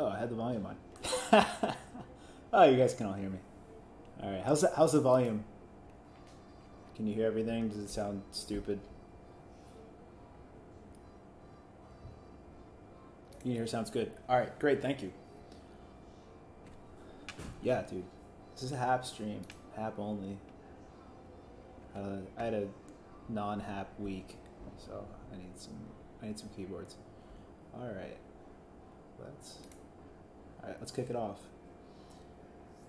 Oh, I had the volume on. oh, you guys can all hear me. All right. How's the, how's the volume? Can you hear everything? Does it sound stupid? You hear sounds good. All right, great. Thank you. Yeah, dude. This is a hap stream. Hap only. Uh, I had a non-hap week, so I need some. I need some keyboards. All right. Let's. Let's kick it off.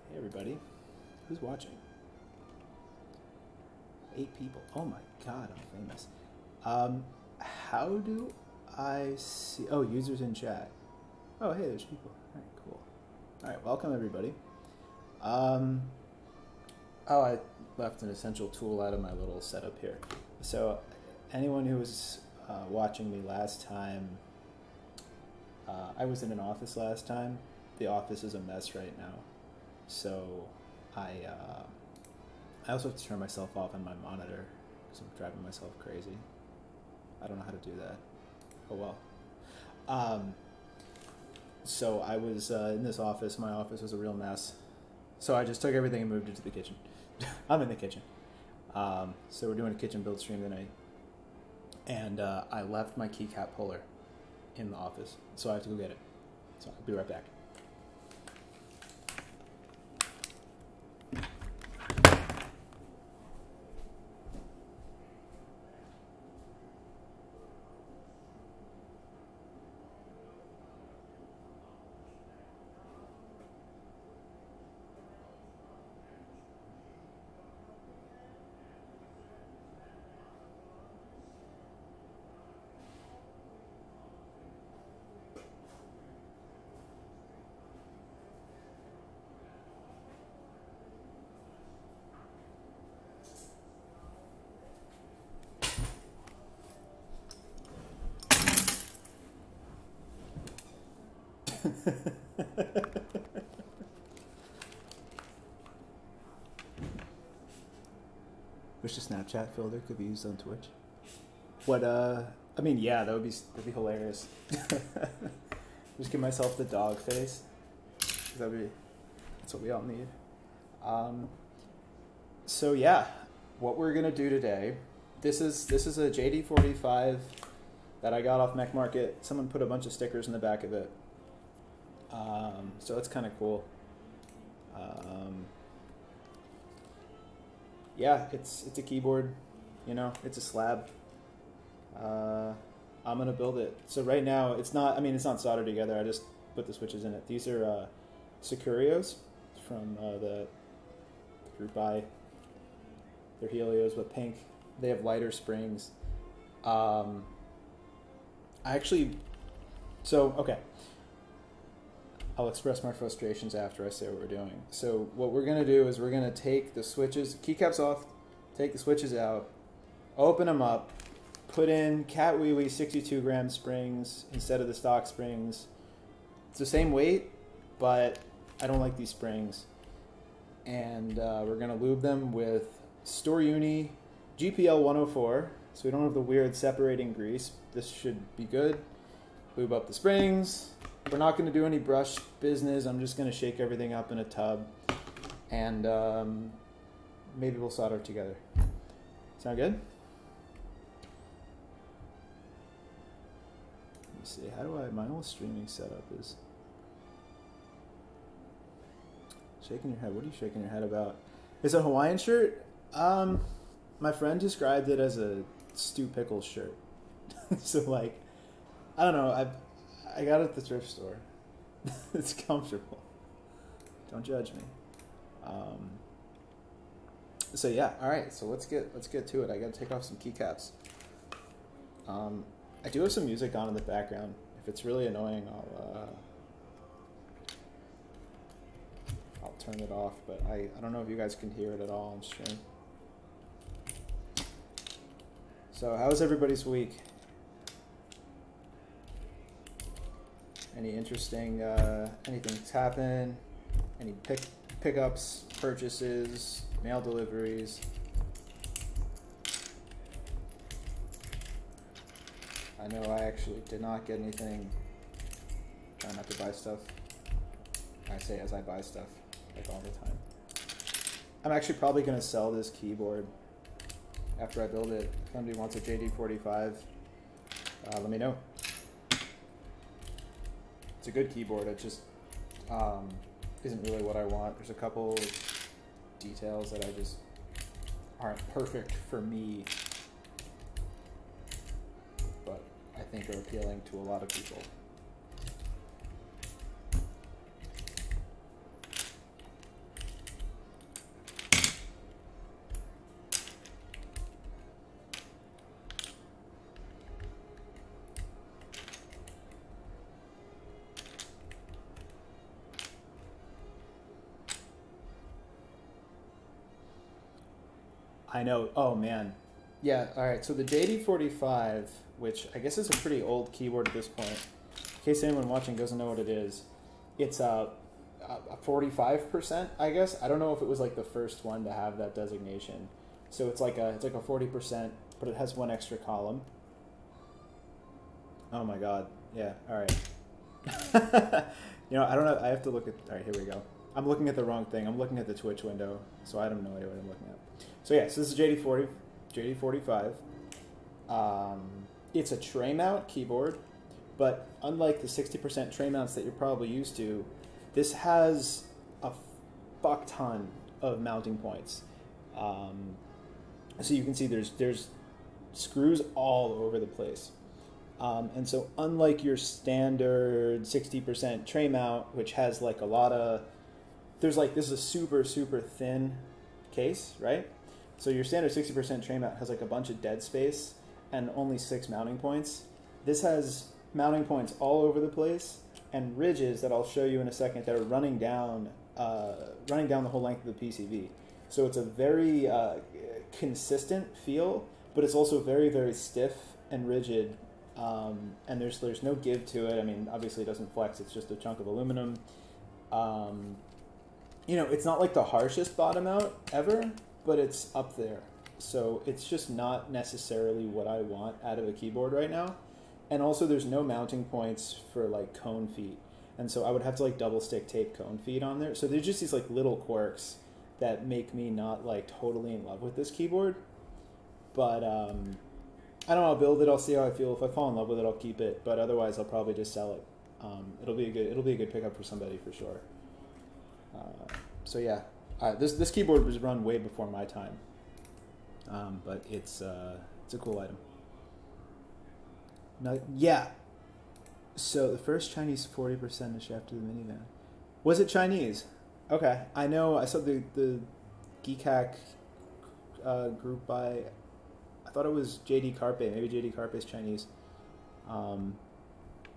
Hey, everybody. Who's watching? Eight people. Oh my god, I'm famous. Um, how do I see? Oh, users in chat. Oh, hey, there's people. All right, cool. All right, welcome everybody. Um, oh, I left an essential tool out of my little setup here. So, anyone who was uh, watching me last time, uh, I was in an office last time. The office is a mess right now, so I uh, I also have to turn myself off on my monitor because I'm driving myself crazy. I don't know how to do that. Oh well. Um, so I was uh, in this office. My office was a real mess. So I just took everything and moved it to the kitchen. I'm in the kitchen. Um, so we're doing a kitchen build stream tonight. And uh, I left my keycap puller in the office. So I have to go get it. So I'll be right back. Wish the Snapchat filter could be used on Twitch. What? Uh, I mean, yeah, that would be that'd be hilarious. Just give myself the dog face. That'd be that's what we all need. Um, so yeah, what we're gonna do today. This is this is a JD45 that I got off Mech Market. Someone put a bunch of stickers in the back of it. Um, so that's kind of cool. Um, yeah, it's it's a keyboard, you know, it's a slab. Uh, I'm gonna build it. So right now, it's not. I mean, it's not soldered together. I just put the switches in it. These are uh, Sakurios from uh, the Group I. They're Healios, but pink. They have lighter springs. Um, I actually. So okay. I'll express my frustrations after I say what we're doing. So what we're gonna do is we're gonna take the switches, keycaps off, take the switches out, open them up, put in Cat Wee Wee 62 gram springs instead of the stock springs. It's the same weight, but I don't like these springs. And uh, we're gonna lube them with Store Uni GPL 104, so we don't have the weird separating grease. This should be good. Lube up the springs, we're not going to do any brush business. I'm just going to shake everything up in a tub, and um, maybe we'll solder together. Sound good? Let me see. How do I? My whole streaming setup is shaking your head. What are you shaking your head about? Is it a Hawaiian shirt? Um, my friend described it as a stew pickle shirt. so like, I don't know. I've I got it at the thrift store. it's comfortable. Don't judge me. Um, so yeah, all right. So let's get let's get to it. I got to take off some keycaps. Um, I do have some music on in the background. If it's really annoying, I'll uh, I'll turn it off. But I I don't know if you guys can hear it at all on stream. So how was everybody's week? Any interesting uh, anything's happened? Any pick pickups, purchases, mail deliveries? I know I actually did not get anything Try not to buy stuff. I say as I buy stuff, like all the time. I'm actually probably going to sell this keyboard after I build it. If somebody wants a JD45, uh, let me know. It's a good keyboard. It just um, isn't really what I want. There's a couple details that I just aren't perfect for me, but I think are appealing to a lot of people. I know. Oh man. Yeah. All right. So the JD45, which I guess is a pretty old keyboard at this point. In case anyone watching doesn't know what it is, it's a, a 45%. I guess I don't know if it was like the first one to have that designation. So it's like a it's like a 40%, but it has one extra column. Oh my god. Yeah. All right. you know, I don't know. I have to look at. All right, here we go. I'm looking at the wrong thing. I'm looking at the Twitch window, so I don't know what I'm looking at. So yeah, so this is JD40, JD45. Um, it's a tray mount keyboard, but unlike the 60% tray mounts that you're probably used to, this has a fuck ton of mounting points. Um, so you can see there's there's screws all over the place. Um, and so unlike your standard 60% tray mount, which has like a lot of, there's like, this is a super, super thin case, right? So your standard 60% tray mount has like a bunch of dead space and only six mounting points. This has mounting points all over the place and ridges that I'll show you in a second that are running down, uh, running down the whole length of the PCB. So it's a very uh, consistent feel, but it's also very, very stiff and rigid. Um, and there's there's no give to it. I mean, obviously it doesn't flex. It's just a chunk of aluminum. Um, you know, it's not like the harshest bottom out ever, but it's up there. So it's just not necessarily what I want out of a keyboard right now. And also, there's no mounting points for like cone feet, and so I would have to like double stick tape cone feet on there. So there's just these like little quirks that make me not like totally in love with this keyboard. But um, I don't know. I'll build it. I'll see how I feel. If I fall in love with it, I'll keep it. But otherwise, I'll probably just sell it. Um, it'll be a good. It'll be a good pickup for somebody for sure. Uh, so yeah, uh, this this keyboard was run way before my time, um, but it's uh, it's a cool item. Now, yeah. So the first Chinese forty percent is after the minivan. Was it Chinese? Okay, I know. I saw the the Geekhack uh, group by. I thought it was JD Carpe. Maybe JD Carpe is Chinese. Um,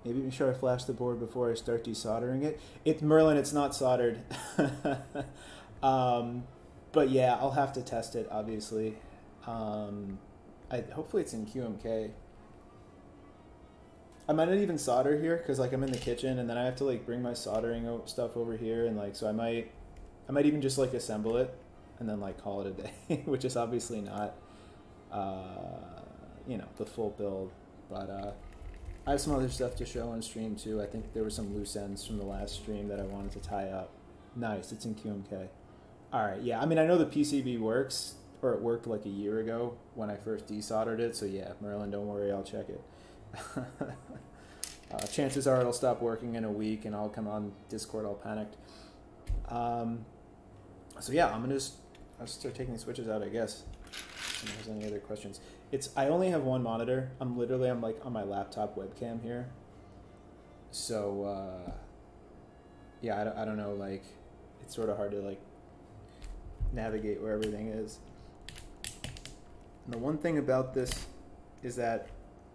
Maybe make sure I flash the board before I start desoldering it. It's Merlin. It's not soldered. Um, but yeah, I'll have to test it. Obviously, um, I hopefully it's in QMK. I might not even solder here because like I'm in the kitchen and then I have to like bring my soldering stuff over here and like so I might I might even just like assemble it and then like call it a day, which is obviously not uh, you know the full build. But uh, I have some other stuff to show on stream too. I think there were some loose ends from the last stream that I wanted to tie up. Nice, it's in QMK. All right, yeah. I mean, I know the PCB works, or it worked like a year ago when I first desoldered it. So yeah, Merlin, don't worry, I'll check it. uh, chances are it'll stop working in a week, and I'll come on Discord all panicked. Um, so yeah, I'm gonna just I'll start taking the switches out, I guess. If there's any other questions, it's I only have one monitor. I'm literally I'm like on my laptop webcam here. So uh, yeah, I don't, I don't know. Like, it's sort of hard to like navigate where everything is. And the one thing about this is that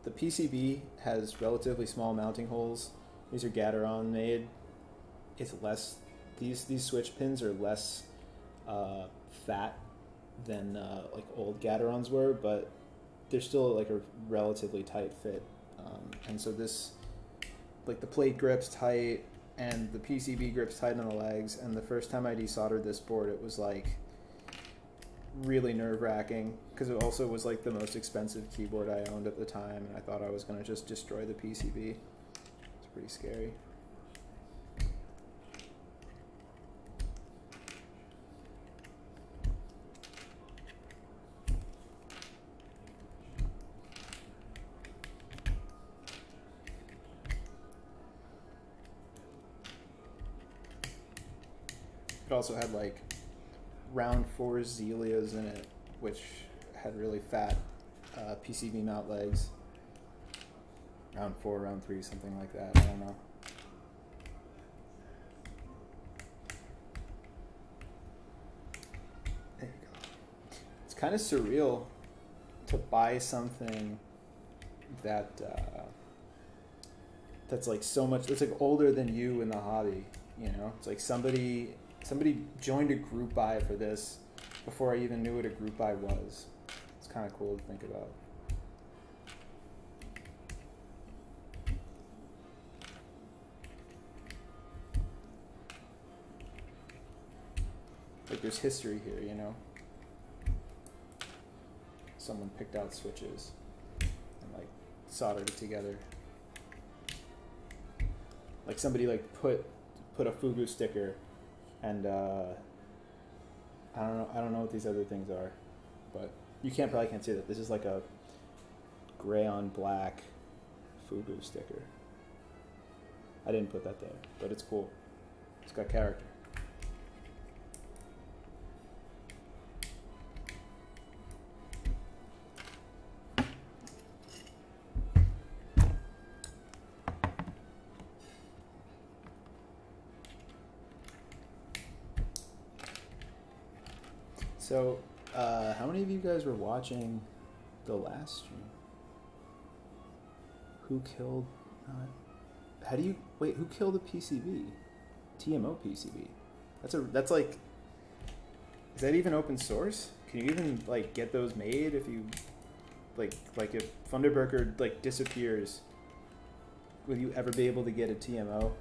the PCB has relatively small mounting holes. These are Gateron made. It's less these these switch pins are less uh, fat than uh, like old Gaterons were, but they're still like a relatively tight fit. Um, and so this, like the plate grips tight, and the PCB grips tight on the legs. And the first time I desoldered this board, it was like really nerve wracking because it also was like the most expensive keyboard I owned at the time, and I thought I was gonna just destroy the PCB. It's pretty scary. Also had like round four Zealios in it, which had really fat uh, PCB mount legs. Round four, round three, something like that. I don't know. There you go. It's kind of surreal to buy something that uh, that's like so much. That's like older than you in the hobby. You know, it's like somebody somebody joined a group buy for this before I even knew what a group buy was. It's kind of cool to think about. Like there's history here, you know. Someone picked out switches and like soldered it together. Like somebody like put put a Fugu sticker and uh, I don't know I don't know what these other things are, but you can't probably can't see that. This is like a gray on black Fugu sticker. I didn't put that there, but it's cool. It's got character. So, uh, how many of you guys were watching the last stream? Who killed? Uh, how do you wait? Who killed the PCB? TMO PCB. That's a that's like. Is that even open source? Can you even like get those made if you, like like if Thunderburger like disappears? Will you ever be able to get a TMO?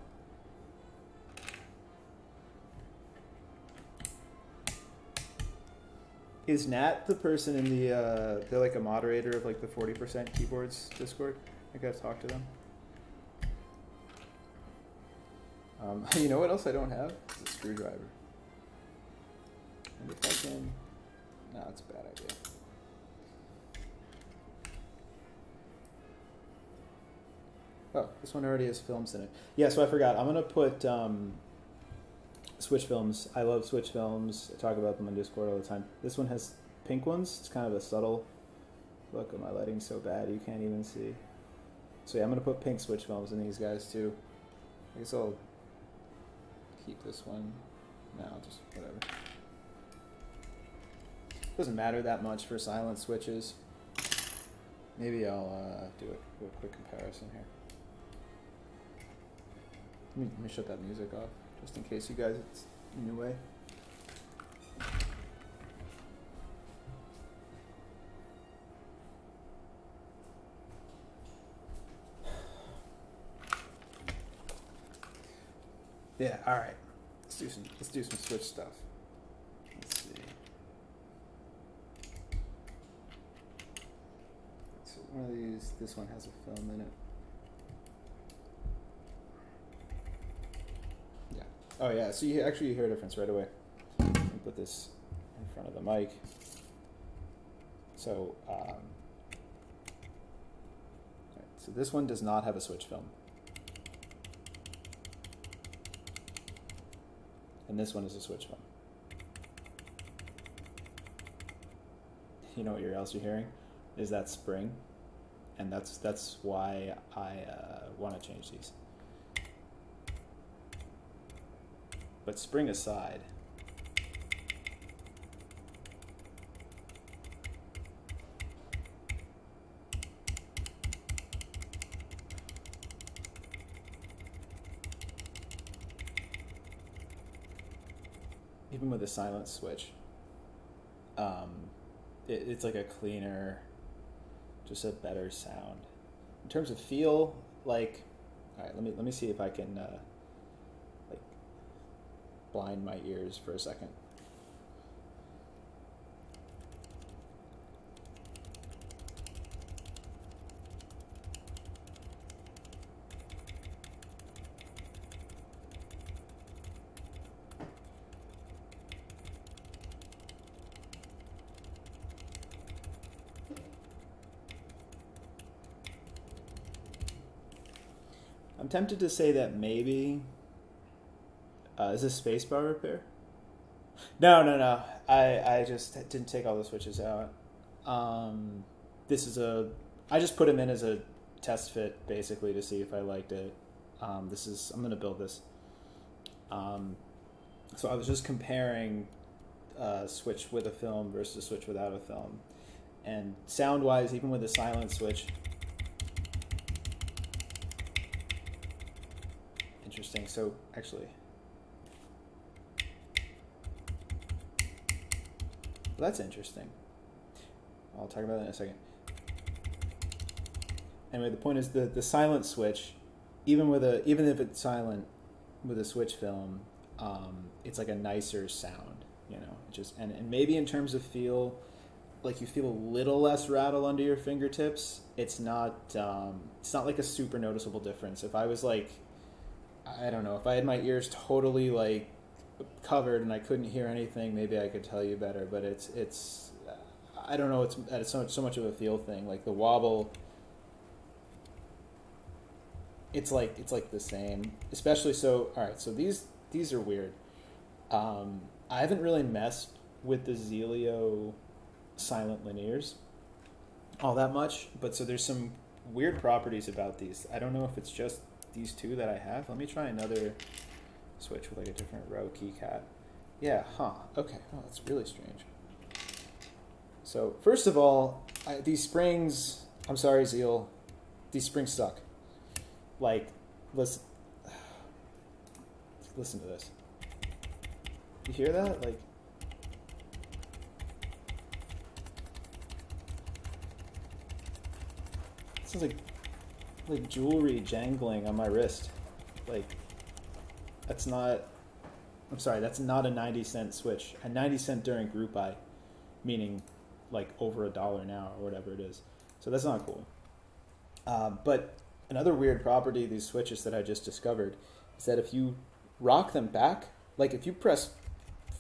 Is Nat the person in the uh they're like a moderator of like the forty percent keyboards Discord? I gotta talk to them. Um, you know what else I don't have? It's a screwdriver. And if I can, no, it's a bad idea. Oh, this one already has films in it. Yeah, so I forgot. I'm gonna put um, Switch films. I love Switch films. I talk about them on Discord all the time. This one has pink ones. It's kind of a subtle. Look at my lighting so bad you can't even see. So yeah, I'm gonna put pink Switch films in these guys too. I guess I'll keep this one. No, just whatever. Doesn't matter that much for silent switches. Maybe I'll uh, do, a, do a quick comparison here. Let me, let me shut that music off, just in case you guys it's a new way. Yeah, all right. Let's do some. Let's do some switch stuff. Let's see. So one of these. This one has a film in it. Yeah. Oh yeah. So you actually hear a difference right away. Put this in front of the mic. So. Um, so this one does not have a switch film. and this one is a switch film. You know what you're hearing is that spring, and that's that's why I uh, want to change these. But spring aside, even with a silent switch, um, it, it's like a cleaner, just a better sound. In terms of feel, like, all right, let me let me see if I can uh, blind my ears for a second. I'm tempted to say that maybe uh, is this spacebar repair? No, no, no. I I just didn't take all the switches out. Um, this is a. I just put them in as a test fit, basically, to see if I liked it. Um, this is. I'm gonna build this. Um, so I was just comparing uh, switch with a film versus switch without a film, and sound wise, even with a silent switch. Interesting. So actually. Well, that's interesting. I'll talk about that in a second. Anyway, the point is the the silent switch, even with a even if it's silent, with a switch film, um, it's like a nicer sound. You know, just and, and maybe in terms of feel, like you feel a little less rattle under your fingertips. It's not um, it's not like a super noticeable difference. If I was like, I don't know, if I had my ears totally like covered and I couldn't hear anything, maybe I could tell you better. But it's it's I don't know. It's it's so much, so much of a feel thing. Like the wobble, it's like it's like the same. Especially so. All right. So these these are weird. Um, I haven't really messed with the Zealio silent linears all that much, but so there's some weird properties about these. I don't know if it's just these two that I have. Let me try another switch with like a different row keycap. Yeah, huh. Okay. Oh, that's really strange. So first of all, I, these springs. I'm sorry, Zeal. These springs suck. Like, listen. Listen to this. You hear that? Like. Sounds like like jewelry jangling on my wrist. Like that's not I'm sorry, that's not a 90 cent switch. A 90 cent during group buy, meaning like over a dollar now or whatever it is. So that's not cool. Uh, but another weird property of these switches that I just discovered is that if you rock them back, like if you press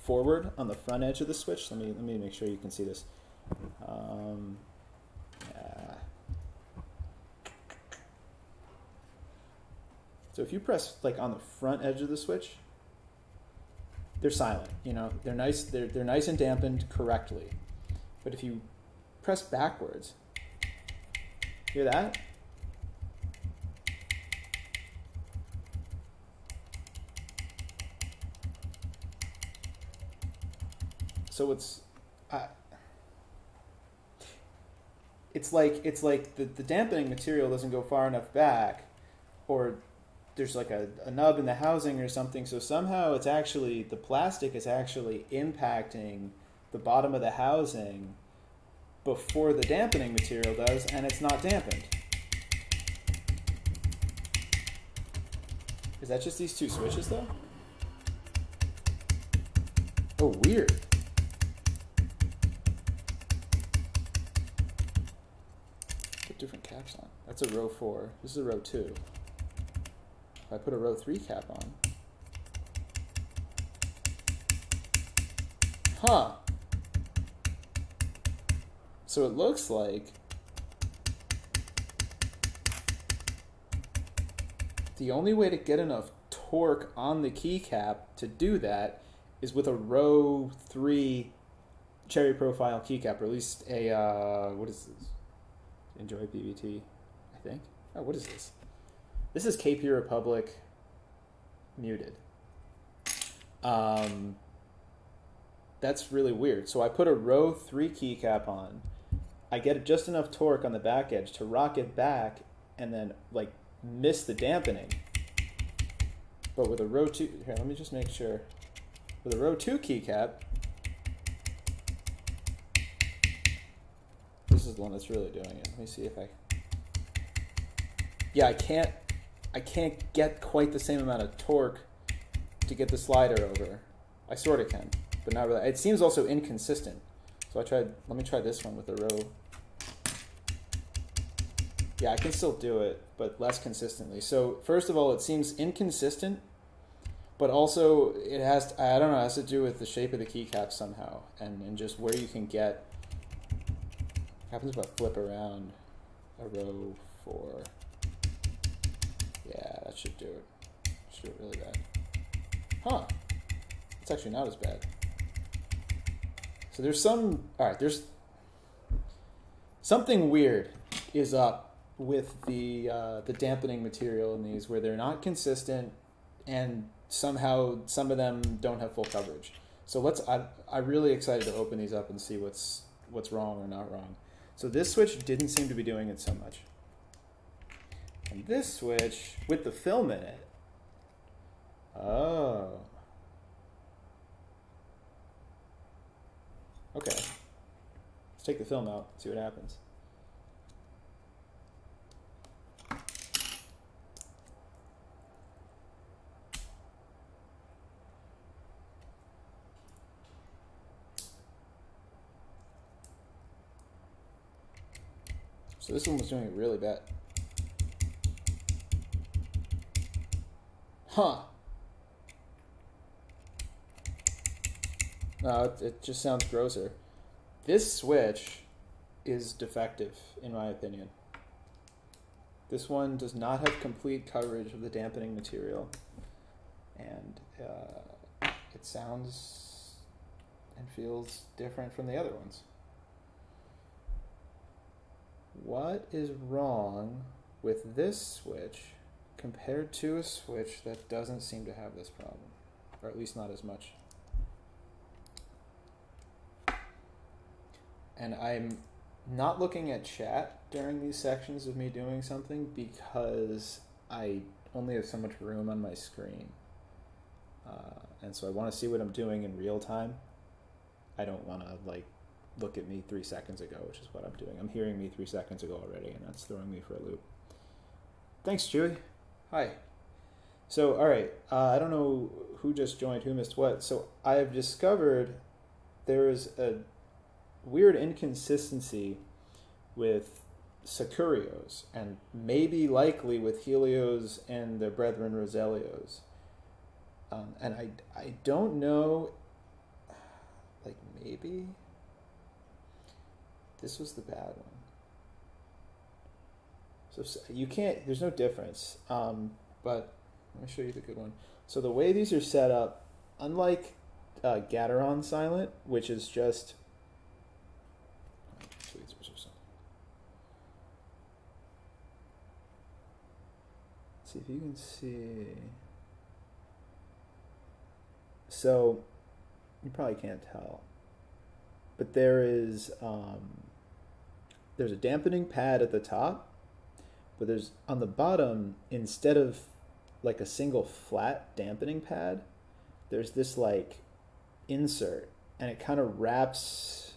forward on the front edge of the switch, let me let me make sure you can see this. Um, So if you press like on the front edge of the switch, they're silent. You know, they're nice. They're they're nice and dampened correctly. But if you press backwards, hear that? So it's, uh, it's like it's like the, the dampening material doesn't go far enough back, or there's like a, a nub in the housing or something. So somehow it's actually the plastic is actually impacting the bottom of the housing before the dampening material does, and it's not dampened. Is that just these two switches though? Oh, weird. Put different caps on. That's a row four. This is a row two. If I put a row 3 cap on. Huh. So it looks like the only way to get enough torque on the keycap to do that is with a row 3 cherry profile keycap, or at least a, uh, what is this? Enjoy PBT, I think. Oh, what is this? This is KP Republic muted. Um, that's really weird. So I put a row 3 keycap on. I get just enough torque on the back edge to rock it back and then like miss the dampening. But with a row 2, here, let me just make sure. With a row 2 keycap, this is the one that's really doing it. Let me see if I... Yeah, I can't I can't get quite the same amount of torque to get the slider over. I sort of can, but not really. It seems also inconsistent. So I tried, let me try this one with a row. Yeah, I can still do it, but less consistently. So first of all, it seems inconsistent, but also it has, to, I don't know, it has to do with the shape of the keycap somehow and, and just where you can get, happens if I flip around a row four. Yeah, that should do it. Should do it really bad. Huh. It's actually not as bad. So there's some. All right, there's something weird is up with the uh, the dampening material in these, where they're not consistent, and somehow some of them don't have full coverage. So let's. I I'm really excited to open these up and see what's what's wrong or not wrong. So this switch didn't seem to be doing it so much. And this switch with the film in it. Oh. Okay. Let's take the film out, see what happens. So this one was doing really bad. Huh. No, it, it just sounds grosser. This switch is defective, in my opinion. This one does not have complete coverage of the dampening material. And uh, it sounds and feels different from the other ones. What is wrong with this switch compared to a switch that doesn't seem to have this problem? Or at least not as much. And I'm not looking at chat during these sections of me doing something because I only have so much room on my screen. Uh, and so I want to see what I'm doing in real time. I don't want to like look at me three seconds ago, which is what I'm doing. I'm hearing me three seconds ago already, and that's throwing me for a loop. Thanks, Chewy. Hi. So, all right, uh, I don't know who just joined, who missed what. So, I have discovered there is a weird inconsistency with Sakurios, and maybe likely with Healios and their brethren Roselios. Um, and I, I don't know, like maybe this was the bad one. So you can't, there's no difference. Um, but let me show you the good one. So the way these are set up, unlike uh, Gateron Silent, which is just see if you can see. So you probably can't tell, but there is um, there's a dampening pad at the top, but there's on the bottom instead of like a single flat dampening pad, there's this like insert and it kind of wraps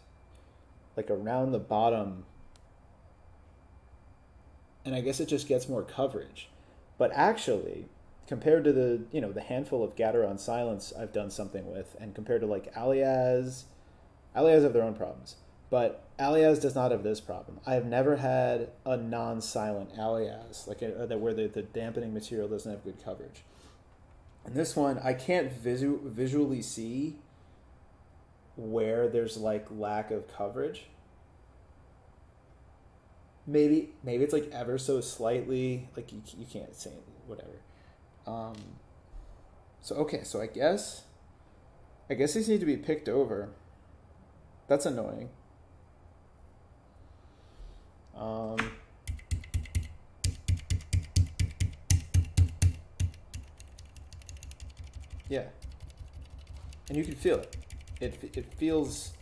like around the bottom and I guess it just gets more coverage. But actually, compared to the you know the handful of Gateron Silence I've done something with, and compared to like Aliaz, Aliaz have their own problems. But Aliaz does not have this problem. I have never had a non-silent Aliaz, like a, that where the, the dampening material doesn't have good coverage. And this one, I can't visu- visually see where there's like lack of coverage. Maybe maybe it's like ever so slightly like you, you can't say whatever. Um, so okay, so I guess I guess these need to be picked over. That's annoying. Um, yeah. And you can feel it. It, it feels.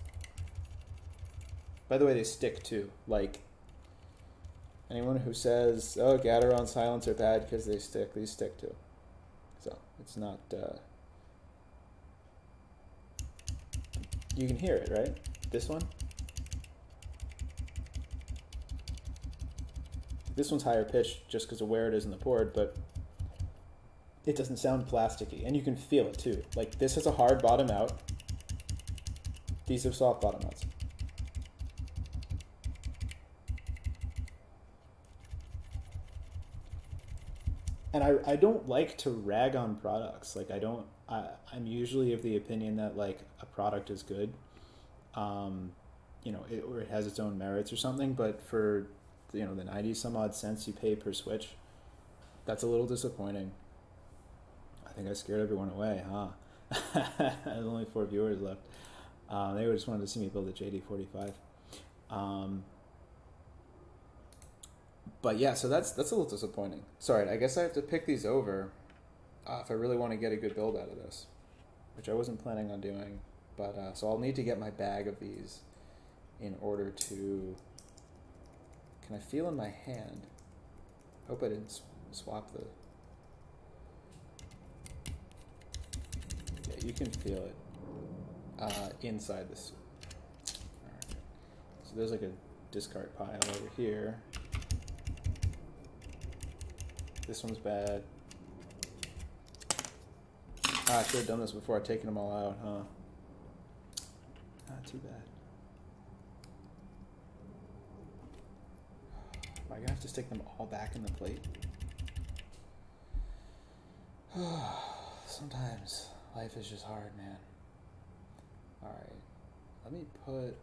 By the way, they stick too. Like, anyone who says, oh, Gateron silents are bad because they stick, these stick too. So, it's not. Uh, you can hear it, right? This one? This one's higher pitched just because of where it is in the board, but it doesn't sound plasticky. And you can feel it too. Like this has a hard bottom out. These have soft bottom outs. And I, I don't like to rag on products. Like I don't I, I'm usually of the opinion that like a product is good. Um, you know, it, or it has its own merits or something, but for you know the 90 some odd cents you pay per switch that's a little disappointing i think i scared everyone away huh there's only four viewers left Um, they just wanted to see me build a JD45. Um, but yeah, so that's that's a little disappointing. Sorry, I guess I have to pick these over uh, if I really want to get a good build out of this, which I wasn't planning on doing. But uh, so I'll need to get my bag of these in order to. Can I feel in my hand? Hope I didn't swap the. Yeah, you can feel it uh, inside this. Right. So there's like a discard pile over here. This one's bad. Ah, I should have done this before I'd taken them all out, huh? Not too bad. I gonna have to stick them all back in the plate? Sometimes life is just hard, man. Alright, let me put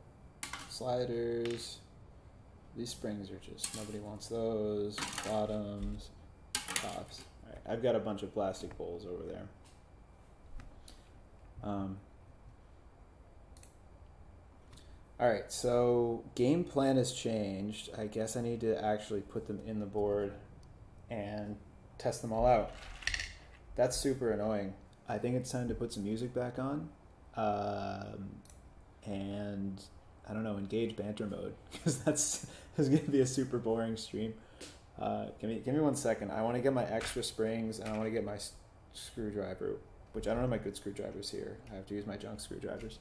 sliders. These springs are just, nobody wants those. Bottoms, tops. Alright, I've got a bunch of plastic bowls over there. Um, all right, so game plan has changed. I guess I need to actually put them in the board and test them all out. That's super annoying. I think it's time to put some music back on. Um, and I don't know, engage banter mode because that's, that's going to be a super boring stream. Uh, give me give me one second. I want to get my extra springs and I want to get my screwdriver which I don't have my good screwdrivers here. I have to use my junk screwdrivers.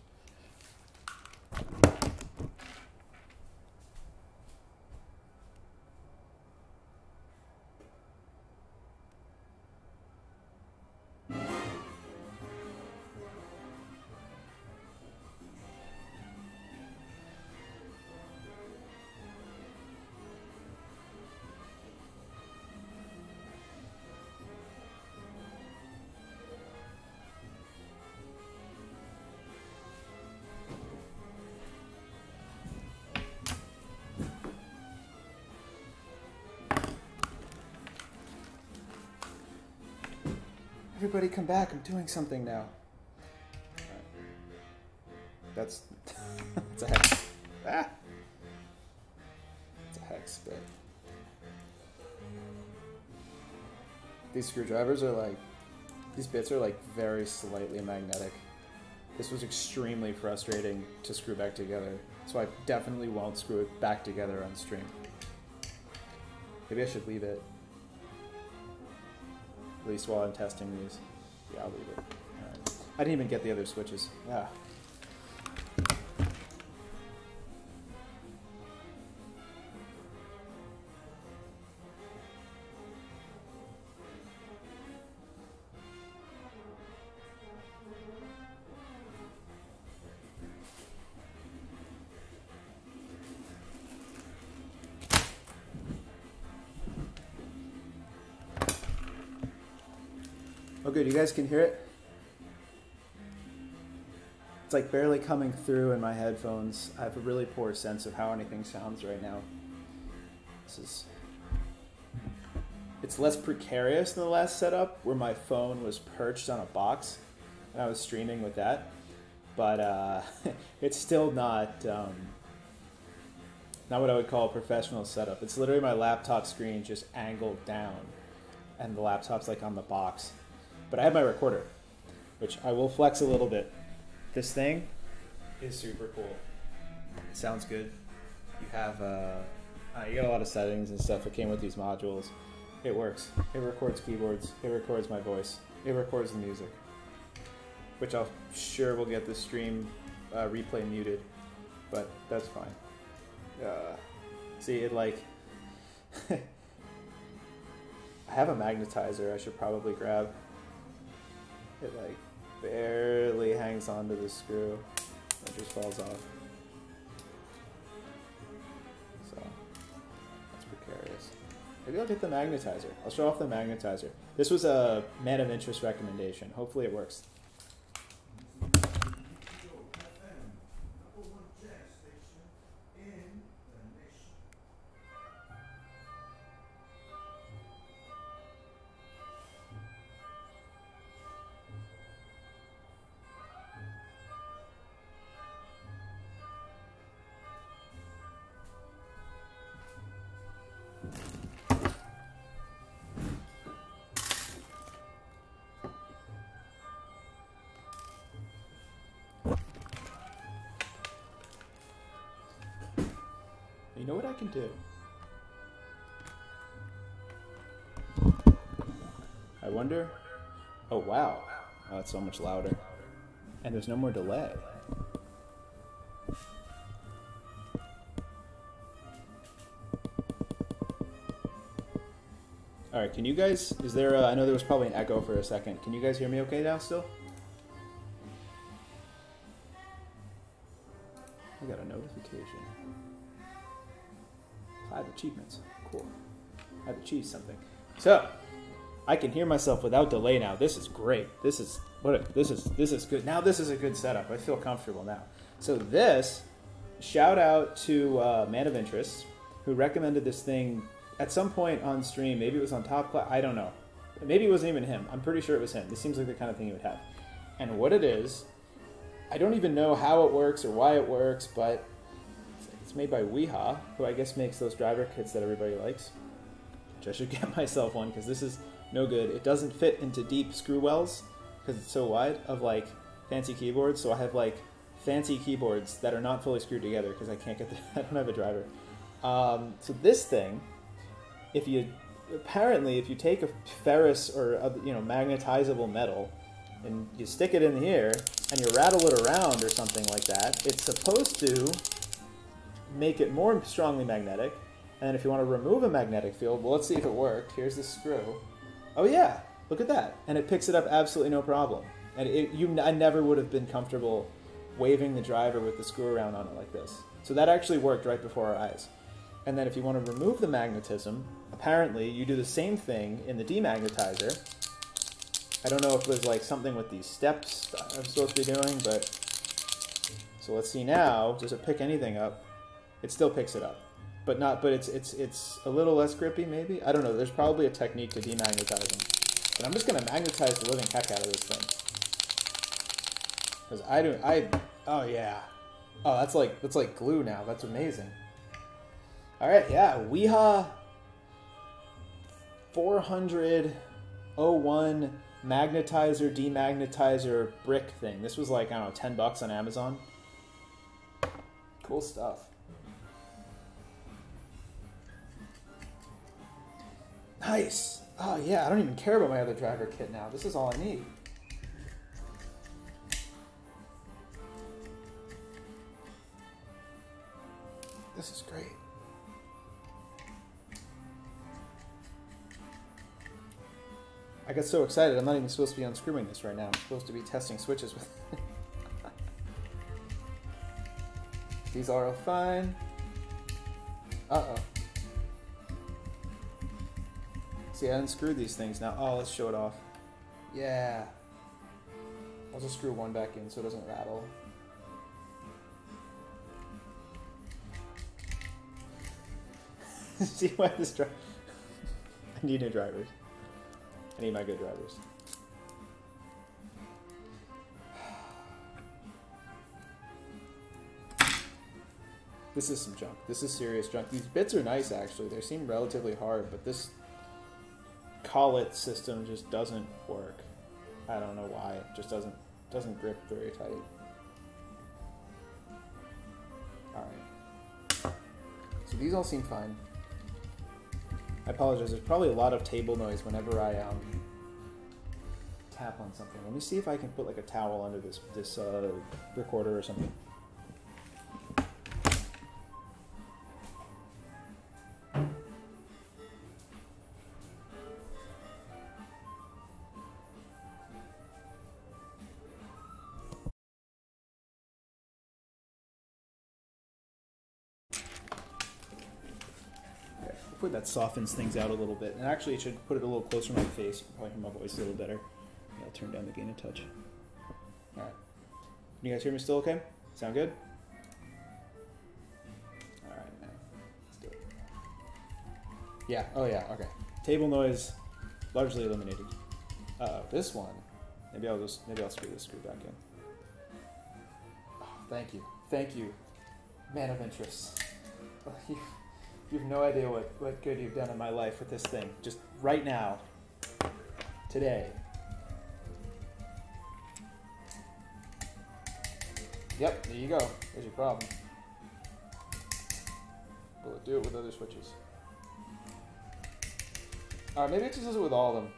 Everybody come back, I'm doing something now. That's, that's a hex. Ah! It's a hex, but... These screwdrivers are like... These bits are like very slightly magnetic. This was extremely frustrating to screw back together, so I definitely won't screw it back together on stream. Maybe I should leave it. At least while I'm testing these. Yeah, I'll leave it. Right. I didn't even get the other switches. Yeah. Good. You guys can hear it? It's like barely coming through in my headphones. I have a really poor sense of how anything sounds right now. This is. It's less precarious than the last setup where my phone was perched on a box and I was streaming with that. But uh, it's still not. Um, not what I would call a professional setup. It's literally my laptop screen just angled down, and the laptop's like on the box. But I have my recorder, which I will flex a little bit. This thing is super cool. It sounds good. You have uh, uh, you got a lot of settings and stuff that came with these modules. It works. It records keyboards. It records my voice. It records the music, which I'll sure will get the stream uh, replay muted, but that's fine. Uh, see, it like I have a magnetizer. I should probably grab. It like barely hangs onto the screw. It just falls off. So that's precarious. Maybe I'll get the magnetizer. I'll show off the magnetizer. This was a man of interest recommendation. Hopefully it works. Do. I wonder. Oh, wow. Oh, it's so much louder. And there's no more delay. All right, can you guys? Is there? A, I know there was probably an echo for a second. Can you guys hear me okay now? Still? I've something. So, I can hear myself without delay now. This is great. This is what. A, this is this is good. Now this is a good setup. I feel comfortable now. So this, shout out to uh, Man of Interest, who recommended this thing at some point on stream. Maybe it was on Top Clack. I don't know. Maybe it wasn't even him. I'm pretty sure it was him. This seems like the kind of thing he would have. And what it is, I don't even know how it works or why it works, but it's made by Wiha, who I guess makes those driver kits that everybody likes. Which I should get myself one because this is no good. It doesn't fit into deep screw wells because it's so wide of like fancy keyboards. So I have like fancy keyboards that are not fully screwed together because I can't get the, I don't have a driver. Um, so this thing, if you apparently if you take a ferrous or a, you know magnetizable metal and you stick it in here and you rattle it around or something like that, it's supposed to make it more strongly magnetic. And then if you want to remove a magnetic field, well, let's see if it worked. Here's the screw. Oh yeah, look at that, and it picks it up absolutely no problem. And it, you, I never would have been comfortable waving the driver with the screw around on it like this. So that actually worked right before our eyes. And then if you want to remove the magnetism, apparently you do the same thing in the demagnetizer. I don't know if it was like something with these steps I'm supposed to be doing, but so let's see now. Does it pick anything up? It still picks it up but not. But it's it's it's a little less grippy, maybe. I don't know. There's probably a technique to demagnetize them. But I'm just gonna magnetize the living heck out of this thing. Cause I don't. I oh yeah. Oh, that's like that's like glue now. That's amazing. All right, yeah, Wiha 401 magnetizer demagnetizer brick thing. This was like I don't know, 10 bucks on Amazon. Cool stuff. Nice. Oh yeah, I don't even care about my other driver kit now. This is all I need. This is great. I got so excited, I'm not even supposed to be unscrewing this right now. I'm supposed to be testing switches with These are all fine. Uh-oh. See, I unscrewed these things now. Oh, let's show it off. Yeah. I'll just screw one back in so it doesn't rattle. See why this drive? I need new drivers. I need my good drivers. This is some junk. This is serious junk. These bits are nice actually. They seem relatively hard, but this collet system just doesn't work. I don't know why. It just doesn't doesn't grip very tight. Alright. So these all seem fine. I apologize. There's probably a lot of table noise whenever I um, tap on something. Let me see if I can put like a towel under this this uh, recorder or something. Softens things out a little bit. And actually, it should put it a little closer to my face. You can probably hear my voice a little better. I'll turn down the gain a touch. All right. Can you guys hear me still okay? Sound good? All right, man. Let's do it. Yeah. Oh, yeah. Okay. Table noise largely eliminated. Uh, this one. Maybe I'll just maybe I'll screw this screw back in. Oh, thank you, thank you, man of interest. You have no idea what, what good you've done in my life with this thing. Just right now, today. Yep, there you go. There's your problem. Will do it with other switches? Alright, maybe it just does it with all of them.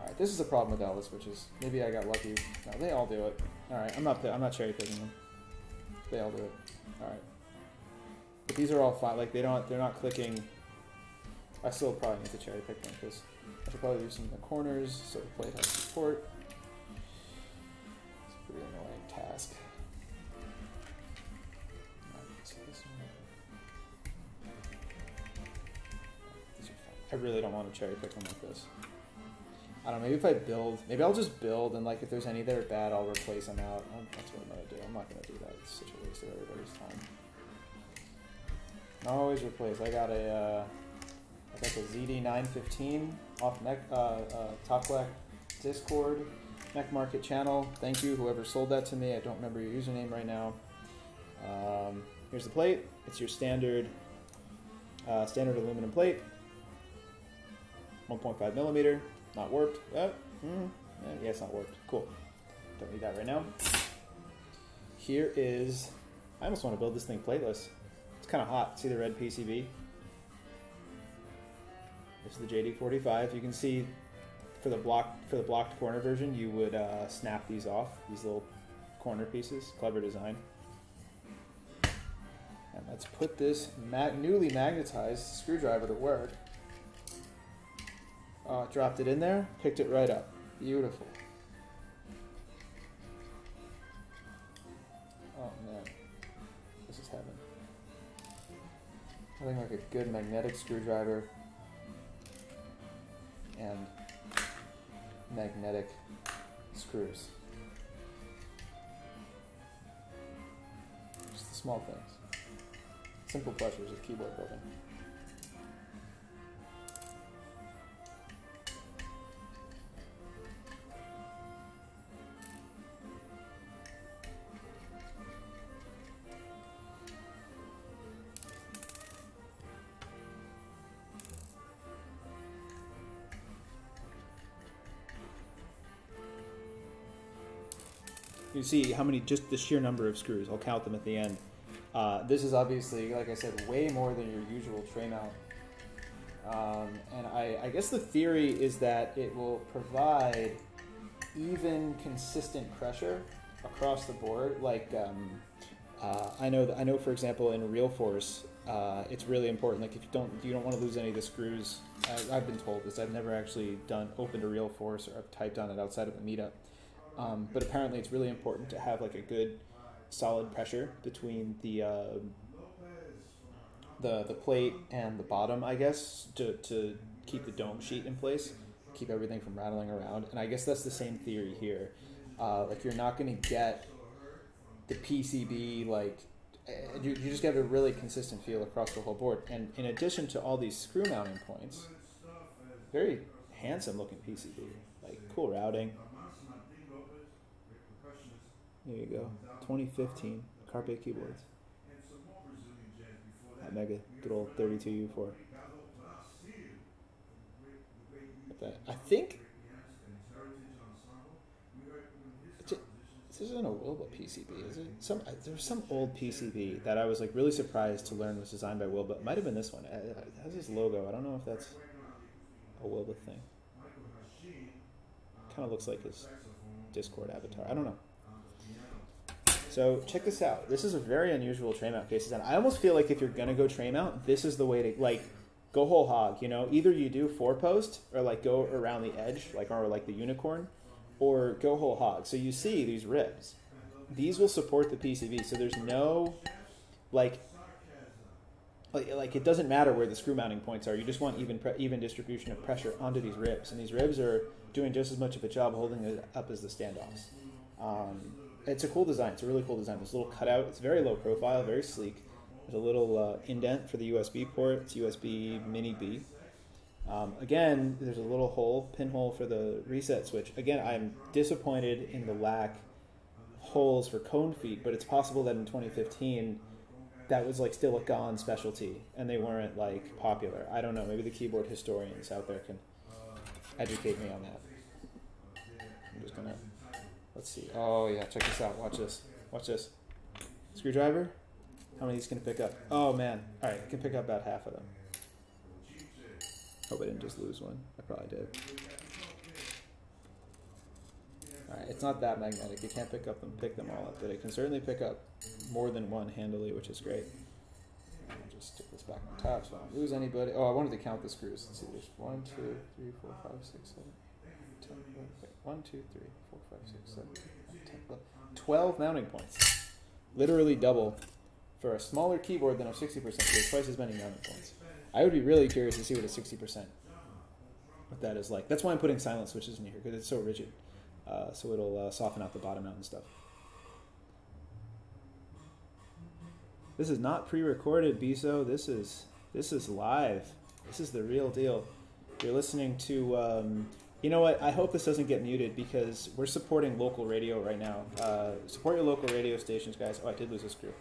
Alright, this is the problem with all the switches. Maybe I got lucky. No, they all do it. Alright, I'm not I'm not cherry picking them. They all do it. Alright. But these are all fine. Like they don't they're not clicking. I still probably need to cherry pick them because I should probably do some in the corners so the plate has support. It's a pretty annoying task. I really don't want to cherry pick them like this. I don't know, maybe if I build, maybe I'll just build and like if there's any that are bad, I'll replace them out. That's what I'm gonna do. I'm not gonna do that. It's such a waste of everybody's time. I always replace. I got a, uh, I got the ZD915 off Mech, uh, uh, Top Clack Discord, Mech Market channel. Thank you, whoever sold that to me. I don't remember your username right now. Um, here's the plate. It's your standard, uh, standard aluminum plate. 1.5 millimeter, not warped. Oh, mm, yeah, it's not warped. Cool. Don't need that right now. Here is, I almost want to build this thing plateless. It's kind of hot. See the red PCB? This is the JD45. You can see for the block for the blocked corner version, you would uh, snap these off. These little corner pieces. Clever design. And let's put this mag newly magnetized screwdriver to work. Uh, dropped it in there, picked it right up. Beautiful. Oh man, this is heaven. I think like a good magnetic screwdriver and magnetic screws. Just the small things. Simple pleasures of keyboard building. See how many, just the sheer number of screws. I'll count them at the end. Uh, this is obviously, like I said, way more than your usual tray mount. Um, and I, I guess the theory is that it will provide even consistent pressure across the board. Like um, uh, I know that I know, for example, in Realforce, uh, it's really important. Like if you don't you don't want to lose any of the screws. I, I've been told this. I've never actually done opened a Realforce or I've typed on it outside of a meetup. Um, but apparently, it's really important to have like a good, solid pressure between the uh, the the plate and the bottom, I guess, to to keep the dome sheet in place, keep everything from rattling around. And I guess that's the same theory here. Uh, like you're not going to get the PCB like eh, you, you just get a really consistent feel across the whole board. And in addition to all these screw mounting points, very handsome looking PCB, like cool routing. There you go. 2015 Carpe keyboards. That mega good old 32U4. I think this isn't a Wilba PCB, is it? Some uh, there's some old PCB that I was like really surprised to learn was designed by Wilba. It might have been this one. It has this logo. I don't know if that's a Wilba thing. Kind of looks like his Discord avatar. I don't know. So check this out. This is a very unusual tray mount case design. I almost feel like if you're gonna go tray mount, this is the way to like go whole hog. You know, either you do four post or like go around the edge, like or like the unicorn, or go whole hog. So you see these ribs. These will support the PCB. So there's no like like, like it doesn't matter where the screw mounting points are. You just want even even distribution of pressure onto these ribs, and these ribs are doing just as much of a job holding it up as the standoffs. Um, it's a cool design. It's a really cool design. There's a little cutout. It's very low profile, very sleek. There's a little uh, indent for the USB port. It's USB Mini B. Um, again, there's a little hole, pinhole for the reset switch. Again, I'm disappointed in the lack holes for cone feet, but it's possible that in 2015 that was like still a gone specialty and they weren't like popular. I don't know. Maybe the keyboard historians out there can educate me on that. I'm just gonna Let's see. Oh yeah, check this out. Watch this. Watch this. Screwdriver. How many of these can I pick up? Oh man! All right, I can pick up about half of them. Hope I didn't just lose one. I probably did. All right, it's not that magnetic. You can't pick up them, pick them all up, but it can certainly pick up more than one handily, which is great. I'll just stick this back on top so I don't lose anybody. Oh, I wanted to count the screws. Let's see. There's one, two, three, four, five, six, seven, eight, ten, eleven. Wait, one, two, three, five, six, seven, eight, ten, eleven. Twelve mounting points. Literally double for a smaller keyboard than a 60%. You twice as many mounting points. I would be really curious to see what a 60% what that is like. That's why I'm putting silent switches in here because it's so rigid. Uh, so it'll uh, soften out the bottom out and stuff. This is not pre-recorded, Biso. This is this is live. This is the real deal. You're listening to. Um, you know what? I hope this doesn't get muted because we're supporting local radio right now. Uh, support your local radio stations, guys. Oh, I did lose a screw.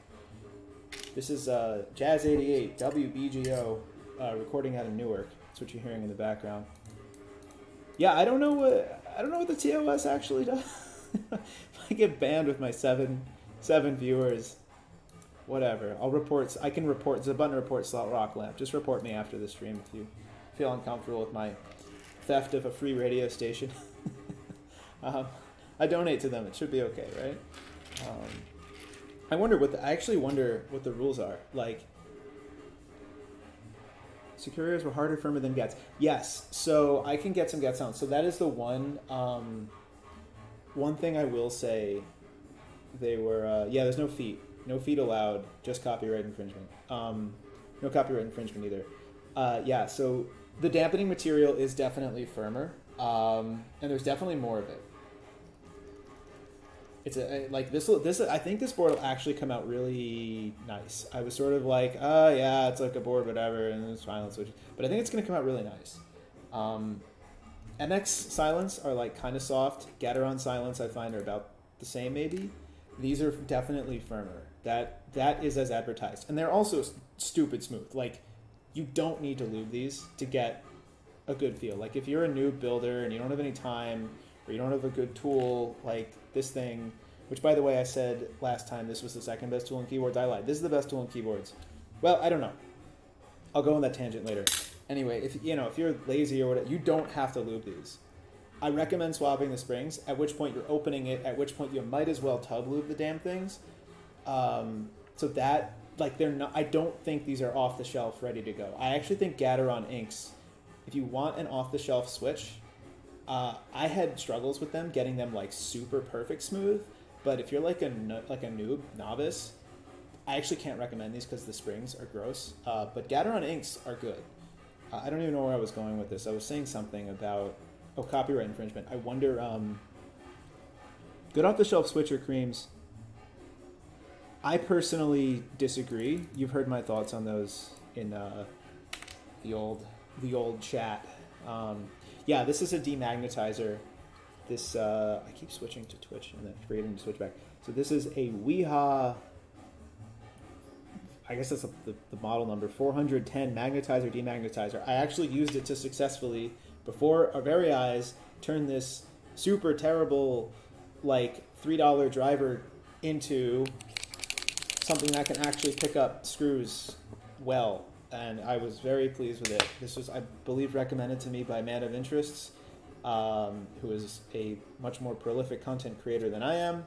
This is uh, Jazz 88 WBGO uh, recording out of Newark. That's what you're hearing in the background. Yeah, I don't know what I don't know what the TOS actually does. I get banned with my seven seven viewers whatever. I'll report. I can report. There's a button report Salt Rock Lamp. Just report me after the stream if you feel uncomfortable with my theft of a free radio station. um, I donate to them. It should be okay, right? Um, I wonder what the, I actually wonder what the rules are. Like, Sakurios were harder, firmer than Gets. Yes, so I can get some Get sounds. So that is the one. Um, one thing I will say, they were uh, yeah. There's no feet no feet allowed, just copyright infringement. Um, no copyright infringement either. Uh, yeah, so the dampening material is definitely firmer, um, and there's definitely more of it. It's a like this. This I think this board will actually come out really nice. I was sort of like, oh yeah, it's like a board, whatever, and it's. But I think it's going to come out really nice. Um, MX silence are like kind of soft. Gateron silence I find are about the same maybe. These are definitely firmer. That that is as advertised, and they're also stupid smooth. Like you don't need to lube these to get a good feel. Like if you're a new builder and you don't have any time or you don't have a good tool, like this thing, which by the way I said last time this was the second best tool in keyboards. I lied. This is the best tool in keyboards. Well, I don't know. I'll go on that tangent later. Anyway, if you know if you're lazy or whatever, you don't have to lube these. I recommend swapping the springs. At which point you're opening it. At which point you might as well tub lube the damn things um, so that like they're not. I don't think these are off the shelf ready to go. I actually think Gateron inks. If you want an off the shelf switch, uh, I had struggles with them getting them like super perfect smooth. But if you're like a like a noob novice, I actually can't recommend these because the springs are gross. Uh, but Gateron inks are good. Uh, I don't even know where I was going with this. I was saying something about oh copyright infringement. I wonder. Um, good off the shelf switcher creams I personally disagree. You've heard my thoughts on those in uh, the old the old chat. Um, yeah, this is a demagnetizer. This uh, I keep switching to Twitch and then creating to switch back. So this is a Wiha. I guess that's the, the model number 410 magnetizer demagnetizer. I actually used it to successfully before our very eyes turn this super terrible like three dollar driver into something that can actually pick up screws well, and I was very pleased with it. This was, I believe, recommended to me by Man of Interests, um, who is a much more prolific content creator than I am,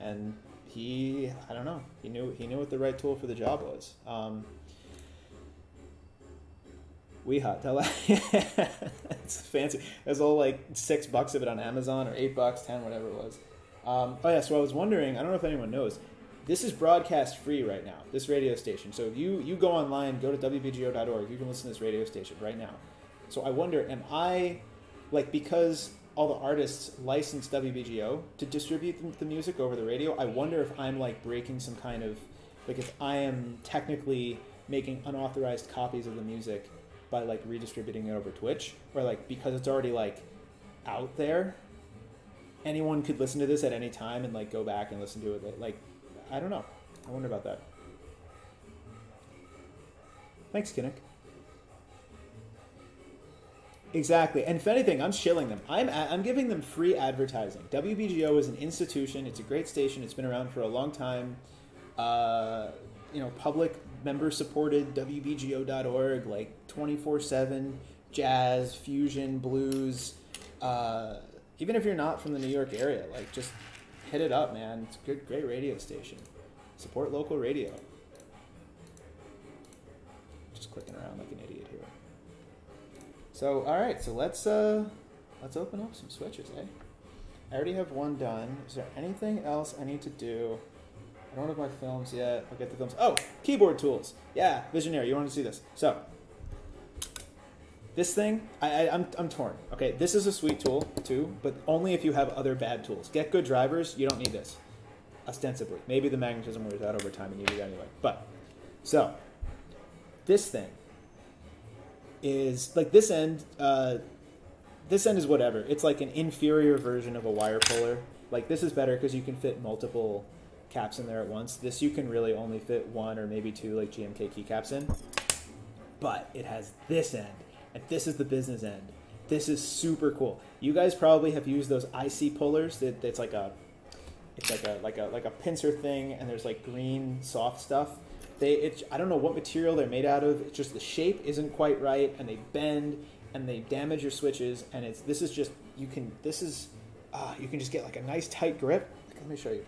and he, I don't know, he knew he knew what the right tool for the job was. Um, hot. tell it's fancy. There's all like six bucks of it on Amazon or eight bucks, ten, whatever it was. Um, oh yeah, so I was wondering. I don't know if anyone knows this is broadcast free right now. This radio station. So if you you go online, go to wbgo.org, you can listen to this radio station right now. So I wonder, am I like because all the artists license WBGO to distribute the music over the radio? I wonder if I'm like breaking some kind of like if I am technically making unauthorized copies of the music by like redistributing it over Twitch or like because it's already like out there anyone could listen to this at any time and like go back and listen to it like I don't know. I wonder about that. Thanks, Kinnick. Exactly, and if anything, I'm shilling them. I'm I'm giving them free advertising. WBGO is an institution. It's a great station. It's been around for a long time. Uh, you know public member supported WBGO.org like twenty four seven jazz fusion blues. Uh, even if you're not from the New York area, like just hit it up, man. It's a good, great radio station. Support local radio. Just clicking around like an idiot here. So, all right, so let's uh, let's open up some switches, eh? I already have one done. Is there anything else I need to do? I don't have my films yet. I'll get the films. Oh, keyboard tools. Yeah, Visionary. You want to see this? So, this thing, I, I, I'm, I'm torn. Okay, this is a sweet tool too, but only if you have other bad tools. Get good drivers. You don't need this, ostensibly. Maybe the magnetism wears out over time and you need it anyway. But so, this thing is like this end. Uh, this end is whatever. It's like an inferior version of a wire puller. Like this is better because you can fit multiple caps in there at once. This you can really only fit one or maybe two like GMK keycaps in. But it has this end, and this is the business end. This is super cool. You guys probably have used those IC pullers. That it's like a, it's like a like a like a pincer thing, and there's like green soft stuff. They it I don't know what material they're made out of. It's just the shape isn't quite right, and they bend and they damage your switches. And it's this is just you can this is uh, you can just get like a nice tight grip. Let me show you.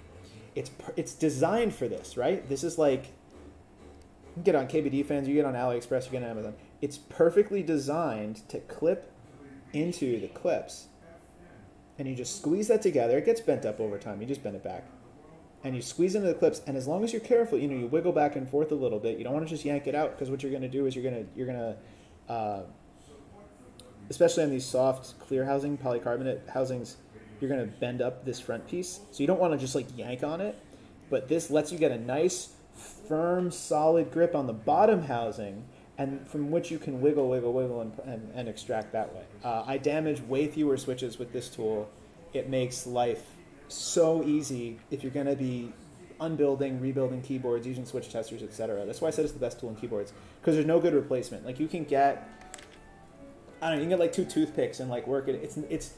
It's it's designed for this, right? This is like you can get on KBDfans, you get on AliExpress, you get on Amazon. It's perfectly designed to clip into the clips, and you just squeeze that together. It gets bent up over time. You just bend it back, and you squeeze into the clips. And as long as you're careful, you know, you wiggle back and forth a little bit. You don't want to just yank it out because what you're going to do is you're going to you're going to uh, especially on these soft clear housing polycarbonate housings you're going to bend up this front piece so you don't want to just like yank on it but this lets you get a nice firm solid grip on the bottom housing and from which you can wiggle wiggle wiggle and, and, and extract that way uh, i damage way fewer switches with this tool it makes life so easy if you're going to be unbuilding rebuilding keyboards using switch testers etc that's why i said it's the best tool in keyboards because there's no good replacement like you can get I don't know, you can get like two toothpicks and like work it. It's it's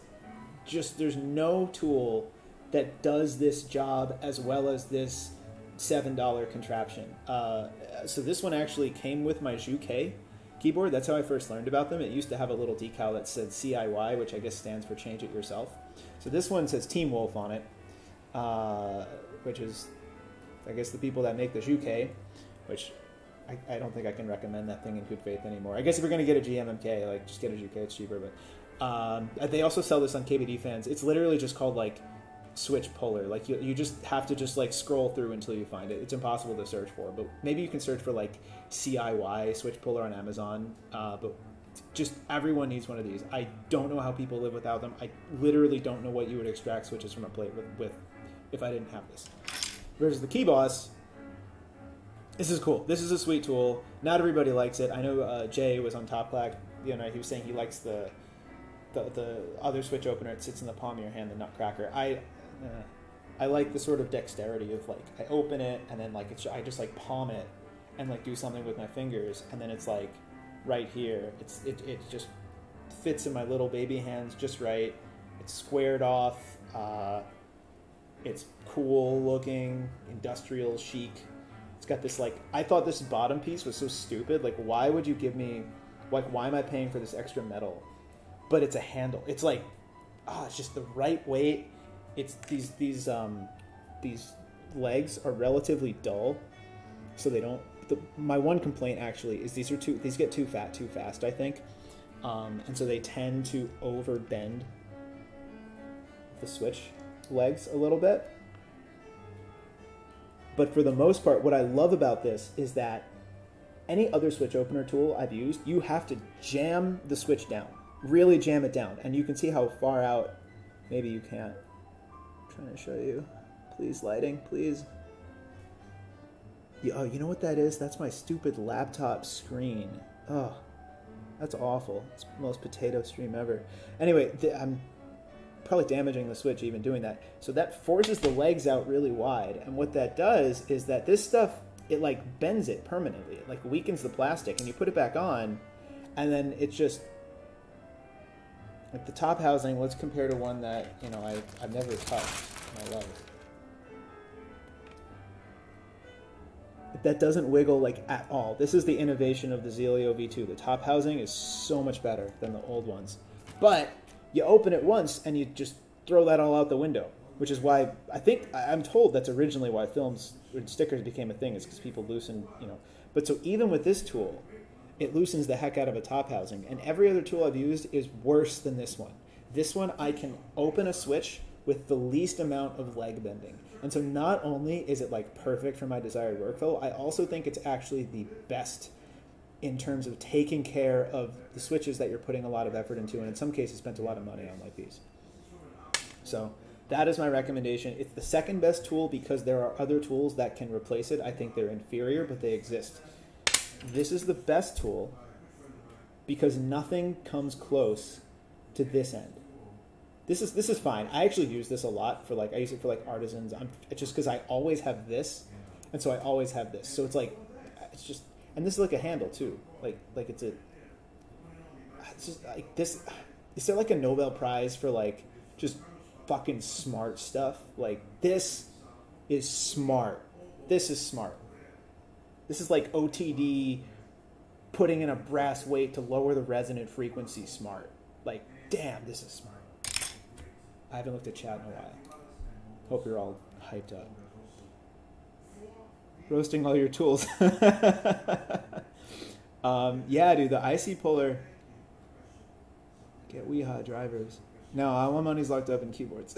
just there's no tool that does this job as well as this seven dollar contraption. Uh, so this one actually came with my Juke keyboard. That's how I first learned about them. It used to have a little decal that said CIY, which I guess stands for Change It Yourself. So this one says Team Wolf on it, uh, which is I guess the people that make the Juke, which I, I don't think I can recommend that thing in good faith anymore. I guess if you're going to get a GMMK, like just get a GK, it's cheaper. But um, they also sell this on KBDfans. It's literally just called like switch puller. Like you, you just have to just like scroll through until you find it. It's impossible to search for, but maybe you can search for like CIY switch puller on Amazon. Uh, but just everyone needs one of these. I don't know how people live without them. I literally don't know what you would extract switches from a plate with, with if I didn't have this. Versus the Key Boss, this is cool. This is a sweet tool. Not everybody likes it. I know uh, Jay was on Top Clack the other night. He was saying he likes the, the the other switch opener. It sits in the palm of your hand, the Nutcracker. I I like the sort of dexterity of like I open it and then like it's I just like palm it and like do something with my fingers and then it's like right here. It's it it just fits in my little baby hands just right. It's squared off. Uh, it's cool looking, industrial chic It's got this like I thought this bottom piece was so stupid. Like, why would you give me like why am I paying for this extra metal? But it's a handle. It's like ah, oh, it's just the right weight. It's these these um these legs are relatively dull, so they don't. The, my one complaint actually is these are too these get too fat too fast. I think, um, and so they tend to over bend the switch legs a little bit but for the most part, what I love about this is that any other switch opener tool I've used, you have to jam the switch down, really jam it down. And you can see how far out, maybe you can't. Trying to show you. Please, lighting, please. oh, you know what that is? That's my stupid laptop screen. Oh, that's awful. It's the most potato stream ever. Anyway, I'm probably damaging the switch even doing that. So that forces the legs out really wide. And what that does is that this stuff, it like bends it permanently. It like weakens the plastic and you put it back on and then it's just like the top housing, let's compare to one that, you know, I, I've never touched in my life. that doesn't wiggle like at all. This is the innovation of the Zealio V2. The top housing is so much better than the old ones. But you open it once and you just throw that all out the window, which is why I think I'm told that's originally why films and stickers became a thing is because people loosen, you know. But so even with this tool, it loosens the heck out of a top housing, and every other tool I've used is worse than this one. This one I can open a switch with the least amount of leg bending. And so not only is it like perfect for my desired workflow, I also think it's actually the best in terms of taking care of the switches that you're putting a lot of effort into, and in some cases spent a lot of money on like these. So that is my recommendation. It's the second best tool because there are other tools that can replace it. I think they're inferior, but they exist. This is the best tool because nothing comes close to this end. This is this is fine. I actually use this a lot for like I use it for like artisans. I'm it's just because I always have this, and so I always have this. So it's like it's just and this is like a handle too. Like like it's a it's just like this. Is there like a Nobel Prize for like just fucking smart stuff? Like this is smart. This is smart. This is like OTD putting in a brass weight to lower the resonant frequency smart. Like, damn, this is smart. I haven't looked at chat in a while. Hope you're all hyped up. Roasting all your tools. um, yeah, dude, the IC puller. Get Wiha drivers. No, all my money's locked up in keyboards.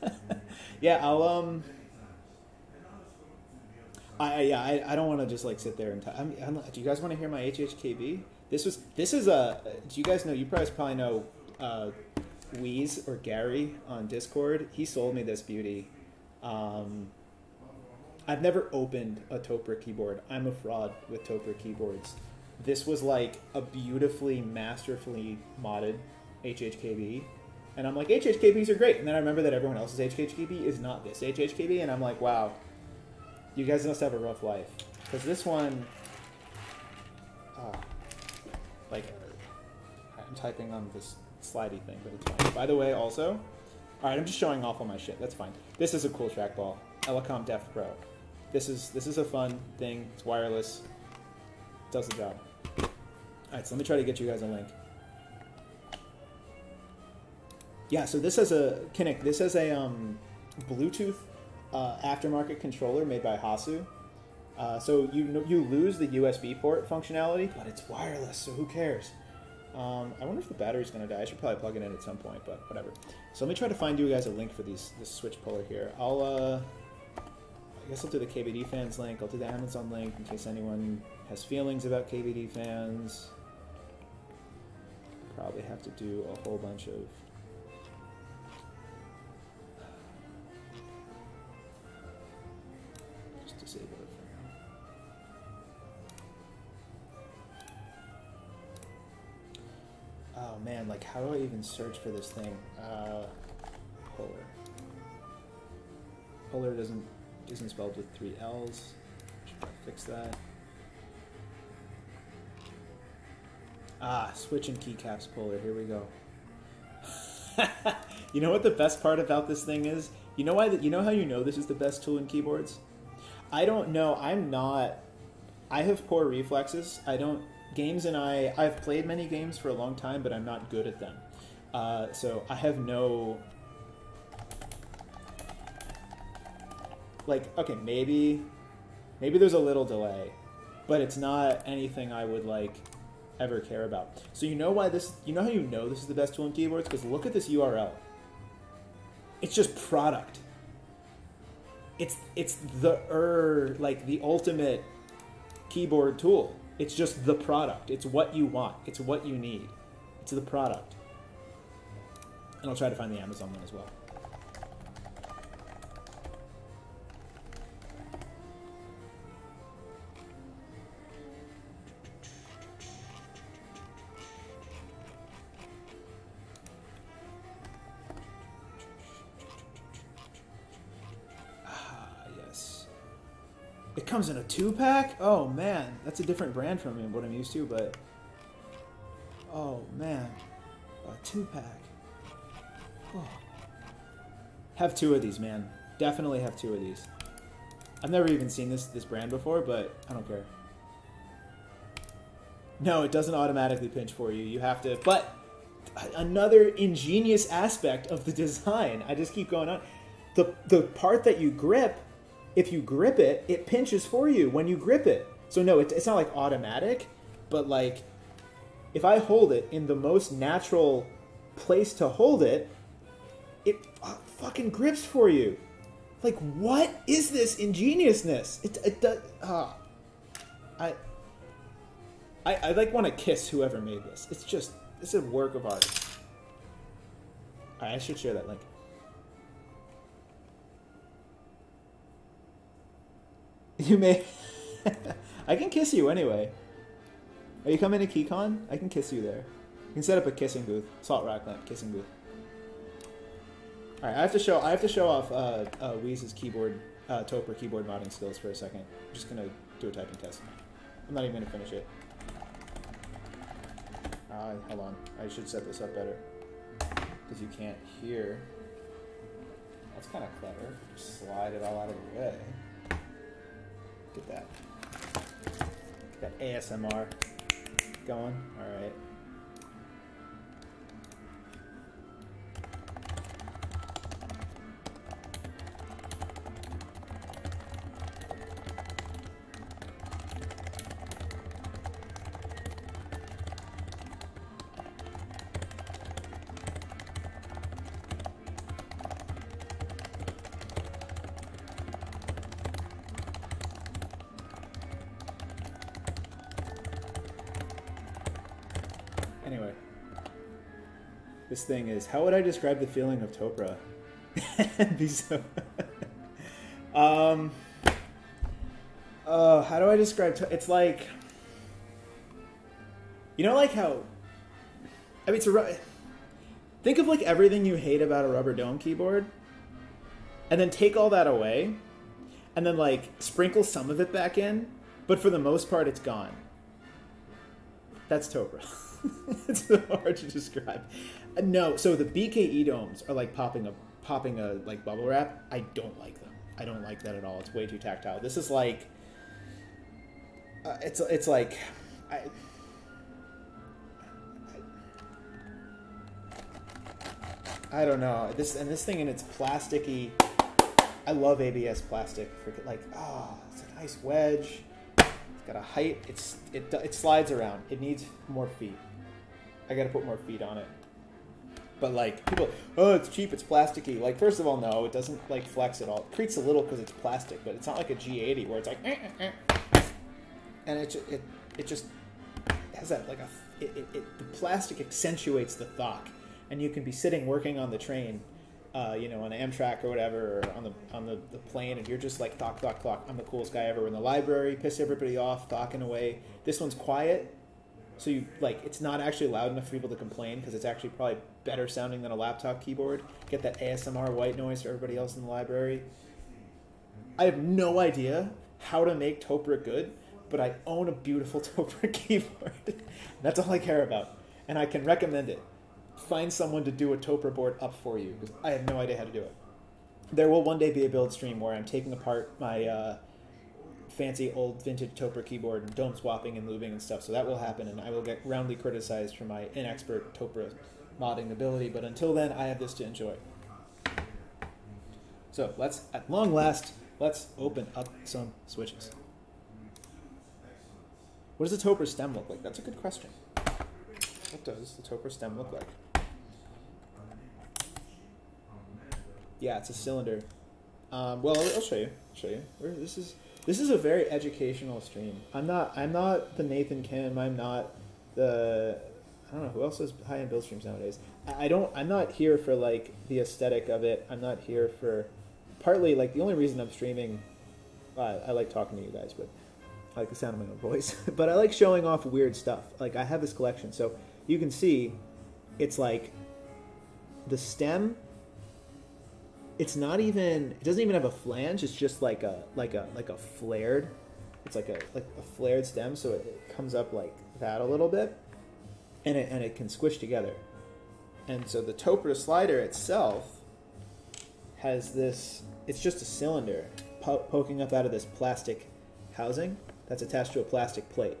yeah, I'll um. I yeah, I, I don't want to just like sit there and. T- I'm, I'm, do you guys want to hear my HHKB? This was this is a. Do you guys know? You guys probably know. Uh, Wheeze or Gary on Discord, he sold me this beauty. Um, I've never opened a Topre keyboard. I'm a fraud with Topre keyboards. This was like a beautifully, masterfully modded HHKB. And I'm like, HHKBs are great. And then I remember that everyone else's HHKB is not this HHKB. And I'm like, wow, you guys must have a rough life. Because this one, uh, like, I'm typing on this slidey thing, but it's fine. By the way, also, all right, I'm just showing off all my shit. That's fine. This is a cool trackball, Elecom DEFT Pro. This is this is a fun thing. It's wireless. Does the job. All right, so let me try to get you guys a link. Yeah, so this has a Kinnick. This has a um, Bluetooth uh, aftermarket controller made by Hasu. Uh, so you you lose the USB port functionality, but it's wireless, so who cares? Um, I wonder if the battery's going to die. I should probably plug it in at some point, but whatever. So let me try to find you guys a link for these this switch puller here. I'll, uh, I guess I'll do the KBDfans link. I'll do the Amazon link in case anyone has feelings about KBDfans. Probably have to do a whole bunch of Oh man, like how do I even search for this thing? Uh, polar. Polar doesn't isn't spelled with three L's. Should fix that. Ah, switch and keycaps polar. Here we go. you know what the best part about this thing is? You know why? That you know how you know this is the best tool in keyboards? I don't know. I'm not. I have poor reflexes. I don't games and I I've played many games for a long time, but I'm not good at them. Uh, so I have no like okay maybe maybe there's a little delay, but it's not anything I would like ever care about. So you know why this? You know how you know this is the best tool in keyboards? Because look at this URL. It's just product. It's it's the er like the ultimate keyboard tool. It's just the product. It's what you want. It's what you need. It's the product. And I'll try to find the Amazon one as well. Comes in a two pack? Oh man, that's a different brand from what I'm used to, but. Oh man. A two pack. Oh. Have two of these, man. Definitely have two of these. I've never even seen this this brand before, but I don't care. No, it doesn't automatically pinch for you. You have to. But another ingenious aspect of the design. I just keep going on. The the part that you grip, if you grip it, it pinches for you when you grip it. So no, it, it's not like automatic, but like if I hold it in the most natural place to hold it, it fucking grips for you. Like, what is this ingeniousness? It, it does. Uh, I, I, I like want to kiss whoever made this. It's just, it's a work of art. I should share that link. You may. I can kiss you anyway. Are you coming to KeyCon? I can kiss you there. You can set up a kissing booth. Salt rock lamp kissing booth. All right, I have to show I have to show off uh, uh, Weeze's keyboard uh, Topre keyboard modding skills for a second. I'm just gonna do a typing test. I'm not even gonna finish it. Uh, hold on, I should set this up better because you can't hear. That's kind of clever. Just slide it all out of the way. Get that. That ASMR going. All right. This thing is how would I describe the feeling of Topre? Um. Uh, how do I describe? To- it's like, you know, like how. I mean, it's a. ru- Think of like everything you hate about a rubber dome keyboard, and then take all that away, and then like sprinkle some of it back in, but for the most part, it's gone. That's Topre. it's so hard to describe. No, so the BKE domes are like popping a popping a like bubble wrap. I don't like them. I don't like that at all. It's way too tactile. This is like uh, it's it's like I, I don't know this and this thing and it's plasticky. I love ABS plastic. Like oh, it's a nice wedge. It's got a height. It's it it slides around. It needs more feet. I got to put more feet on it. But like people, oh, it's cheap. It's plasticky. Like first of all, no, it doesn't like flex at all. It creaks a little because it's plastic, but it's not like a G80 where it's like, eh, eh, eh. and it it it just has that like a it, it, it the plastic accentuates the thock, and you can be sitting working on the train. Uh, you know, on Amtrak or whatever, or on the on the, the plane, and you're just like thock, thock, thock. I'm the coolest guy ever. We're in the library, piss everybody off, thocking away. This one's quiet, so you like it's not actually loud enough for people to complain because it's actually probably better sounding than a laptop keyboard. Get that ASMR white noise for everybody else in the library. I have no idea how to make Topre good, but I own a beautiful Topre keyboard. That's all I care about, and I can recommend it. Find someone to do a Topre board up for you because I have no idea how to do it. There will one day be a build stream where I'm taking apart my uh, fancy old vintage Topre keyboard and dome swapping and lubing and stuff. So that will happen, and I will get roundly criticized for my inexpert Topre modding ability. But until then, I have this to enjoy. So let's, at long last, let's open up some switches. What does the Topre stem look like? That's a good question. What does the Topre stem look like? Yeah, it's a cylinder. Um, well, I'll, show you. I'll show you. This is this is a very educational stream. I'm not I'm not the Nathan Kim. I'm not the I don't know who else does high end build streams nowadays. I, I don't. I'm not here for like the aesthetic of it. I'm not here for partly like the only reason I'm streaming. Uh, I like talking to you guys, but I like the sound of my own voice. but I like showing off weird stuff. Like I have this collection, so you can see it's like the stem it's not even it doesn't even have a flange it's just like a like a like a flared it's like a like a flared stem so it, it comes up like that a little bit and it and it can squish together and so the Topre slider itself has this it's just a cylinder po- poking up out of this plastic housing that's attached to a plastic plate.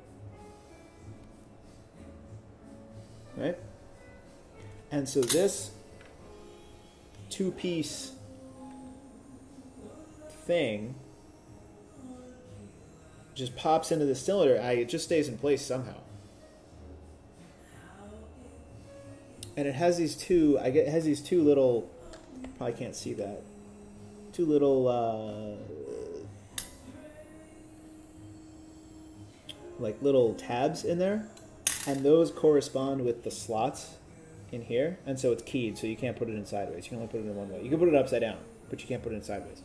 Right? And so this two piece thing just pops into the cylinder. I, it just stays in place somehow. And it has these two. I get it has these two little. Probably can't see that. Two little. Uh, like little tabs in there, and those correspond with the slots in here, and so it's keyed, so you can't put it in sideways. You can only put it in one way. You can put it upside down, but you can't put it in sideways.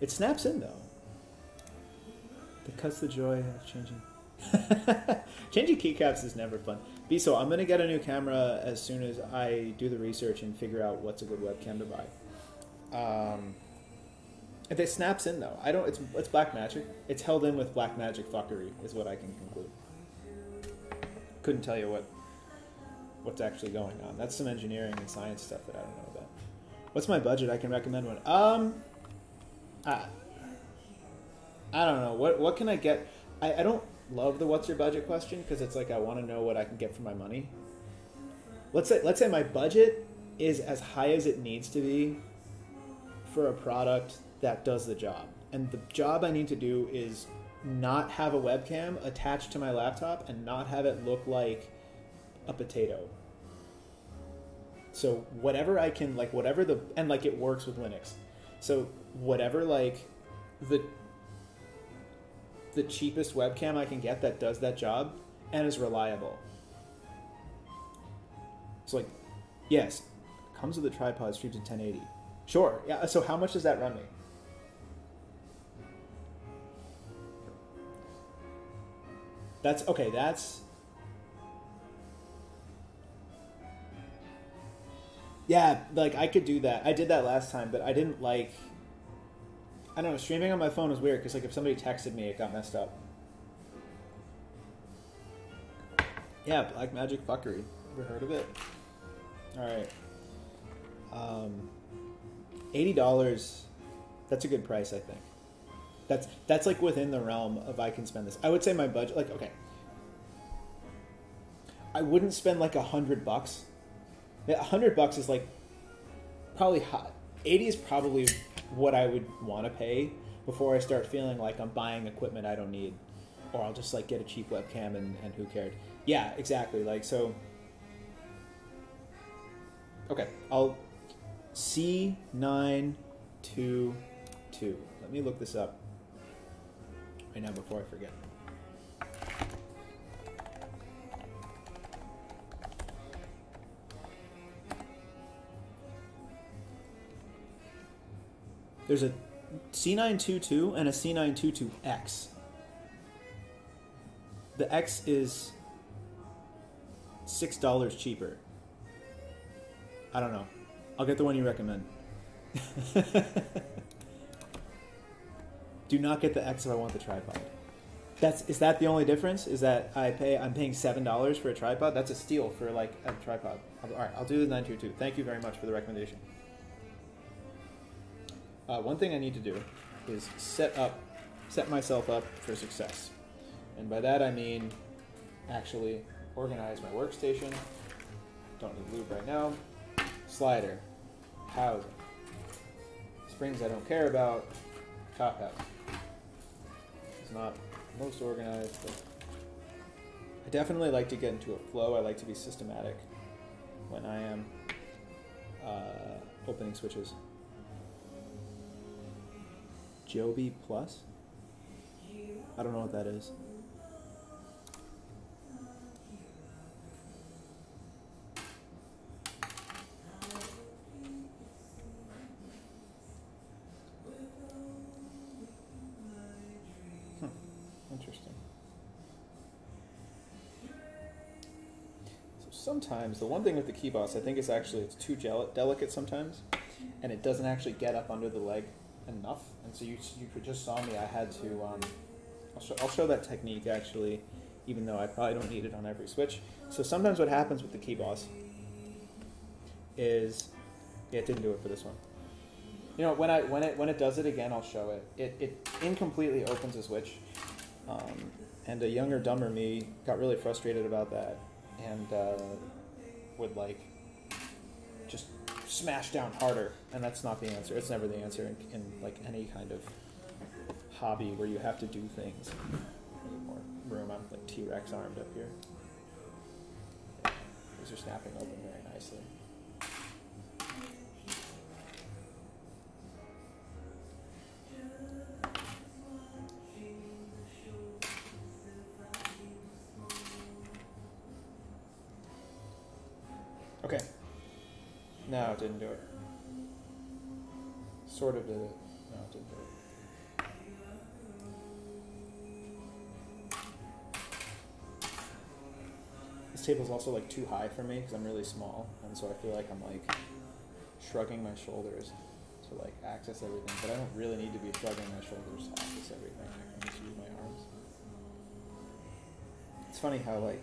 It snaps in though. Because the joy of changing. changing keycaps is never fun. B so I'm gonna get a new camera as soon as I do the research and figure out what's a good webcam to buy. Um, if it snaps in though, I don't. It's it's black magic. It's held in with black magic fuckery, is what I can conclude. Couldn't tell you what what's actually going on. That's some engineering and science stuff that I don't know about. What's my budget? I can recommend one. Um, I, I don't know. What what can I get? I, I don't love the what's your budget question because it's like I want to know what I can get for my money. Let's say let's say my budget is as high as it needs to be for a product that does the job. And the job I need to do is not have a webcam attached to my laptop and not have it look like a potato. So whatever I can like whatever the and like it works with Linux. So whatever like the the cheapest webcam I can get that does that job and is reliable. So like yes, comes with a tripod streams in 1080. Sure. Yeah, so how much does that run me? That's okay, that's Yeah, like I could do that. I did that last time, but I didn't like. I don't know. Streaming on my phone is weird because like if somebody texted me, it got messed up. Yeah, Black Magic fuckery. Ever heard of it? All right. Um, eighty dollars. That's a good price, I think. That's that's like within the realm of I can spend this. I would say my budget. Like okay. I wouldn't spend like a hundred bucks a hundred bucks is like probably hot. Eighty is probably what I would want to pay before I start feeling like I'm buying equipment I don't need, or I'll just like get a cheap webcam and, and who cared? Yeah, exactly. Like so. Okay, I'll C nine two two. Let me look this up right now before I forget. There's a C922 and a C922X. The X is $6 cheaper. I don't know. I'll get the one you recommend. Do not get the X if I want the tripod. That's is that the only difference? Is that I pay I'm paying seven dollars for a tripod? That's a steal for like a tripod. All right, I'll do the 922. Thank you very much for the recommendation. Uh, one thing I need to do is set up, set myself up for success, and by that I mean actually organize my workstation. Don't need lube right now. Slider, housing, springs I don't care about, top housing. It's not most organized, but I definitely like to get into a flow. I like to be systematic when I am uh, opening switches. Joby Plus? I don't know what that is. Interesting. So sometimes the one thing with the key boss, I think is actually it's too delicate sometimes, and it doesn't actually get up under the leg enough. And so you you just saw me. I had to. Um, I'll show, I'll show that technique actually, even though I probably don't need it on every switch. So sometimes what happens with the key boss is yeah, it didn't do it for this one. You know, when I when it when it does it again, I'll show it. It it incompletely opens a switch, um, and a younger, dumber me got really frustrated about that, and uh, would like smash down harder, and that's not the answer. It's never the answer in, in like any kind of hobby where you have to do things. More room. I'm like T Rex armed up here. These are snapping open very nicely. Okay. No, it didn't do it. Sort of did it. No, it didn't do it. This table's also like too high for me because I'm really small, and so I feel like I'm like shrugging my shoulders to like access everything. But I don't really need to be shrugging my shoulders to access everything. I can just use my arms. It's funny how like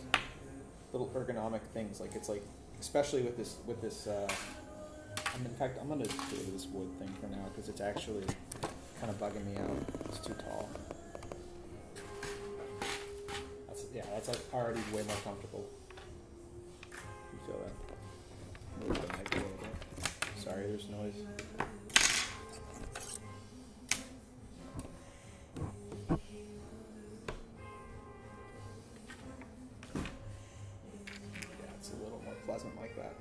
little ergonomic things, like it's like especially with this with this. Uh, I'm in fact I'm gonna get rid of this wood thing for now because it's actually kind of bugging me out. It's too tall. That's yeah, that's like already way more comfortable. You feel that? Move the mic a little bit. Sorry, there's noise. Yeah, it's a little more pleasant like that.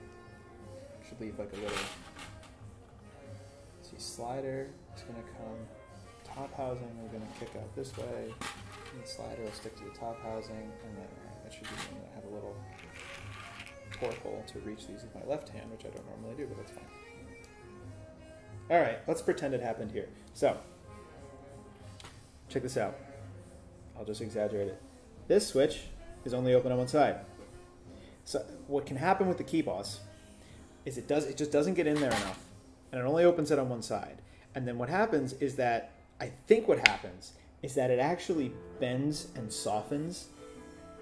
Should leave like a little. Slider is gonna come. Top housing we're gonna kick out this way. And the slider will stick to the top housing, and then uh, it should be gonna have a little porthole to reach these with my left hand, which I don't normally do, but that's fine. All right, let's pretend it happened here. So, check this out. I'll just exaggerate it. This switch is only open on one side. So what can happen with the key boss is it does it just doesn't get in there enough, and it only opens it on one side. And then what happens is that I think what happens is that it actually bends and softens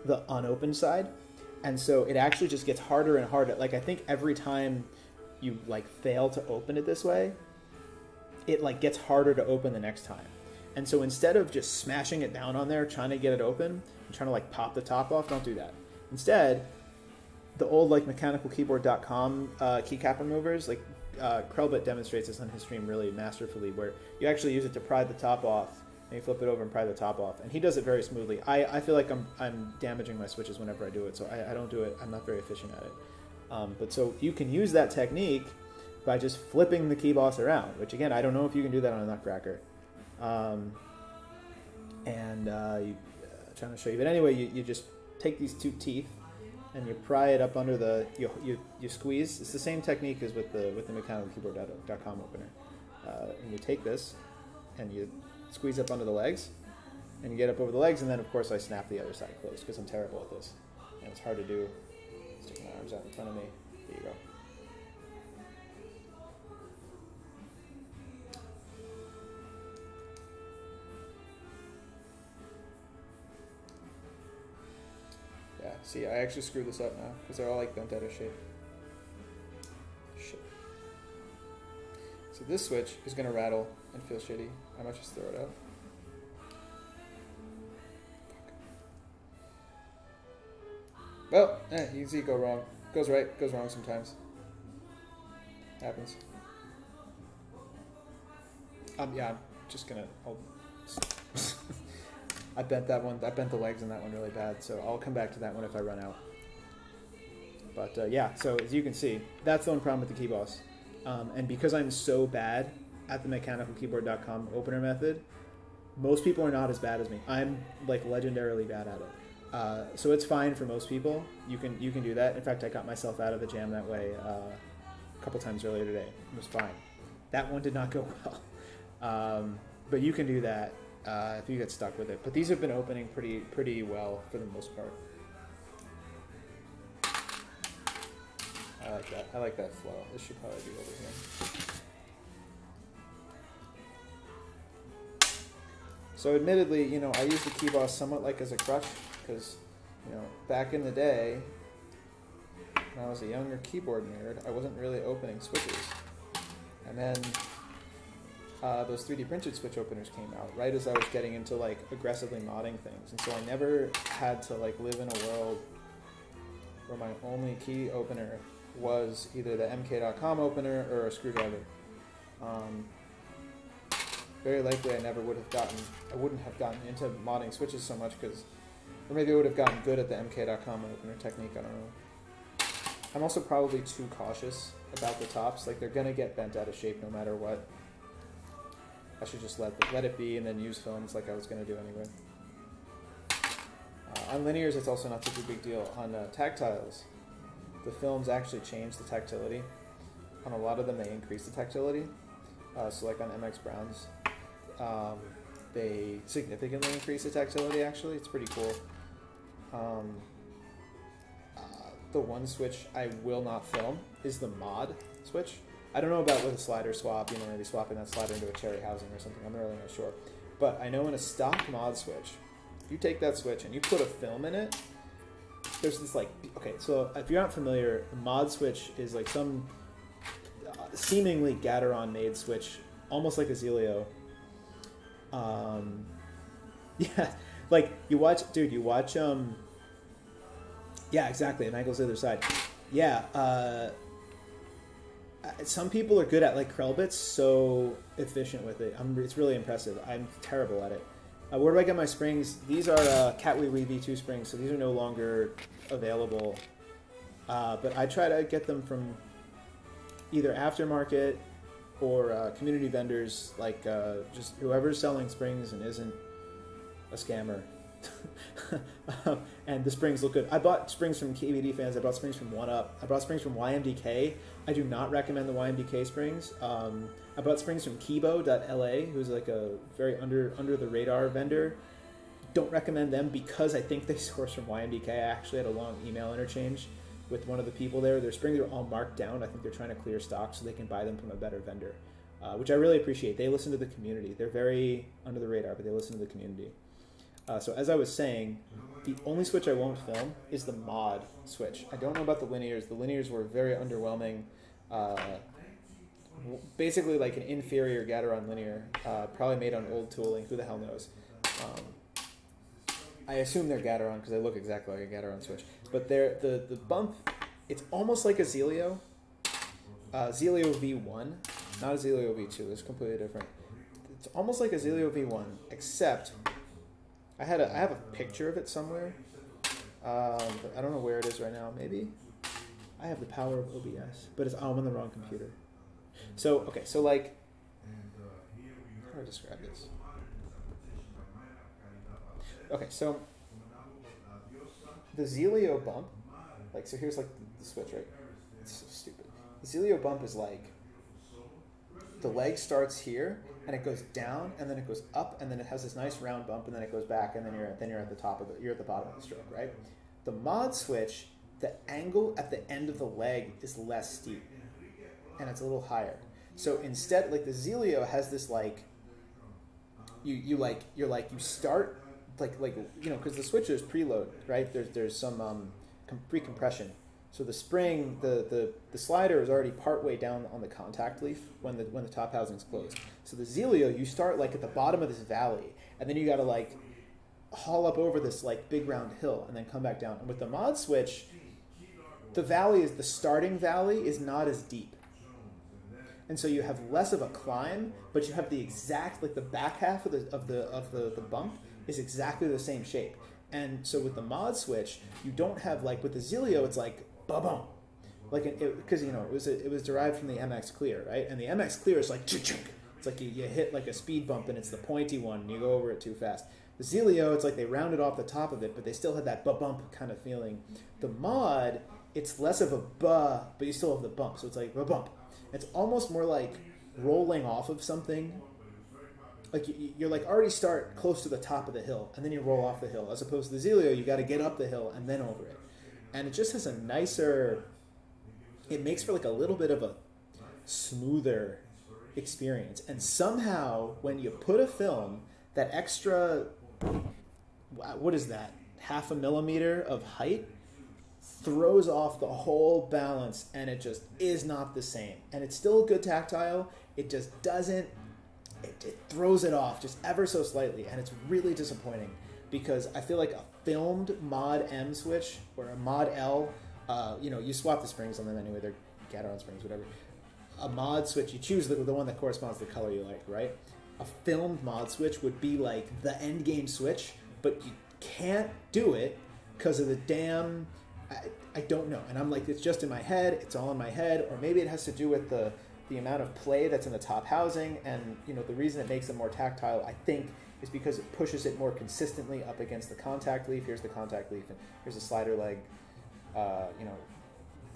the unopened side, and so it actually just gets harder and harder. Like I think every time you like fail to open it this way, it like gets harder to open the next time. And so instead of just smashing it down on there, trying to get it open, and trying to like pop the top off, don't do that. Instead, the old like mechanicalkeyboard.com uh, keycap removers, like uh, Krelbit demonstrates this on his stream really masterfully, where you actually use it to pry the top off, and you flip it over and pry the top off, and he does it very smoothly. I, I feel like I'm I'm damaging my switches whenever I do it, so I, I don't do it. I'm not very efficient at it. Um, but so you can use that technique by just flipping the key boss around, which again I don't know if you can do that on a Nutcracker. Um, and uh, you, uh, trying to show you, but anyway, you, you just take these two teeth and you pry it up under the you, you, you squeeze. It's the same technique as with the with the mechanicalkeyboard.com opener. Uh, and you take this and you squeeze up under the legs, and you get up over the legs, and then of course I snap the other side closed because I'm terrible at this, and it's hard to do. Stick my arms out in front of me. There you go. Yeah, see, I actually screwed this up now because they're all like bent out of shape. Shit. So this switch is gonna rattle and feel shitty. I might just throw it out. Well, eh, you see go wrong. Goes right, goes wrong sometimes. Happens. Um, yeah, I'm just gonna. I'll, I bent that one. I bent the legs in that one really bad, so I'll come back to that one if I run out. But uh, yeah, so as you can see, that's the one problem with the key boss. Um, and because I'm so bad at the mechanicalkeyboard.com opener method, most people are not as bad as me. I'm like legendarily bad at it. Uh, so it's fine for most people. You can you can do that. In fact, I got myself out of the jam that way uh, a couple times earlier today. It was fine. That one did not go well, um, but you can do that uh, if you get stuck with it. But these have been opening pretty pretty well for the most part. I like that. I like that flow. This should probably be over here. So admittedly, you know, I use the key boss somewhat like as a crutch because, you know, back in the day, when I was a younger keyboard nerd, I wasn't really opening switches. And then uh, those 3D printed switch openers came out right as I was getting into like aggressively modding things, and so I never had to like live in a world where my only key opener was either the MK.com opener or a screwdriver. Um, very likely, I never would have gotten, I wouldn't have gotten into modding switches so much because, or maybe I would have gotten good at the MK.com opener technique. I don't know. I'm also probably too cautious about the tops. Like they're gonna get bent out of shape no matter what. I should just let let it be and then use films like I was gonna do anyway. Uh, on linears, it's also not such a big deal. On uh, tactiles, the films actually change the tactility. On a lot of them, they increase the tactility. Uh, so, like on MX Browns, um, they significantly increase the tactility. Actually, it's pretty cool. Um, uh, the one switch I will not film is the mod switch. I don't know about with a slider swap, you know, maybe swapping that slider into a cherry housing or something. I'm really not sure. But I know in a stock mod switch, if you take that switch and you put a film in it, there's this like okay. So if you're not familiar, mod switch is like some uh, seemingly Gateron made switch, almost like a Zealio. Um, yeah, like you watch, dude. You watch. Um, yeah, exactly. And goes the other side. Yeah. Uh, some people are good at like Krelbit's so efficient with it. I'm, it's really impressive. I'm terrible at it. Uh, where do I get my springs? These are uh, Catwee V2 springs, so these are no longer available. Uh, but I try to get them from either aftermarket or uh, community vendors, like uh, just whoever's selling springs and isn't a scammer. and the springs look good. I bought springs from KBDfans. I bought springs from One Up. I bought springs from YMDK. I do not recommend the YMDK springs. Um, I bought springs from Kibo.la, who's like a very under under the radar vendor. Don't recommend them because I think they source from YMDK. I actually had a long email interchange with one of the people there. Their springs are all marked down. I think they're trying to clear stock so they can buy them from a better vendor, uh, which I really appreciate. They listen to the community. They're very under the radar, but they listen to the community. Uh, so as I was saying, the only switch I won't film is the mod switch. I don't know about the linears. The linears were very underwhelming. Uh, basically like an inferior Gateron linear, uh, probably made on old tooling. Who the hell knows? Um, I assume they're Gateron because they look exactly like a Gateron switch. But they're, the, the bump, it's almost like a Zealio. Uh, Zealio V1, not a Zealio V2. It's completely different. It's almost like a Zealio V1, except I had a, I have a picture of it somewhere. Um, I don't know where it is right now. Maybe I have the power of OBS, but it's I'm on the wrong computer. So okay, so like, how do I describe this? Okay, so the Zealio bump, like so here's like the switch, right? It's so stupid. The Zealio bump is like the leg starts here and it goes down and then it goes up and then it has this nice round bump and then it goes back and then you're then you're at the top of the you're at the bottom of the stroke, right? The mod switch, the angle at the end of the leg is less steep and it's a little higher. So instead, like the Zealio has this like you you like you're like you start like like you know because the switch is preload right. There's there's some um, pre-compression so the spring, the, the, the slider is already partway down on the contact leaf when the when the top housing is closed. So the Zealio, you start like at the bottom of this valley, and then you got to like haul up over this like big round hill and then come back down. And with the mod switch, the valley is the starting valley is not as deep. And so you have less of a climb, but you have the exact like the back half of the of the of the, the bump is exactly the same shape. And so with the mod switch, you don't have like with the Zealio, it's like ba boom, like because you know it was a, it was derived from the MX Clear, right? And the MX Clear is like it's like you, you hit like a speed bump and it's the pointy one and you go over it too fast. The Zealio, it's like they rounded off the top of it, but they still had that ba bump kind of feeling. The mod, it's less of a buh, but you still have the bump, so it's like a bump. It's almost more like rolling off of something. Like you're like already start close to the top of the hill, and then you roll off the hill. As opposed to the Zealio, you got to get up the hill and then over it and it just has a nicer it makes for like a little bit of a smoother experience and somehow when you put a film that extra what is that half a millimeter of height throws off the whole balance and it just is not the same. And it's still a good tactile. It just doesn't it, it throws it off just ever so slightly and it's really disappointing because I feel like a filmed mod M switch or a mod L, uh, you know, you swap the springs on them anyway, they're Gateron springs, whatever. A mod switch, you choose the, the one that corresponds to the color you like, right? A filmed mod switch would be like the end game switch, but you can't do it because of the damn. I, I don't know, and I'm like, it's just in my head. It's all in my head, or maybe it has to do with the the amount of play that's in the top housing, and you know the reason it makes it more tactile. I think is because it pushes it more consistently up against the contact leaf. Here's the contact leaf, and here's a slider leg, uh, you know,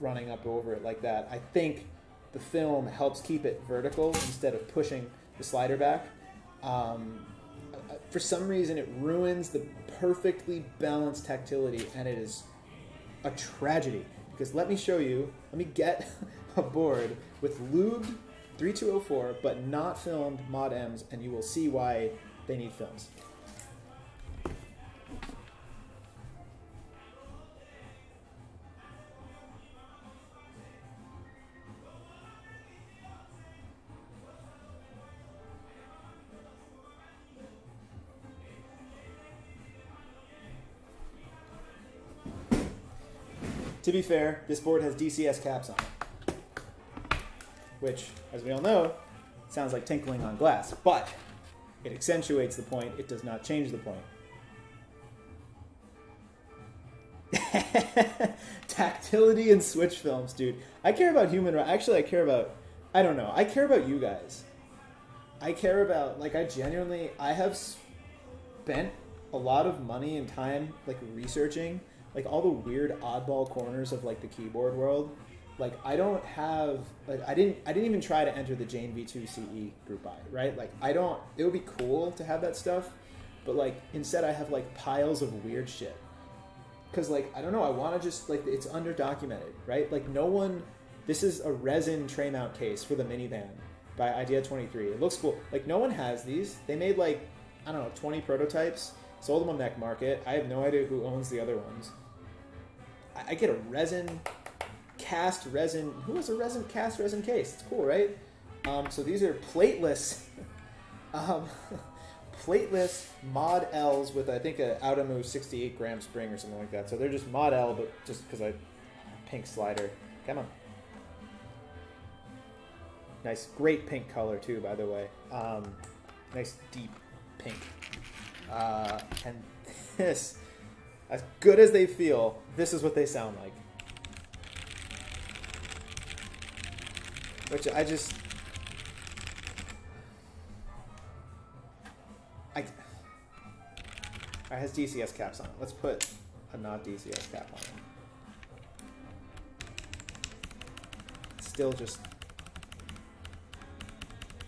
running up over it like that. I think the film helps keep it vertical instead of pushing the slider back. Um, uh, for some reason, it ruins the perfectly balanced tactility, and it is a tragedy. Because let me show you, let me get a board with lubed 3204 but not filmed mod M's, and you will see why they need films. To be fair, this board has DCS caps on it, which, as we all know, sounds like tinkling on glass, but it accentuates the point, it does not change the point. Tactility and switch films, dude. I care about human Actually, I care about. I don't know. I care about you guys. I care about. Like, I genuinely. I have spent a lot of money and time, like, researching like all the weird oddball corners of like the keyboard world. Like I don't have like I didn't I didn't even try to enter the Jane V2 CE group I, right? Like I don't it would be cool to have that stuff, but like instead I have like piles of weird shit. Cuz like I don't know, I want to just like it's underdocumented, right? Like no one this is a resin tray mount case for the minivan by Idea 23. It looks cool. Like no one has these. They made like I don't know, 20 prototypes, sold them on Mech Market. I have no idea who owns the other ones. I get a resin cast resin. Who has a resin cast resin case? It's cool, right? Um, so these are plateless, um, plateless mod L's with I think a Outemu 68 gram spring or something like that. So they're just mod L, but just because I pink slider. Come on. Nice, great pink color too, by the way. Um, nice deep pink. Uh, and this as good as they feel, this is what they sound like. Which I just. I. It has DCS caps on. Let's put a not DCS cap on it. still just.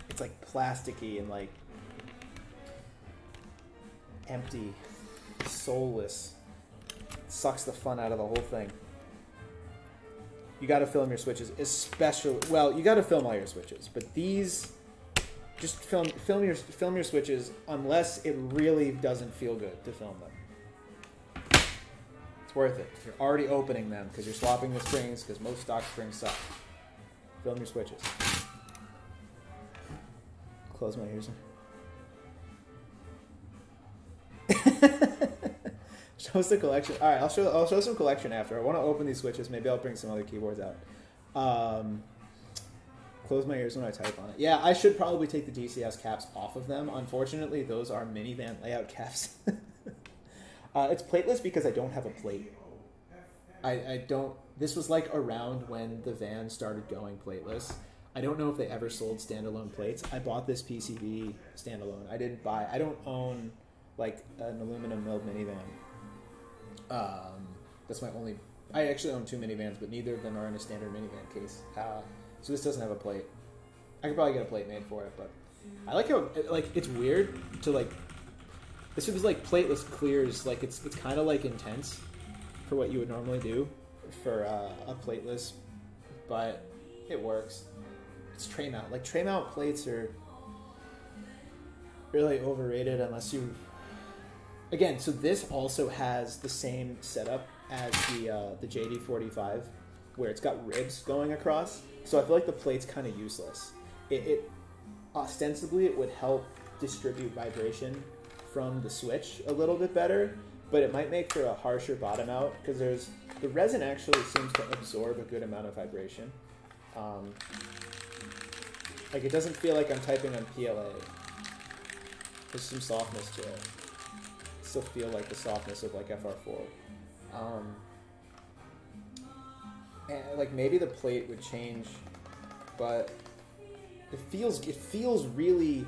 It's like plasticky and like empty, soulless sucks the fun out of the whole thing. You got to film your switches, especially. Well, you got to film all your switches, but these, just film film your film your switches unless it really doesn't feel good to film them. It's worth it. You're already opening them because you're swapping the springs because most stock springs suck. Film your switches. Close my ears. Show us the collection. All right, I'll show. I'll show some collection after. I want to open these switches. Maybe I'll bring some other keyboards out. Um, close my ears when I type on it. Yeah, I should probably take the DCS caps off of them. Unfortunately, those are minivan layout caps. uh, it's plateless because I don't have a plate. I, I don't. This was like around when the van started going plateless. I don't know if they ever sold standalone plates. I bought this PCB standalone. I didn't buy. I don't own like an aluminum milled minivan. Um, that's my only. I actually own two minivans, but neither of them are in a standard minivan case. Uh, so this doesn't have a plate. I could probably get a plate made for it, but I like how like it's weird to like. This was like plateless clears. Like it's it's kind of like intense for what you would normally do for uh, a plateless, but it works. It's tray mount. Like tray mount plates are really overrated unless you again, so this also has the same setup as the uh, the JD45, where it's got ribs going across. So I feel like the plate's kind of useless. It, it ostensibly it would help distribute vibration from the switch a little bit better, but it might make for a harsher bottom out because there's the resin actually seems to absorb a good amount of vibration. Um, like it doesn't feel like I'm typing on PLA. There's some softness to it. Still feel like the softness of like FR4. Um, and like maybe the plate would change, but it feels it feels really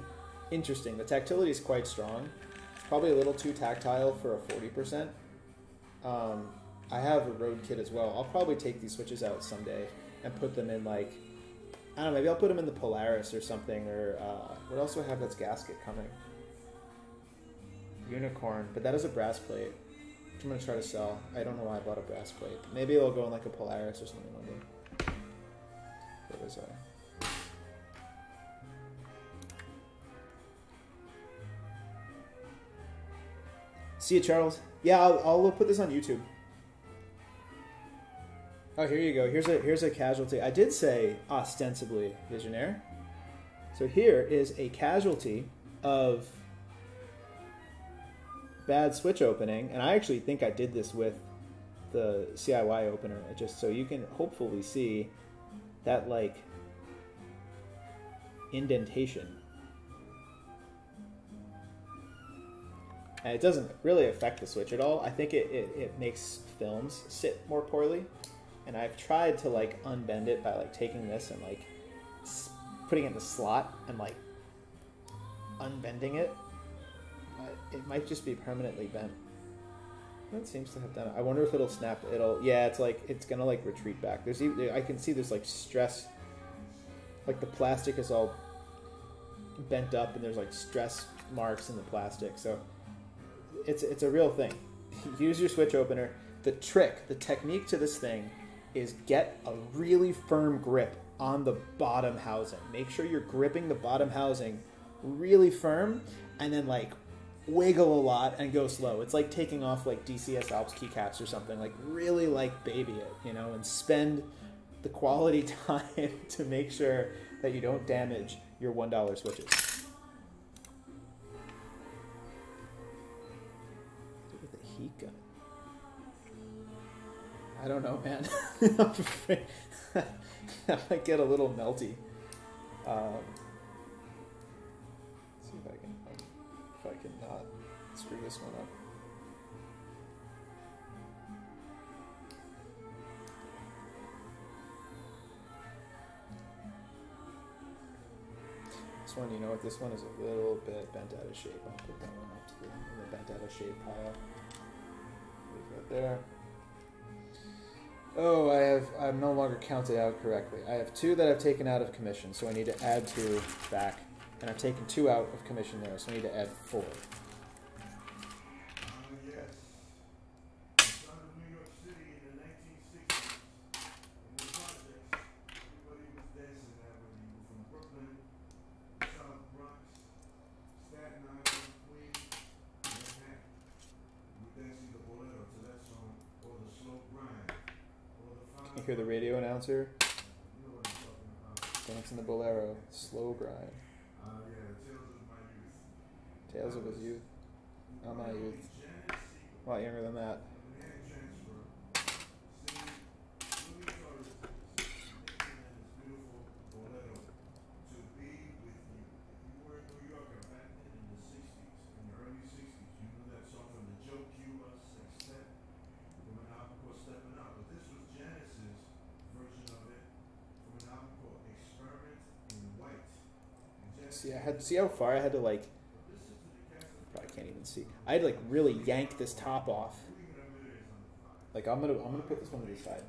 interesting. The tactility is quite strong. It's probably a little too tactile for a forty percent. Um, I have a Roadkit as well. I'll probably take these switches out someday and put them in like I don't know. Maybe I'll put them in the Polaris or something. Or uh, what else do I have that's gasket coming? Unicorn, but that is a brass plate. I'm gonna try to sell. I don't know why I bought a brass plate. Maybe it'll go in like a Polaris or something one day. What was I? See you, Charles. Yeah, I'll, I'll put this on YouTube. Oh, here you go. Here's a here's a casualty. I did say ostensibly visionaire. So here is a casualty of bad switch opening, and I actually think I did this with the CIY opener, just so you can hopefully see that like indentation. And it doesn't really affect the switch at all. I think it, it, it makes films sit more poorly and I've tried to like unbend it by like taking this and like putting it in the slot and like unbending it. It might just be permanently bent. That seems to have done it. I wonder if it'll snap. It'll yeah. It's like it's gonna like retreat back. There's even I can see there's like stress. Like the plastic is all bent up and there's like stress marks in the plastic. So it's it's a real thing. Use your switch opener. The trick, the technique to this thing is get a really firm grip on the bottom housing. Make sure you're gripping the bottom housing really firm and then like wiggle a lot and go slow. It's like taking off like DCS Alps keycaps or something. Like really like baby it, you know, and spend the quality time to make sure that you don't damage your $1 switches. Look at the heat gun. I don't know, man. I'm afraid I might get a little melty. Um, can not screw this one up. This one, you know what? This one is a little bit bent out of shape. I'll put that one up to the, the bent out of shape pile. Leave that there. Oh, I have. I'm no longer counted out correctly. I have two that I've taken out of commission, so I need to add two back, and I've taken two out of commission there, so I need to add four. You hear the radio announcer dancing the bolero, slow grind. Tales of his youth. Not my youth. A lot younger than that. See, I had see how far I had to like. Probably can't even see. I had to like really yank this top off. Like I'm gonna I'm gonna put this one to the side.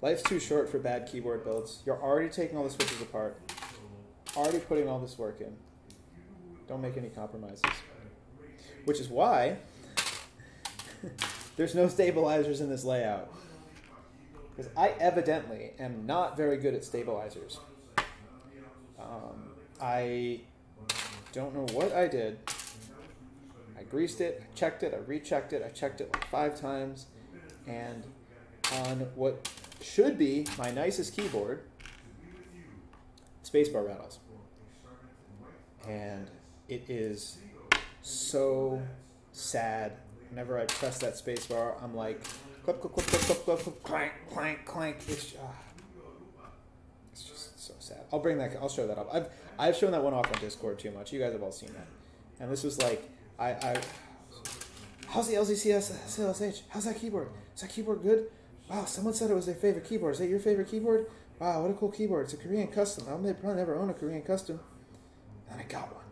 Life's too short for bad keyboard builds. You're already taking all the switches apart. Already putting all this work in. Don't make any compromises. Which is why there's no stabilizers in this layout. Because I evidently am not very good at stabilizers. Um, I don't know what I did. I greased it, I checked it, I rechecked it, I checked it like five times, and on what should be my nicest keyboard, spacebar rattles. And it is so sad. Whenever I press that spacebar, I'm like, clank, clank, clank. It's, uh, it's just so sad. I'll bring that. I'll show that up. I've I've shown that one off on Discord too much. You guys have all seen that. And this was like, I, I how's the LZCS CLSH? How's that keyboard? Is that keyboard good? Wow, someone said it was their favorite keyboard. Is that your favorite keyboard? Wow, what a cool keyboard. It's a Korean custom. I'll probably never own a Korean custom. And I got one.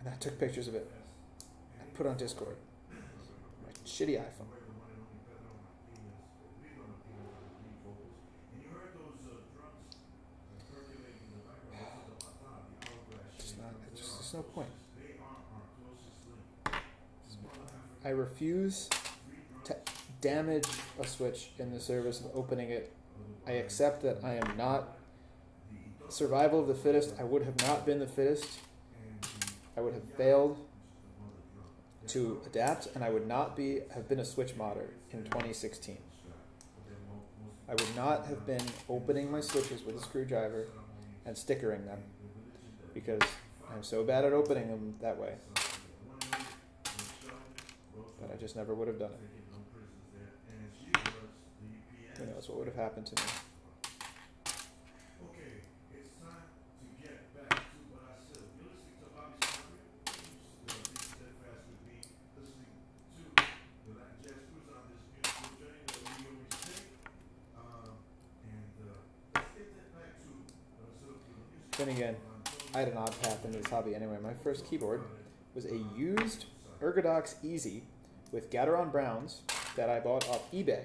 And I took pictures of it. And put on Discord. Shitty iPhone. Just not, just, there's no point. I refuse to damage a switch in the service of opening it. I accept that I am not survival of the fittest. I would have not been the fittest. I would have failed to adapt, and I would not be have been a switch modder in 2016. I would not have been opening my switches with a screwdriver and stickering them because I'm so bad at opening them that way that I just never would have done it. Who knows what would have happened to me? Then again, I had an odd path into this hobby anyway. My first keyboard was a used ErgoDox EZ with Gateron Browns that I bought off eBay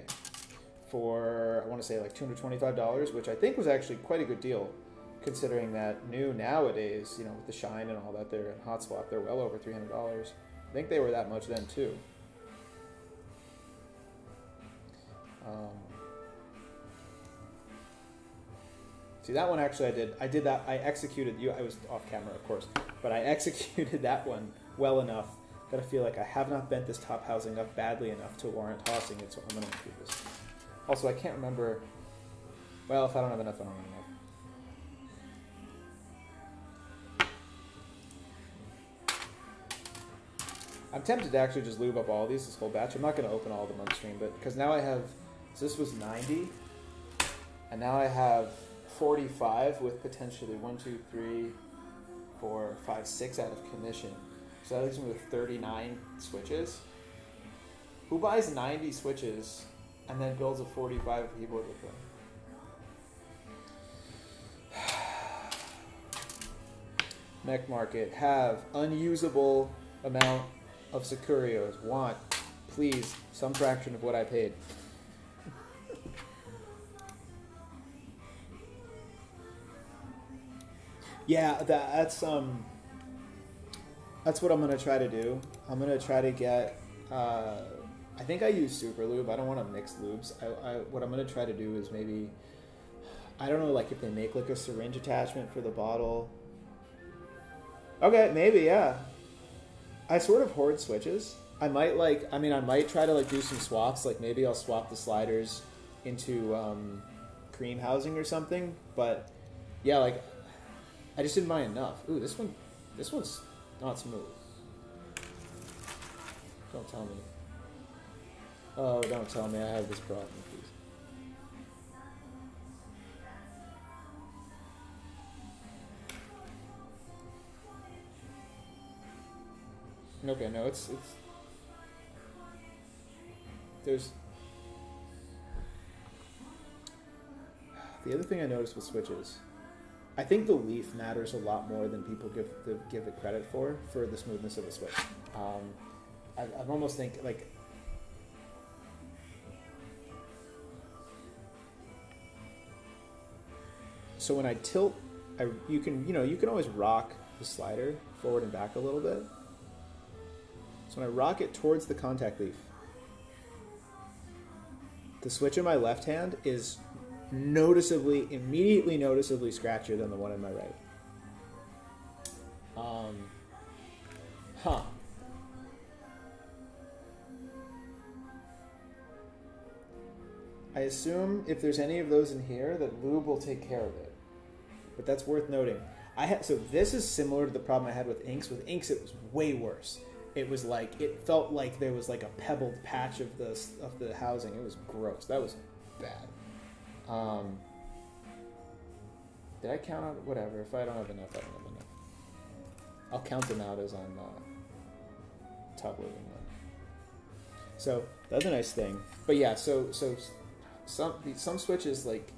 for I want to say like two hundred twenty-five dollars, which I think was actually quite a good deal, considering that new nowadays, you know, with the shine and all that, they're in hot swap, they're well over three hundred dollars. I think they were that much then too. Um, see that one actually I did I did that I executed you I was off camera of course but I executed that one well enough that I feel like I have not bent this top housing up badly enough to warrant tossing it so I'm going to include this. Also, I can't remember. Well, if I don't have enough, I don't enough. I'm tempted to actually just lube up all these this whole batch. I'm not going to open all of them on stream, but because now I have. So this was 90, and now I have 45 with potentially one, two, three, four, five, six out of commission. So that leaves me with 39 switches. Who buys 90 switches and then builds a 45 keyboard with them? Mech Market have unusable amount of Sakurios. Want, please, some fraction of what I paid. Yeah, that, that's um that's what I'm gonna try to do. I'm gonna try to get. Uh, I think I use super lube. I don't want to mix lubes. I, I, what I'm gonna try to do is maybe. I don't know, like if they make like a syringe attachment for the bottle. Okay, maybe yeah. I sort of hoard switches. I might like. I mean, I might try to like do some swaps. Like maybe I'll swap the sliders into um, cream housing or something. But yeah, like I just didn't buy enough. Ooh, this one. This one's not smooth. Don't tell me. Oh, don't tell me I have this problem, please. Okay, no, it's it's there's the other thing I noticed with switches I think the leaf matters a lot more than people give give it credit for for the smoothness of the switch. Um, I, I almost think like so when I tilt, I you can you know you can always rock the slider forward and back a little bit. So when I rock it towards the contact leaf, the switch in my left hand is noticeably, immediately noticeably scratchier than the one in my right. Um, huh. I assume if there's any of those in here, that lube will take care of it. But that's worth noting. I had so this is similar to the problem I had with inks. With inks, it was way worse. It was like it felt like there was like a pebbled patch of the of the housing. It was gross. That was bad. Um, did I count out whatever? If I don't have enough, I don't have enough. I'll count them out as I'm uh, top loading them. So that's a nice thing. But yeah, so so some some switches like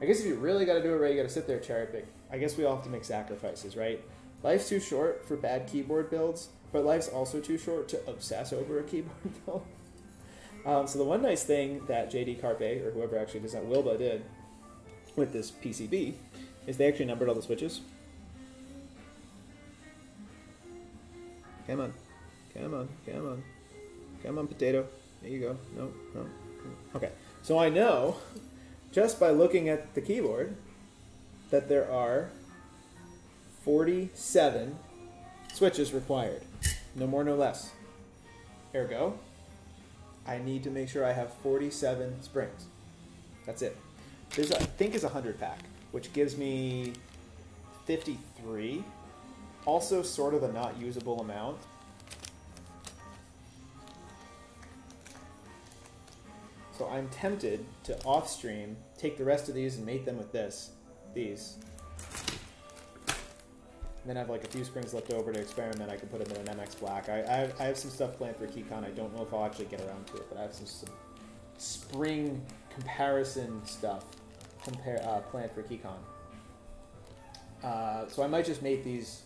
I guess if you really got to do it right, you got to sit there cherry pick. I guess we all have to make sacrifices, right? Life's too short for bad keyboard builds, but life's also too short to obsess over a keyboard build. Um, so the one nice thing that JD Carpe or whoever actually designed Wilba did with this PCB is they actually numbered all the switches. Come on, come on, come on, come on, potato. There you go. No, no. Okay. So I know just by looking at the keyboard that there are 47 switches required. No more, no less. Ergo, I need to make sure I have 47 springs. That's it. There's, I think, is a 100 pack, which gives me 53. Also, sort of a not usable amount. So I'm tempted to off stream take the rest of these and mate them with this, these. Then I have like a few springs left over to experiment. I can put them in an MX Black. I, I, have, I have some stuff planned for KeyCon. I don't know if I'll actually get around to it, but I have some, some spring comparison stuff compare uh, planned for KeyCon. Uh, so I might just make these,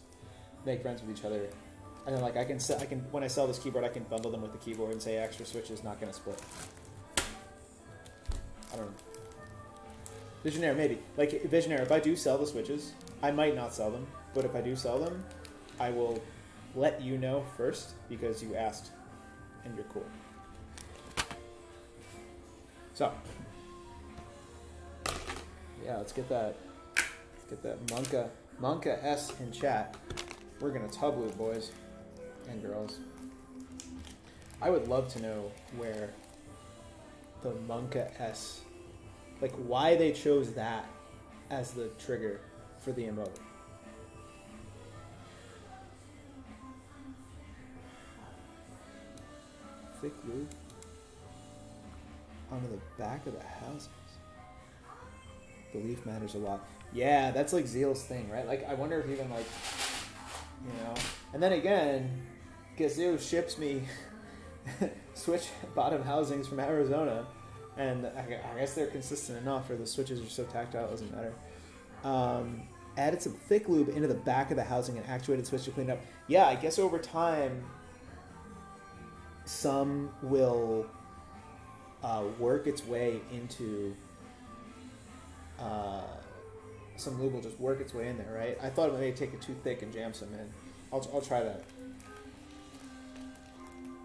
make friends with each other, and then like I can, I can when I sell this keyboard, I can bundle them with the keyboard and say extra switch is not going to split. I don't know. Visionaire, maybe. Like, Visionaire, if I do sell the Switches, I might not sell them, but if I do sell them, I will let you know first because you asked and you're cool. So, yeah, let's get that. Let's get that Monka Monka S in chat. We're gonna tub lube, boys and girls. I would love to know where the Monka S like why they chose that as the trigger for the emote. Thick lube onto the back of the houses. Belief matters a lot. Yeah, that's like Zeal's thing, right? Like I wonder if even like you know. And then again, Gazzew ships me switch bottom housings from Arizona and I, guess they're consistent enough, or the switches are so tactile it doesn't matter. Um, added some thick lube into the back of the housing and actuated switch to clean up. Yeah, I guess over time, some will uh, work its way into. Uh, some lube will just work its way in there, right? I thought it may take it too thick and jam some in. I'll, I'll try that.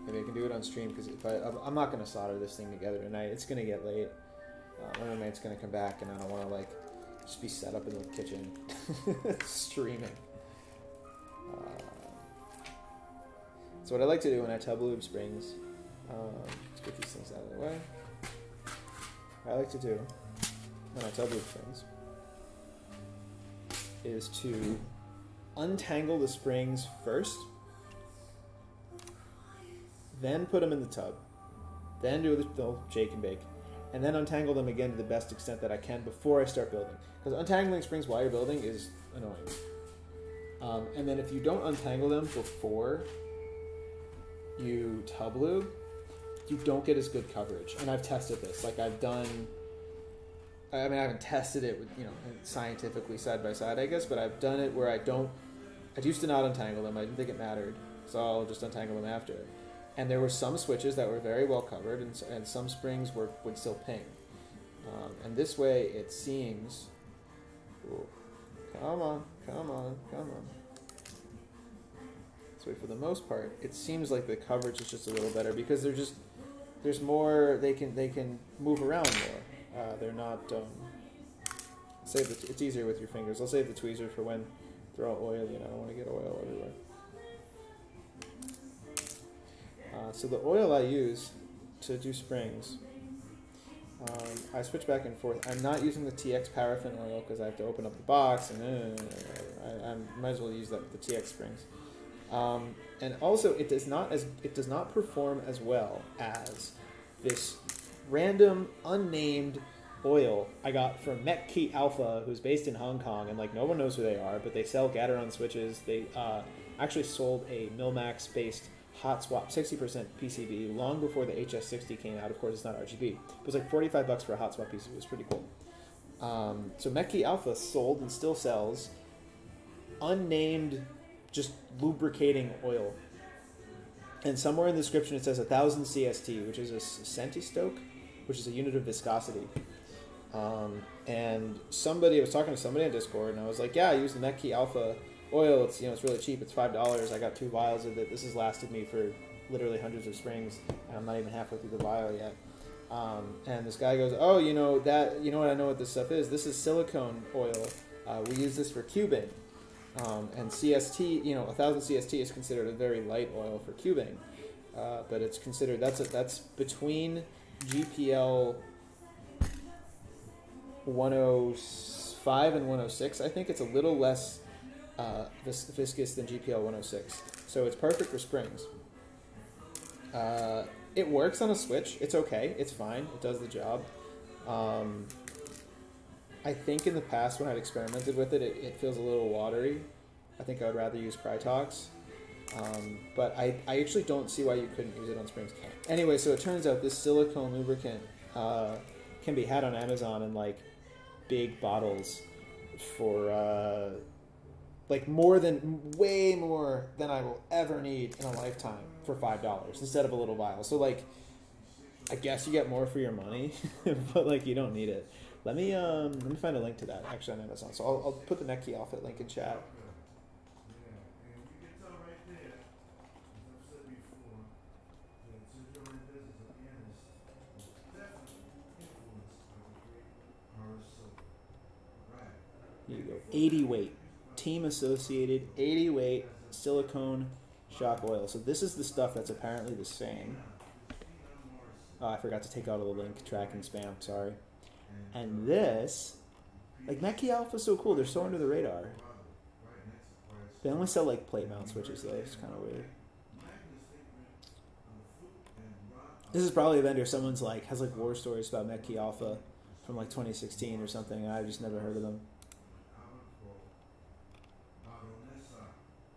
Maybe I can do it on stream because if I, I'm not going to solder this thing together tonight. It's going to get late. Uh, my roommate's going to come back, and I don't want to like just be set up in the kitchen streaming. Uh, so what I like to do when I tub lube springs, um, let's get these things out of the way. What I like to do when I tub lube springs is to untangle the springs first then put them in the tub, then do the shake and bake, and then untangle them again to the best extent that I can before I start building. Because untangling springs while you're building is annoying. Um, and then if you don't untangle them before you tub lube, you don't get as good coverage. And I've tested this. Like I've done. I mean, I haven't tested it with you know scientifically side by side, I guess, but I've done it where I don't. I used to not untangle them. I didn't think it mattered, so I'll just untangle them after and there were some switches that were very well covered, and, and some springs were would still ping. Um, and this way, it seems. Ooh, come on, come on, come on. Way, for the most part, it seems like the coverage is just a little better because there's just there's more they can they can move around more. Uh, they're not. Um, save the. It's easier with your fingers. I'll save the tweezers for when they're all oily, and I don't want to get oil everywhere. Uh, so the oil I use to do springs, um, I switch back and forth. I'm not using the TX paraffin oil because I have to open up the box, and uh, I, I might as well use that the TX springs. Um, and also, it does not as it does not perform as well as this random unnamed oil I got from Metkey Alpha, who's based in Hong Kong, and like no one knows who they are, but they sell Gateron switches. They uh, actually sold a Mill-Max based hot swap 60% PCB long before the HS60 came out. Of course, it's not RGB. It was like 45 bucks for a hot swap PCB. It was pretty cool. Um, so Metkey Alpha sold and still sells unnamed, just lubricating oil. And somewhere in the description it says 1000 CST, which is a centistoke, which is a unit of viscosity. Um, and somebody I was talking to somebody on Discord, and I was like, "Yeah, I use the Metkey Alpha oil. It's you know it's really cheap. It's five dollars. I got two vials of it. This has lasted me for literally hundreds of springs, and I'm not even halfway through the vial yet." Um, and this guy goes, "Oh, you know that? You know what? I know what this stuff is. This is silicone oil. Uh, we use this for cubing, um, and CST. You know, a thousand CST is considered a very light oil for cubing, uh, but it's considered that's a, that's between GPL 105 and 106. I think it's a little less uh, vis- viscous than GPL 106. So it's perfect for springs. Uh, it works on a switch. It's okay. It's fine. It does the job. Um, I think in the past when I'd experimented with it, it, it feels a little watery. I think I would rather use Krytox. Um, but I, I actually don't see why you couldn't use it on springs. Anyway, so it turns out this silicone lubricant uh, can be had on Amazon in like big bottles for uh, like more than way more than I will ever need in a lifetime for five dollars instead of a little vial. So like, I guess you get more for your money, but like you don't need it. Let me um let me find a link to that actually on Amazon. So I'll, I'll put the Metkey Alpha link in chat. Here you go. 80 weight. Team associated 80 weight silicone shock oil. So this is the stuff that's apparently the same. Oh, I forgot to take out of the link tracking spam. Sorry. And this, like Metkey Alpha, is so cool. They're so under the radar. They only sell like plate mount switches though. It's kind of weird. This is probably a vendor someone's like has like war stories about Metkey Alpha from like 2016 or something. I've just never heard of them.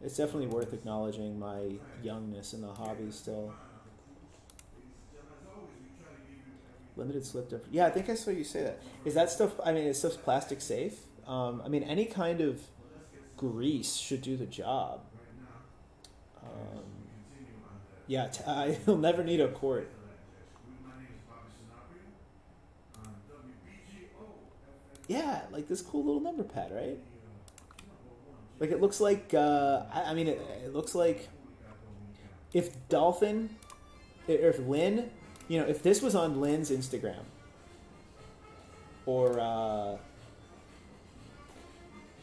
It's definitely worth acknowledging my youngness in the hobby still. Limited slip difference. Yeah, I think I saw you say that. Is that stuff? I mean, is stuff plastic safe? Um, I mean, any kind of grease should do the job. Um, yeah, t- I, you'll never need a quart. Yeah, like this cool little number pad, right? Like it looks like. Uh, I, I mean, it, it looks like if Dolphin, if Lynn, you know, if this was on Lynn's Instagram, or uh,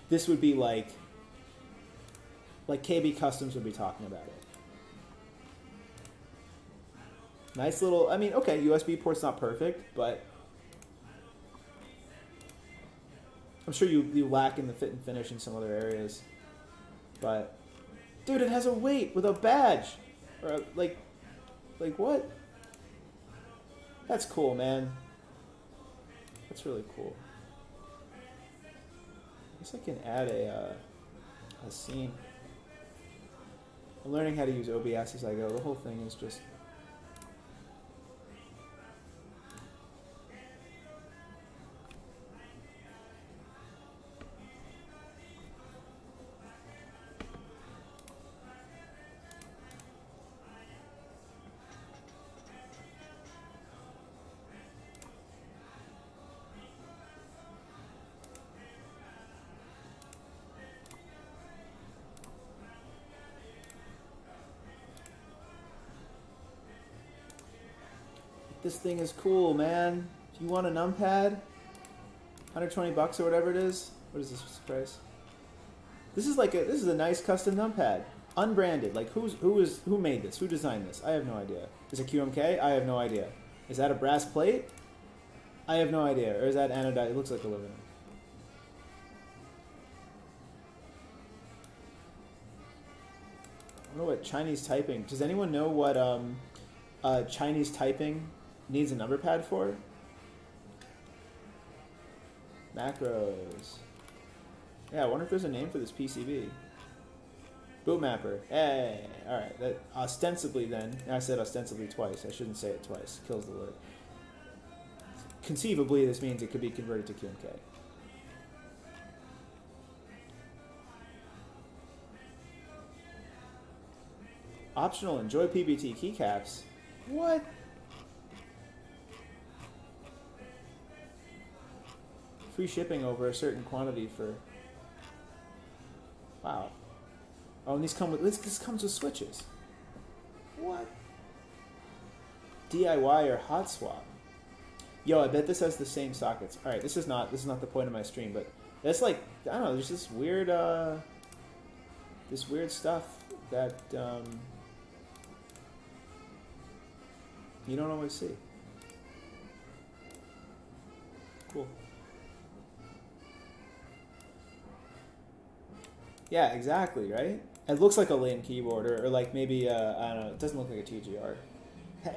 this would be like, like KB Customs would be talking about it. Nice little. I mean, okay, USB port's not perfect, but I'm sure you, you lack in the fit and finish in some other areas. But, dude, it has a weight with a badge. Or, a, like, like what? That's cool, man. That's really cool. I guess I can add a, uh, a scene. I'm learning how to use OBS as I go. The whole thing is just this thing is cool, man. Do you want a numpad? 120 bucks or whatever it is. What is this price? This is like a this is a nice custom numpad, unbranded. Like who's who is who made this? Who designed this? I have no idea. Is it QMK? I have no idea. Is that a brass plate? I have no idea. Or is that anodized? It looks like aluminum. I don't know what Chinese typing. Does anyone know what um, uh, Chinese typing needs a number pad for? Macros. Yeah, I wonder if there's a name for this PCB. Bootmapper. Eh, hey, all right. That ostensibly then. I said ostensibly twice. I shouldn't say it twice. Kills the word. Conceivably, this means it could be converted to QMK. Optional. Enjoy PBT keycaps. What? Free shipping over a certain quantity for. Wow. Oh, and these come with this. This comes with switches. What? DIY or hot swap. Yo, I bet this has the same sockets. All right, this is not this is not the point of my stream, but that's like I don't know. There's this weird uh, this weird stuff that um, you don't always see. Cool. Yeah, exactly, right? It looks like a Lin keyboard, or, or like maybe, uh, I don't know, it doesn't look like a TGR.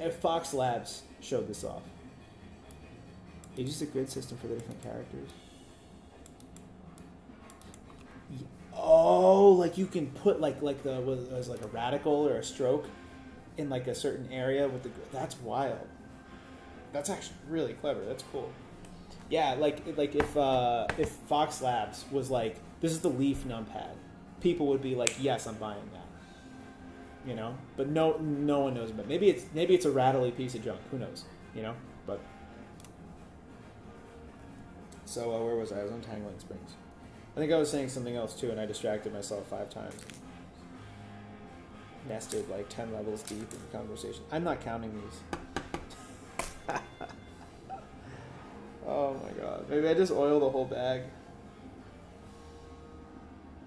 If Fox Labs showed this off. It's just a grid system for the different characters. Oh, like you can put like like the was like a radical or a stroke in like a certain area with the that's wild. That's actually really clever. That's cool. Yeah, like like if uh, if Fox Labs was like this is the Leaf numpad, people would be like, yes, I'm buying that. You know, but no no one knows about. Maybe it's maybe it's a rattly piece of junk. Who knows? You know, but. So uh, where was I? I was on Tangling Springs. I think I was saying something else too, and I distracted myself five times. Nested like ten levels deep in the conversation. I'm not counting these. oh my god. Maybe I just oil the whole bag.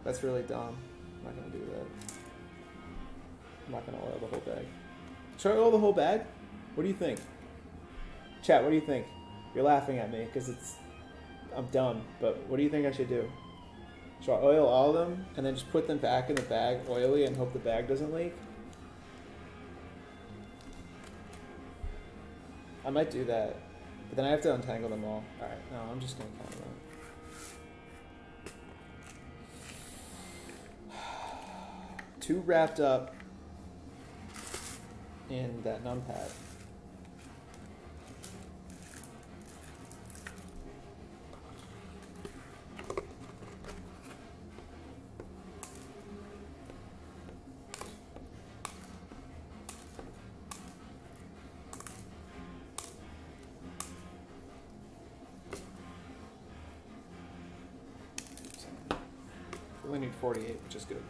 That's really dumb. I'm not gonna do that. I'm not gonna oil the whole bag. Should I oil the whole bag? What do you think? Chat, what do you think? You're laughing at me because it's I'm dumb, but what do you think I should do? Should I oil all of them and then just put them back in the bag oily and hope the bag doesn't leak? I might do that, but then I have to untangle them all. All right, no, I'm just gonna count them. Two wrapped up in that numpad. We only need 48, which is good.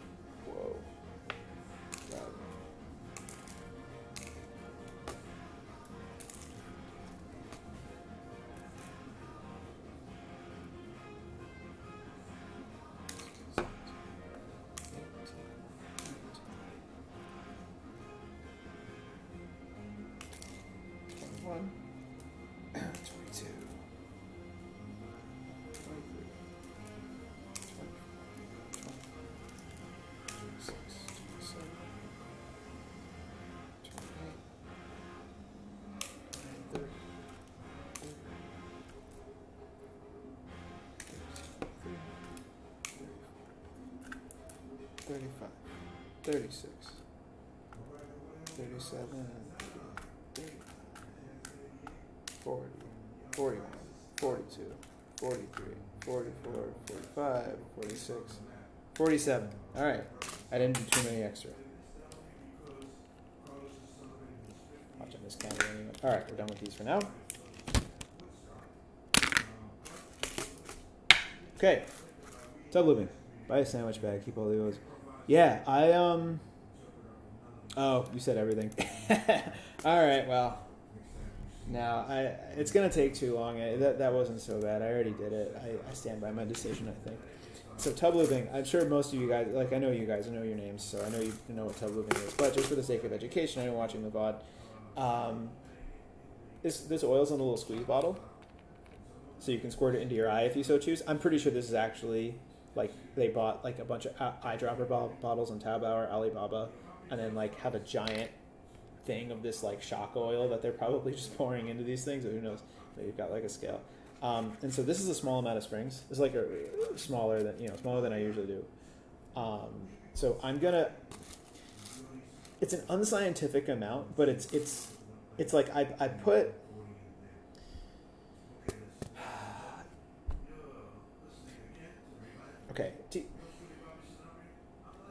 35, 36, 37, 40, 41, 42, 43, 44, 45, 46, 47. All right. I didn't do too many extra. Watching this camera. anyway. All right, we're done with these for now. Okay. Tub living. Buy a sandwich bag. Keep all the oils. Yeah, I um. Oh, you said everything. all right. Well, Now, I it's gonna take too long. I, that that wasn't so bad. I already did it. I, I stand by my decision. I think. So tub. I'm sure most of you guys, like I know you guys, I know your names, so I know you know what tub is. But just for the sake of education, I know watching the VOD. Um, this this oil's in a little squeeze bottle, so you can squirt it into your eye if you so choose. I'm pretty sure this is actually like they bought like a bunch of eyedropper bo- bottles on Taobao or Alibaba, and then like have a giant thing of this like shock oil that they're probably just pouring into these things. Or who knows? They've got like a scale. Um, and so this is a small amount of springs. It's like a smaller than you know smaller than I usually do. Um, so I'm gonna. It's an unscientific amount, but it's it's it's like I I put. Okay,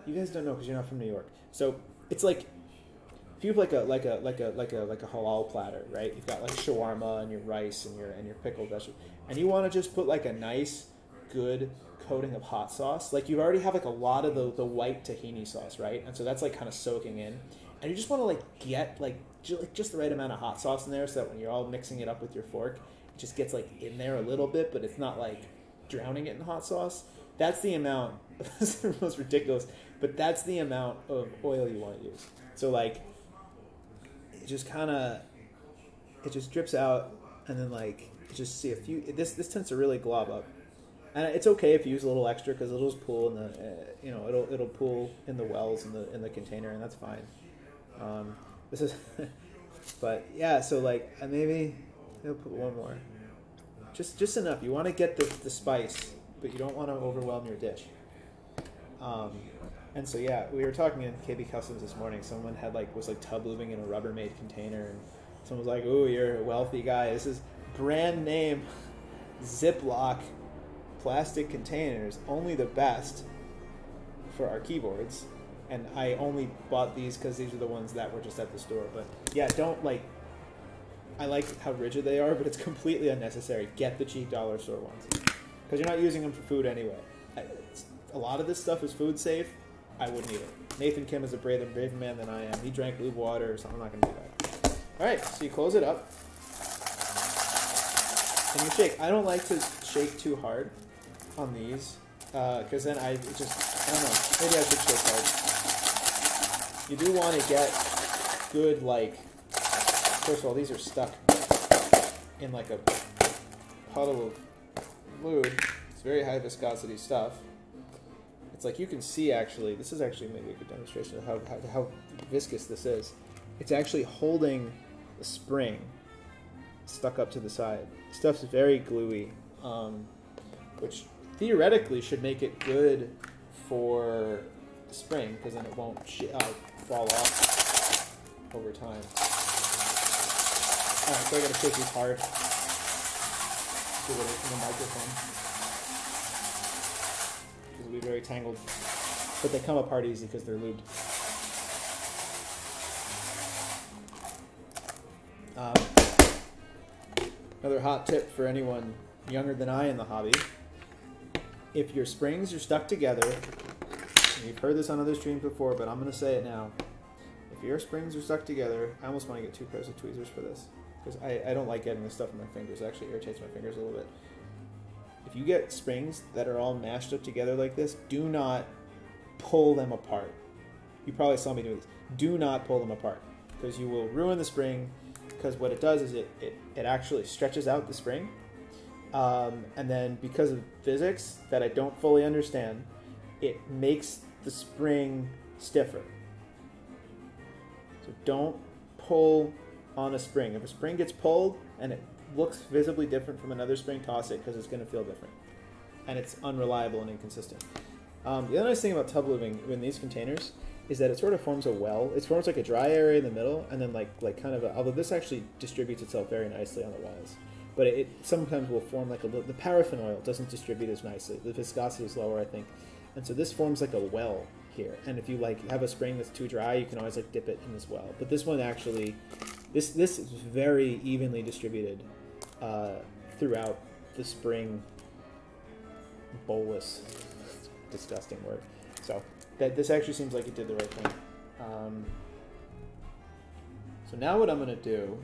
you guys don't know because you're not from New York. So it's like if you have like a like a like a like a like a halal platter, right? You've got like shawarma and your rice and your and your pickled vegetables, and you want to just put like a nice, good coating of hot sauce. Like you already have like a lot of the the white tahini sauce, right? And so that's like kind of soaking in, and you just want to like get like just, like just the right amount of hot sauce in there, so that when you're all mixing it up with your fork, it just gets like in there a little bit, but it's not like drowning it in hot sauce. That's the amount. that's the most ridiculous, but that's the amount of oil you want to use. So like it just kind of it just drips out, and then like just see a few. This this tends to really glob up, and it's okay if you use a little extra because it'll just pool in the uh, you know it'll it'll pool in the wells in the in the container, and that's fine. Um, this is, but yeah. So like maybe I'll put one more, just just enough. You want to get the the spice, but you don't want to overwhelm your dish. Um, and so yeah, we were talking in KB Customs this morning. Someone had like was like tub lubing in a Rubbermaid container, and someone was like, "Oh, you're a wealthy guy. This is brand name Ziploc plastic containers, only the best for our keyboards." And I only bought these because these are the ones that were just at the store. But yeah, don't like. I like how rigid they are, but it's completely unnecessary. Get the cheap dollar store ones because you're not using them for food anyway. a lot of this stuff is food safe I wouldn't eat it. Nathan Kim is a braver, braver man than I am. He drank lube water, so I'm not going to do that. All right, so you close it up. And you shake. I don't like to shake too hard on these because uh, then I just, I don't know, maybe I should shake hard. You do want to get good, like, first of all, these are stuck in like a puddle of fluid. It's very high viscosity stuff it's like you can see actually, this is actually maybe a good demonstration of how, how, how viscous this is. It's actually holding the spring stuck up to the side. Stuff's very gluey, um, which theoretically should make it good for spring because then it won't uh, fall off over time. Alright, so I gotta shake these hard. Do it from the microphone will be very tangled. But they come apart easy because they're lubed. Um, another hot tip for anyone younger than I in the hobby. If your springs are stuck together, you've heard this on other streams before, but I'm going to say it now. If your springs are stuck together, I almost want to get two pairs of tweezers for this because I, I don't like getting this stuff in my fingers. It actually irritates my fingers a little bit if you get springs that are all mashed up together like this, do not pull them apart. You probably saw me do this. Do not pull them apart because you will ruin the spring. Because what it does is it, it, it actually stretches out the spring. Um, and then because of physics that I don't fully understand, it makes the spring stiffer. So don't pull on a spring. If a spring gets pulled and it looks visibly different from another spring, toss it because it's going to feel different. And it's unreliable and inconsistent. Um, the other nice thing about tub lubing in these containers is that it sort of forms a well. It forms like a dry area in the middle, and then like like kind of a, although this actually distributes itself very nicely on the walls, but it, it sometimes will form like a the paraffin oil doesn't distribute as nicely. The viscosity is lower, I think, and so this forms like a well here. And if you like have a spring that's too dry, you can always like dip it in this well. But this one actually, this this is very evenly distributed uh, throughout the spring bolus. Disgusting word. So that this actually seems like it did the right thing. Um, so now what I'm going to do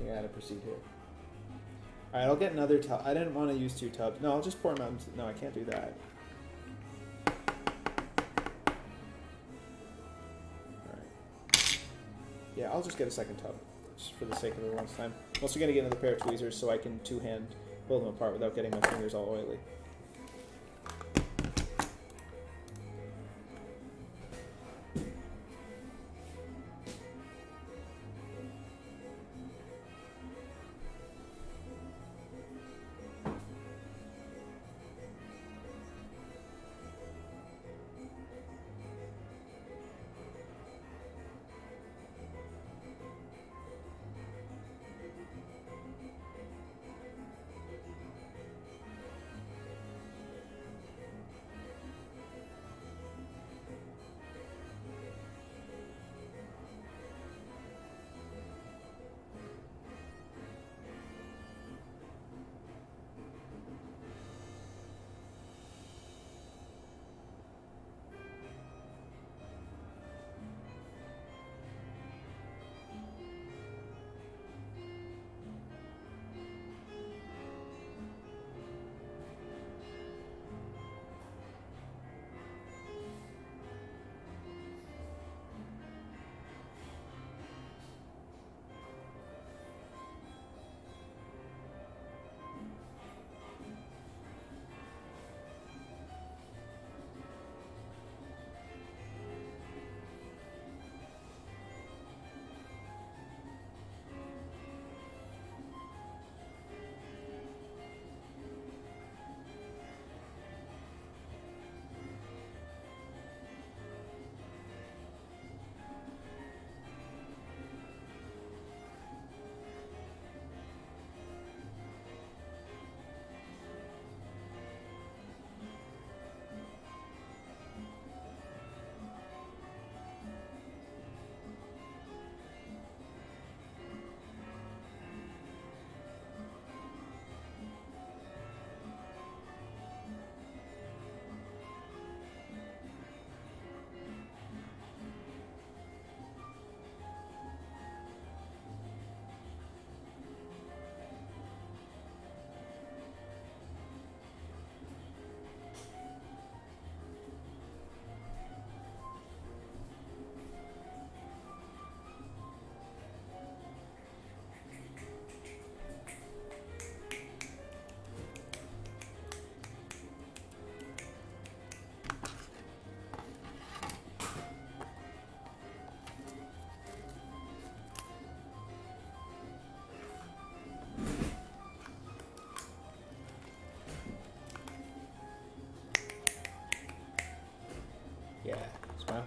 I gotta proceed here. All right, I'll get another tub. I didn't want to use two tubs. No, I'll just pour them out. Into, no, I can't do that. Yeah, I'll just get a second tub, just for the sake of everyone's time. I'm also gonna get another pair of tweezers so I can two-hand pull them apart without getting my fingers all oily.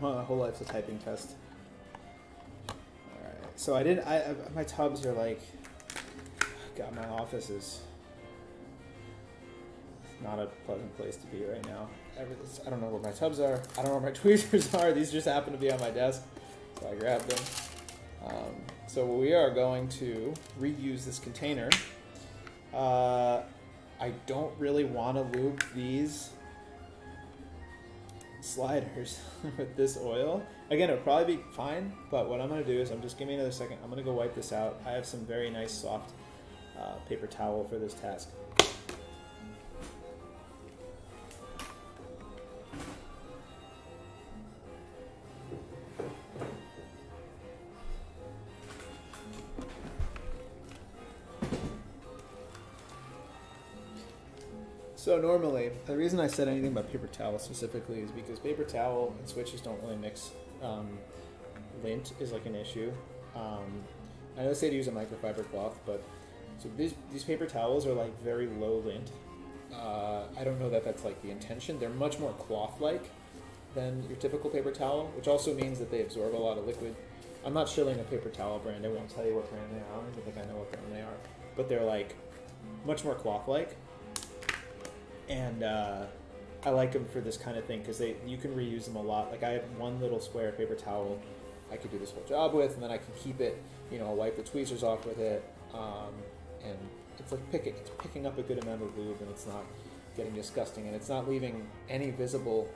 My, whole life's a typing test. All right, so I didn't. I, my tubs are like, God, my office is not a pleasant place to be right now. I don't know where my tubs are. I don't know where my tweezers are. These just happen to be on my desk, so I grabbed them. Um, so we are going to reuse this container. Uh, I don't really want to lube these sliders with this oil. Again, it'll probably be fine, but what I'm to do is I'm just give me another second. I'm to go wipe this out. I have some very nice soft uh, paper towel for this task. So normally, the reason I said anything about paper towel specifically is because paper towel and switches don't really mix. Um, lint is like an issue. Um, I know they say to use a microfiber cloth, but so these these paper towels are like very low lint. Uh, I don't know that that's like the intention. They're much more cloth-like than your typical paper towel, which also means that they absorb a lot of liquid. I'm not shilling a paper towel brand. I won't tell you what brand they are. I don't think I know what brand they are, but they're like much more cloth-like and uh, I like them for this kind of thing because they you can reuse them a lot. Like I have one little square paper towel I could do this whole job with, and then I can keep it. You know, I'll wipe the tweezers off with it, um, and it's like picking it's picking up a good amount of lube, and it's not getting disgusting, and it's not leaving any visible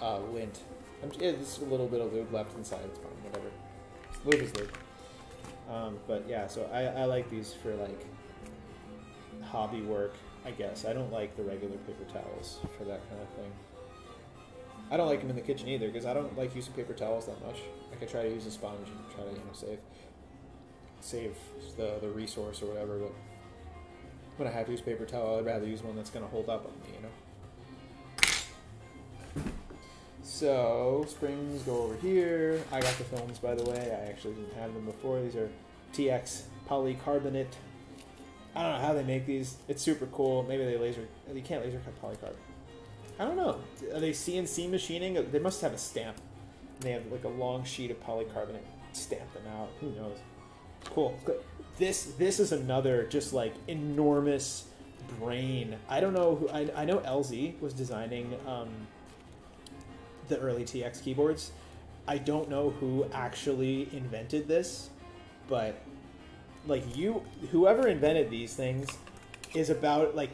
uh, lint. I'm, there's a little bit of lube left inside. It's fine, whatever. Lube is lube. Um, but yeah, so I, I like these for like hobby work, I guess. I don't like the regular paper towels for that kind of thing. I don't like them in the kitchen either because I don't like using paper towels that much. Like I try to use a sponge and try to you know save save the the resource or whatever. But when I have to use paper towel, I'd rather use one that's gonna hold up on me, you know. So springs go over here. I got the films by the way. I actually didn't have them before. These are TX polycarbonate. I don't know how they make these. It's super cool. Maybe they laser. You can't laser cut polycarbonate. I don't know. Are they CNC machining? They must have a stamp. They have like a long sheet of polycarbonate. Stamp them out. Who knows? Cool. This this is another just like enormous brain. I don't know who. I, I know LZ was designing um, the early TX keyboards. I don't know who actually invented this, but like you, whoever invented these things is about like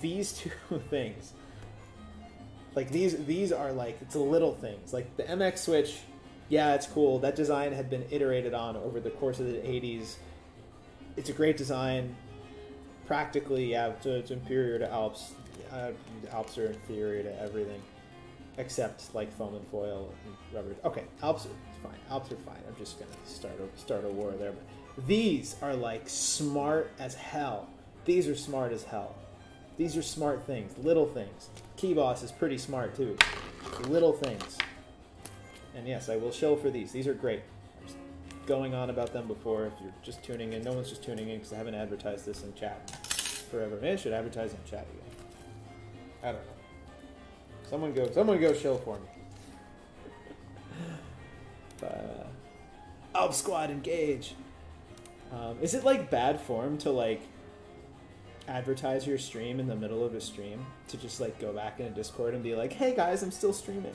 these two things. Like these these are like it's a little things. Like the mx switch yeah it's cool. That design had been iterated on over the course of the 80s it's a great design. Practically yeah it's, it's inferior to alps. Uh, alps are inferior to everything except like foam and foil and rubber. Okay alps are fine. Alps are fine. I'm just gonna start a start a war there but these are like smart as hell these are smart as hell these are smart things little things Keyboss is pretty smart too. Little things. And yes, I will show for these. These are great. going on about them before. If you're just tuning in, no one's just tuning in because I haven't advertised this in chat forever. Maybe I should advertise in chat again. I don't know. Someone go. Someone go show for me. uh, Alp Squad engage. Um, is it like bad form to like advertise your stream in the middle of a stream to just like go back in a Discord and be like, "Hey guys, I'm still streaming."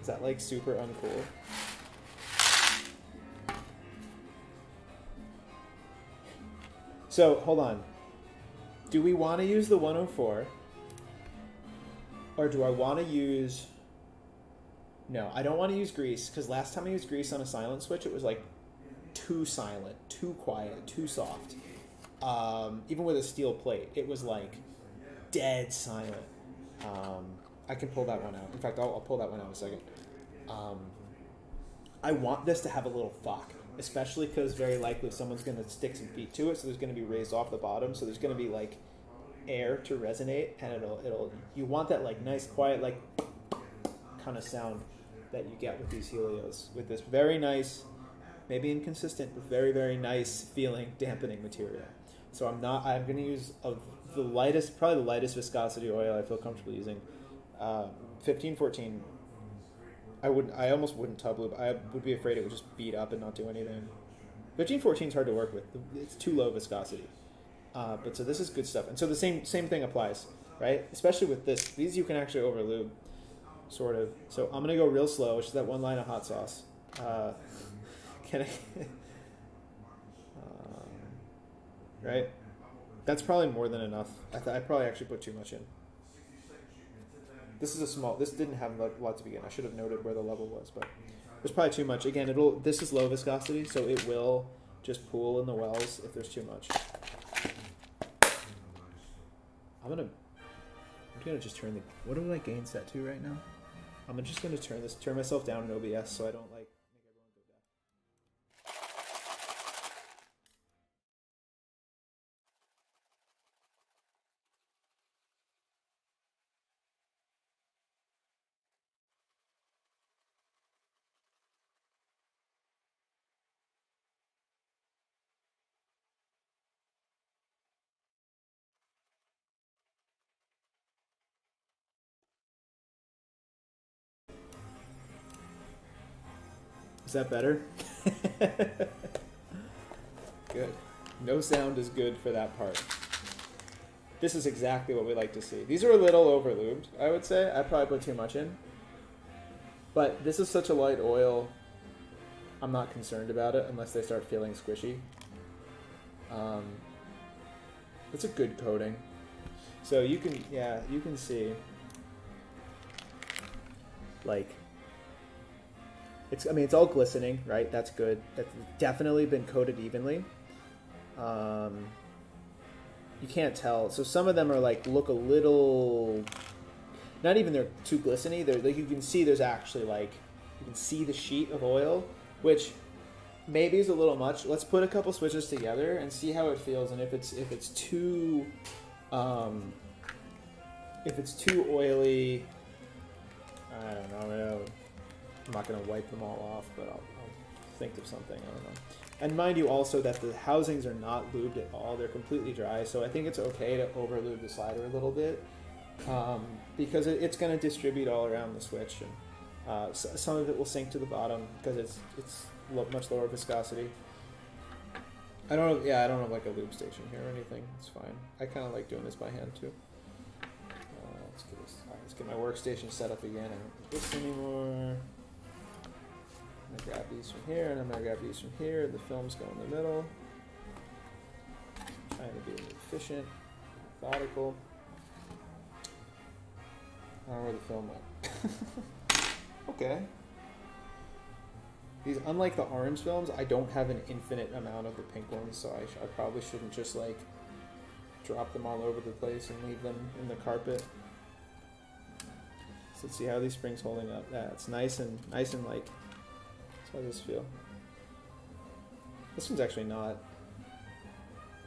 Is that like super uncool? So hold on. Do we want to use the 104? Or do I want to use. No, I don't want to use grease because last time I used grease on a silent switch, it was like too silent, too quiet, too soft um, even with a steel plate, it was like dead silent. Um, I can pull that one out. In fact, I'll, I'll pull that one out in a second. Um, I want this to have a little fuck, especially because very likely someone's going to stick some feet to it, so there's going to be raised off the bottom, so there's going to be like air to resonate, and it'll it'll you want that like nice quiet like kind of sound that you get with these Healios with this very nice, maybe inconsistent, but very very nice feeling dampening material. So I'm not. I'm going to use a, the lightest, probably the lightest viscosity oil I feel comfortable using. Uh, 15, 14. I would. I almost wouldn't tub lube. I would be afraid it would just beat up and not do anything. 15, 14 is hard to work with. It's too low viscosity. Uh, but so this is good stuff. And so the same same thing applies, right? Especially with this. These you can actually over lube, sort of. So I'm gonna go real slow, which is that one line of hot sauce. Uh, I? Um, right? That's probably more than enough. I, th- I probably actually put too much in. This is a small. This didn't have a lot to begin. I should have noted where the level was, but there's probably too much. Again, it'll. This is low viscosity, so it will just pool in the wells if there's too much. I'm gonna. I'm gonna just turn the. What do I gain set to right now? I'm just gonna turn this. Turn myself down in OBS so I don't like. Is that better? good. No sound is good for that part. This is exactly what we like to see. These are a little overlubed, I would say. I probably put too much in. But this is such a light oil, I'm not concerned about it unless they start feeling squishy. Um, it's a good coating. So you can, yeah, you can see, like, It's I mean it's all glistening, right? That's good. That's definitely been coated evenly. Um, you can't tell. So some of them are like look a little. Not even they're too glistening. They're like you can see there's actually like you can see the sheet of oil, which maybe is a little much. Let's put a couple switches together and see how it feels. And if it's if it's too, um, if it's too oily, I don't know. I'm not gonna wipe them all off, but I'll, I'll think of something. I don't know. And mind you also that the housings are not lubed at all. They're completely dry. So I think it's okay to over lube the slider a little bit um, because it, it's going to distribute all around the switch. And uh, so, some of it will sink to the bottom because it's it's lo- much lower viscosity. I don't know. Yeah, I don't have like a lube station here or anything. It's fine. I kind of like doing this by hand too. Uh, let's get this. Right, let's get my workstation set up again. I don't need this anymore. I'm gonna grab these from here, and I'm gonna grab these from here. The films go in the middle. I'm Trying to be efficient, methodical. I don't know where the film went. okay. These, unlike the orange films, I don't have an infinite amount of the pink ones, so I, sh- I probably shouldn't just like drop them all over the place and leave them in the carpet. So let's see how these springs holding up. Yeah, nice and nice and like. How does this feel? This one's actually not.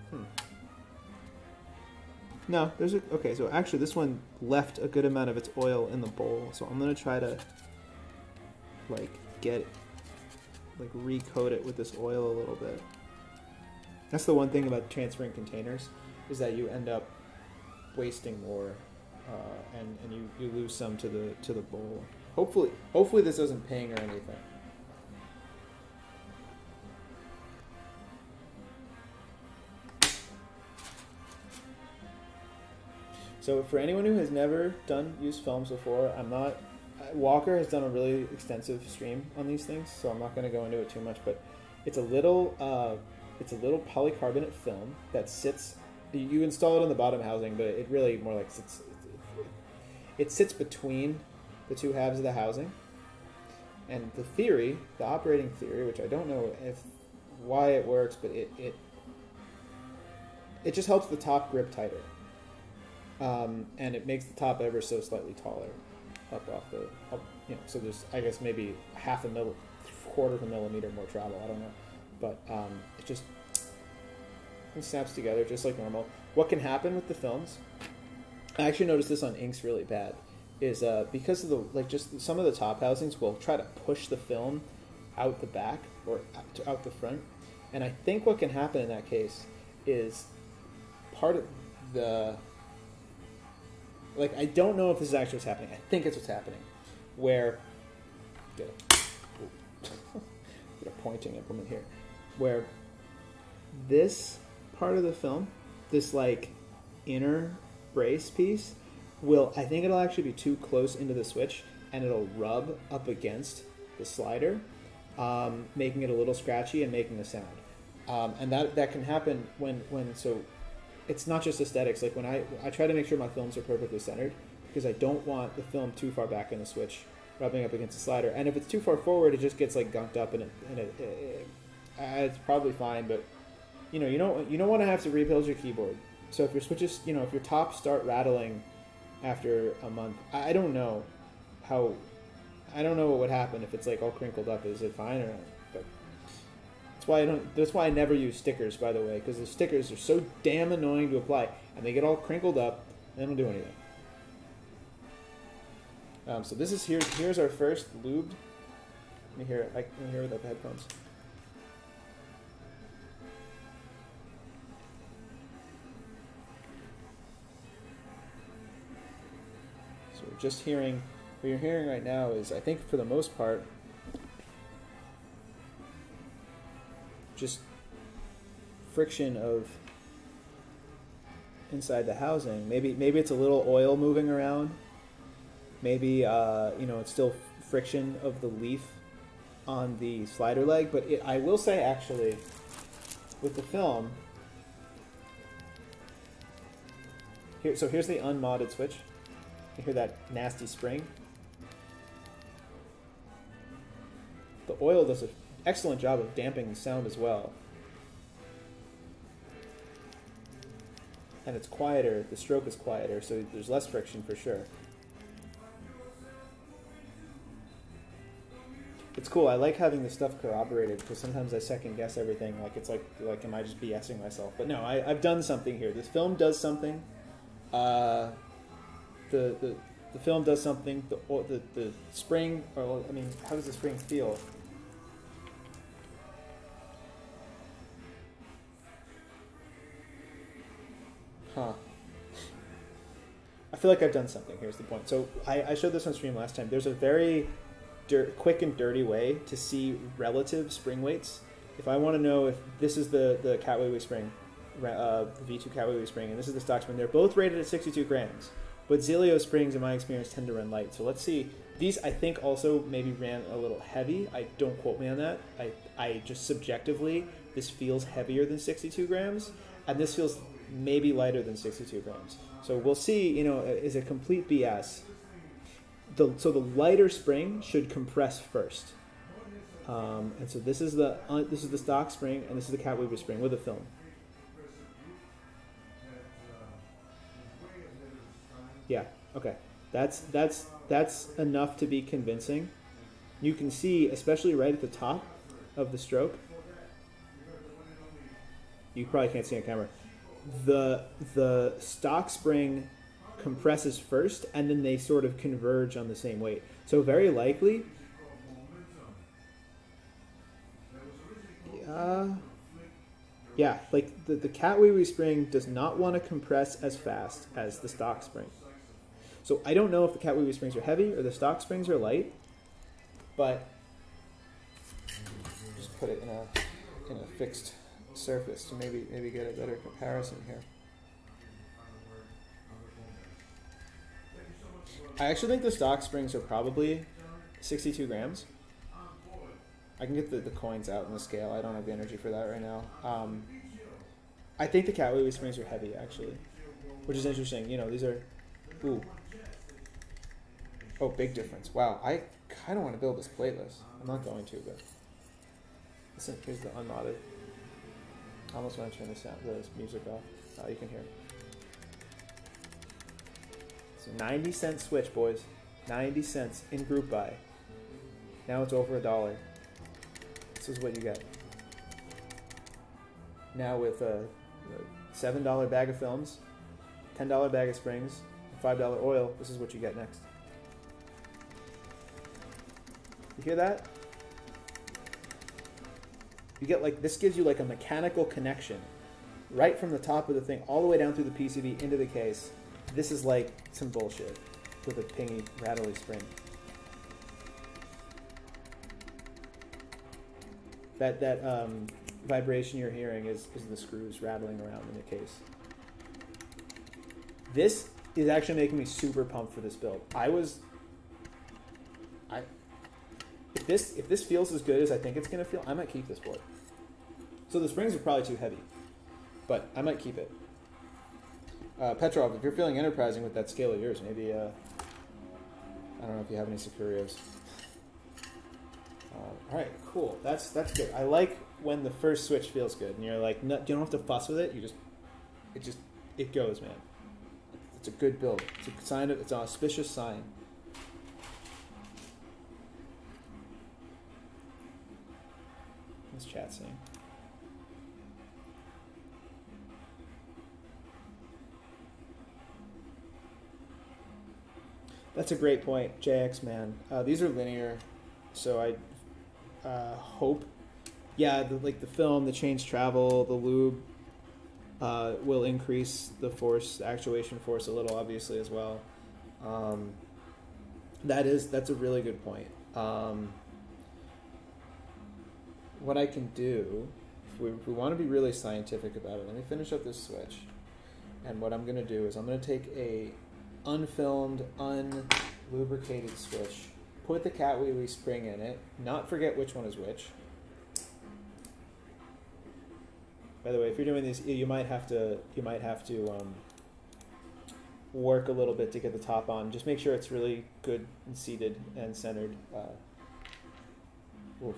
Hmm. No, there's a okay. So actually, this one left a good amount of its oil in the bowl. So I'm gonna try to like get like recoat it with this oil a little bit. That's the one thing about transferring containers is that you end up wasting more, uh, and and you, you lose some to the to the bowl. Hopefully, hopefully this doesn't ping or anything. So for anyone who has never done used films before, I'm not. Walker has done a really extensive stream on these things, so I'm not going to go into it too much. But it's a little, uh, it's a little polycarbonate film that sits. You install it on the bottom housing, but it really more like sits. It sits between the two halves of the housing. And the theory, the operating theory, which I don't know if why it works, but it it, it just helps the top grip tighter um, and it makes the top ever so slightly taller up off the up, you know so there's i guess maybe half a mil quarter of a millimeter more travel i don't know. But um, it just it snaps together just like normal. What can happen with the films i actually noticed this on inks really bad is uh, because of the like just some of the top housings will try to push the film out the back or out the front. And i think what can happen in that case is part of the like I don't know if this is actually what's happening. I think it's what's happening, where get a, get a pointing implement here, where this part of the film, this like inner brace piece, will I think it'll actually be too close into the switch and it'll rub up against the slider, um, making it a little scratchy and making a sound. Um, and that that can happen when when so it's not just aesthetics. Like when I I try to make sure my films are perfectly centered because I don't want the film too far back in the switch, rubbing up against the slider. And if it's too far forward, it just gets like gunked up, and it, and it, it, it it's probably fine. But you know, you don't you don't want to have to rebuild your keyboard. So if your switches, you know, if your tops start rattling after a month, I, I don't know how. I don't know what would happen if it's like all crinkled up. Is it fine or not? That's why I don't. That's why I never use stickers, by the way, because the stickers are so damn annoying to apply, and they get all crinkled up, and they don't do anything. Um, so this is here. Here's our first lubed. Let me hear it. I can hear it the headphones. So just hearing. What you're hearing right now is, I think, for the most part, just friction of inside the housing. Maybe maybe it's a little oil moving around. Maybe uh, you know it's still friction of the leaf on the slider leg. But it, I will say actually, with the film, here. So here's the unmodded switch. You hear that nasty spring. The oil does an excellent job of damping the sound as well. And it's quieter, the stroke is quieter, so there's less friction for sure. It's cool. I like having this stuff corroborated because sometimes I second guess everything. Like it's like like am I just BSing myself? But no, I, I've done something here. This film does something. Uh, the the the film does something. The the the spring, or I mean, how does the spring feel? Huh. I feel like I've done something. Here's the point. So I, I showed this on stream last time. There's a very dirt, quick and dirty way to see relative spring weights. If I want to know if this is the the Catway spring, uh, the V2 Catway spring, and this is the stock spring, they're both rated at 62 grams. But Zealio springs, in my experience, tend to run light. So let's see. These, I think, also maybe ran a little heavy. I don't quote me on that. I, I just subjectively, this feels heavier than 62 grams, and this feels maybe lighter than 62 grams. So we'll see. You know, is it complete BS? The, so the lighter spring should compress first. Um, and so this is the uh, this is the stock spring, and this is the Cat Weaver spring with a film. Yeah. Okay. That's that's that's enough to be convincing. You can see, especially right at the top of the stroke. You probably can't see on camera. The the stock spring compresses first, and then they sort of converge on the same weight. So very likely. Uh, yeah, like the, the Catwee spring does not want to compress as fast as the stock spring. So I don't know if the cat wee springs are heavy or the stock springs are light, but just put it in a in a fixed surface to maybe maybe get a better comparison here. I actually think the stock springs are probably 62 grams. I can get the, the coins out in the scale. I don't have the energy for that right now. Um, I think the cat wee springs are heavy actually, which is interesting. You know, these are, ooh, Oh, big difference. Wow, I kind of want to build this playlist. I'm not going to, but listen, here's the unmodded. I almost want to turn this, music off. Oh, you can hear. So 90 cent switch, boys. 90 cents in group buy. Now it's over a dollar. This is what you get. Now with a $7 bag of films, $10 bag of springs, $5 oil, this is what you get next. You hear that? You get like, this gives you like a mechanical connection right from the top of the thing all the way down through the PCB into the case. This is like some bullshit with a pingy, rattly spring. That, that um, vibration you're hearing is, is the screws rattling around in the case. This is actually making me super pumped for this build. I was I if this if this feels as good as I think it's going to feel, I might keep this board. So the springs are probably too heavy, but I might keep it. Uh, Petrov, if you're feeling enterprising with that scale of yours, maybe uh, I don't know if you have any Sakurios. Uh, all right, cool. That's that's good. I like when the first switch feels good, and you're like, no, you don't have to fuss with it. You just, it just, it goes, man. It's a good build. It's a sign of, it's an auspicious sign. What's chat saying? That's a great point, JX man. Uh, these are linear, so I uh, hope, yeah, the, like the film, the change travel, the lube uh, will increase the force, the actuation force a little, obviously as well. Um, that is that's a really good point. Um, what I can do, if we, if we want to be really scientific about it, let me finish up this switch. And what I'm going to do is I'm going to take a unfilmed, unlubricated switch, put the cat wee wee spring in it, not forget which one is which. By the way, if you're doing these, you might have to you might have to um, work a little bit to get the top on. Just make sure it's really good and seated and centered. Uh, Oof.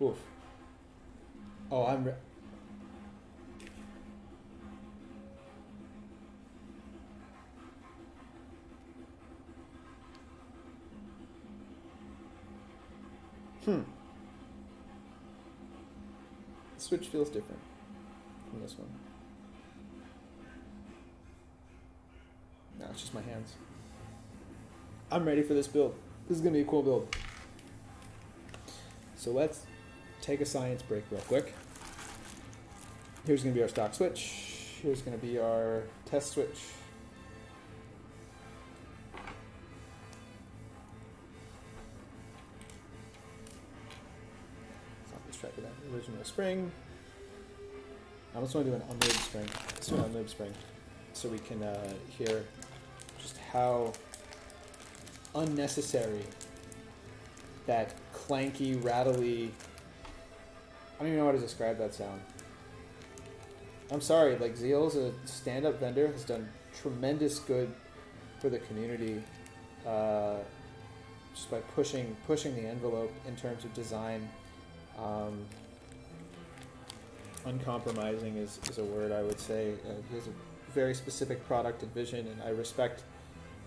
Oof. Oh, I'm. Hmm. The switch feels different from this one. No, it's just my hands. I'm ready for this build. This is gonna be a cool build. So let's take a science break real quick. Here's gonna be our stock switch. Here's gonna be our test switch. Spring. I just want to do an unlubed spring. Let's do an unlubed spring so we can uh, hear just how unnecessary that clanky, rattly. I don't even know how to describe that sound. I'm sorry, like Zeal's a stand-up vendor has done tremendous good for the community, uh, just by pushing pushing the envelope in terms of design. Um, uncompromising is, is a word I would say. Uh, he has a very specific product and vision, and I respect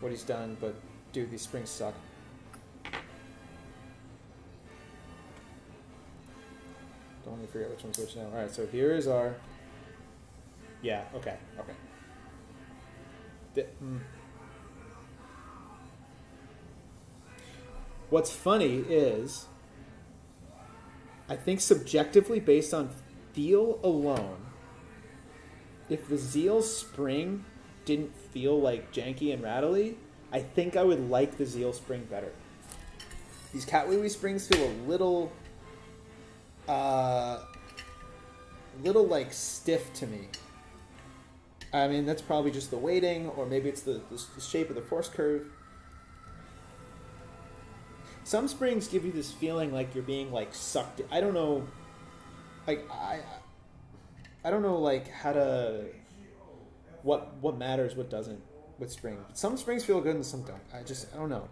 what he's done. But dude, these springs suck. Don't let me forget which one's which now. All right, so here is our. Yeah. Okay. Okay. The, hmm. What's funny is, I think subjectively, based on feel alone, if the Zeal Spring didn't feel like janky and rattly, I think I would like the Zeal Spring better. These Catwiwi Springs feel a little, uh, little like stiff to me. I mean, that's probably just the weighting, or maybe it's the, the, the shape of the force curve. Some springs give you this feeling like you're being like sucked. I don't know, like I, I don't know like how to, what what matters, what doesn't with spring. Some springs feel good and some don't. I just I don't know.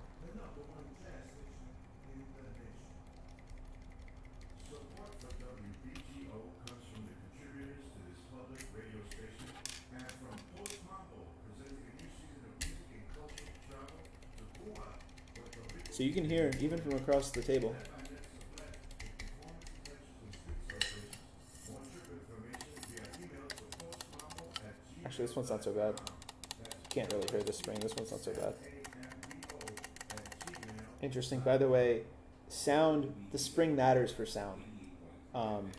So you can hear even from across the table. Actually, this one's not so bad. Can't really hear the spring. This one's not so bad. Interesting. By the way, sound. The spring matters for sound. Um,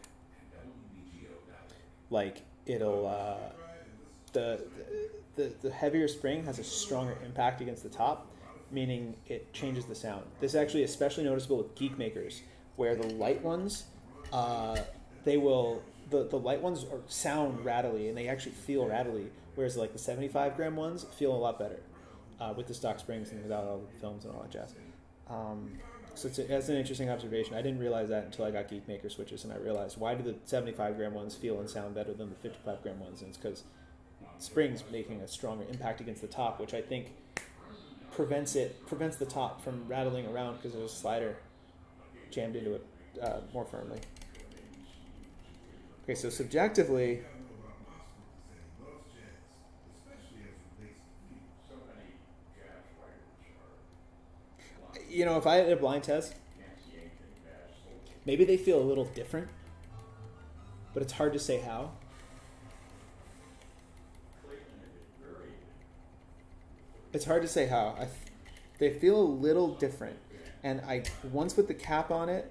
like it'll uh, the, the the heavier spring has a stronger impact against the top, meaning it changes the sound. This is actually especially noticeable with geek makers, where the light ones, uh, they will the, the light ones are, sound rattly and they actually feel rattly, whereas like the 75 gram ones feel a lot better uh, with the stock springs and without all the films and all that jazz. Um, so it's a, that's an interesting observation. I didn't realize that until I got Geek Maker switches, and I realized why do the 75 gram ones feel and sound better than the 55 gram ones? And it's because springs making a stronger impact against the top, which I think prevents it prevents the top from rattling around because there's a slider jammed into it uh, more firmly. Okay, so subjectively, you know, if I had a blind test, maybe they feel a little different, but it's hard to say how. It's hard to say how. I, they feel a little different, and I once with the cap on it,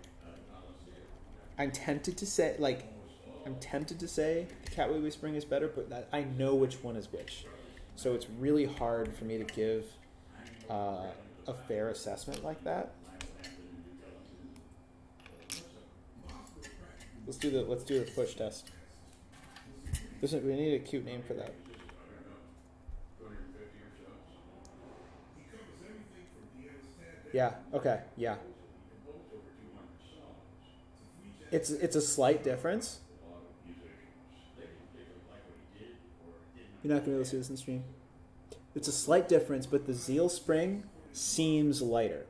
I'm tempted to say like, I'm tempted to say the Catwiwi Spring is better, but that, I know which one is which, so it's really hard for me to give uh, a fair assessment like that. Let's do the let's do the push test. Listen, we need a cute name for that. Yeah. Okay. Yeah. It's it's a slight difference. You're not gonna be able to see this in stream. It's a slight difference, but the Zeal Spring seems lighter.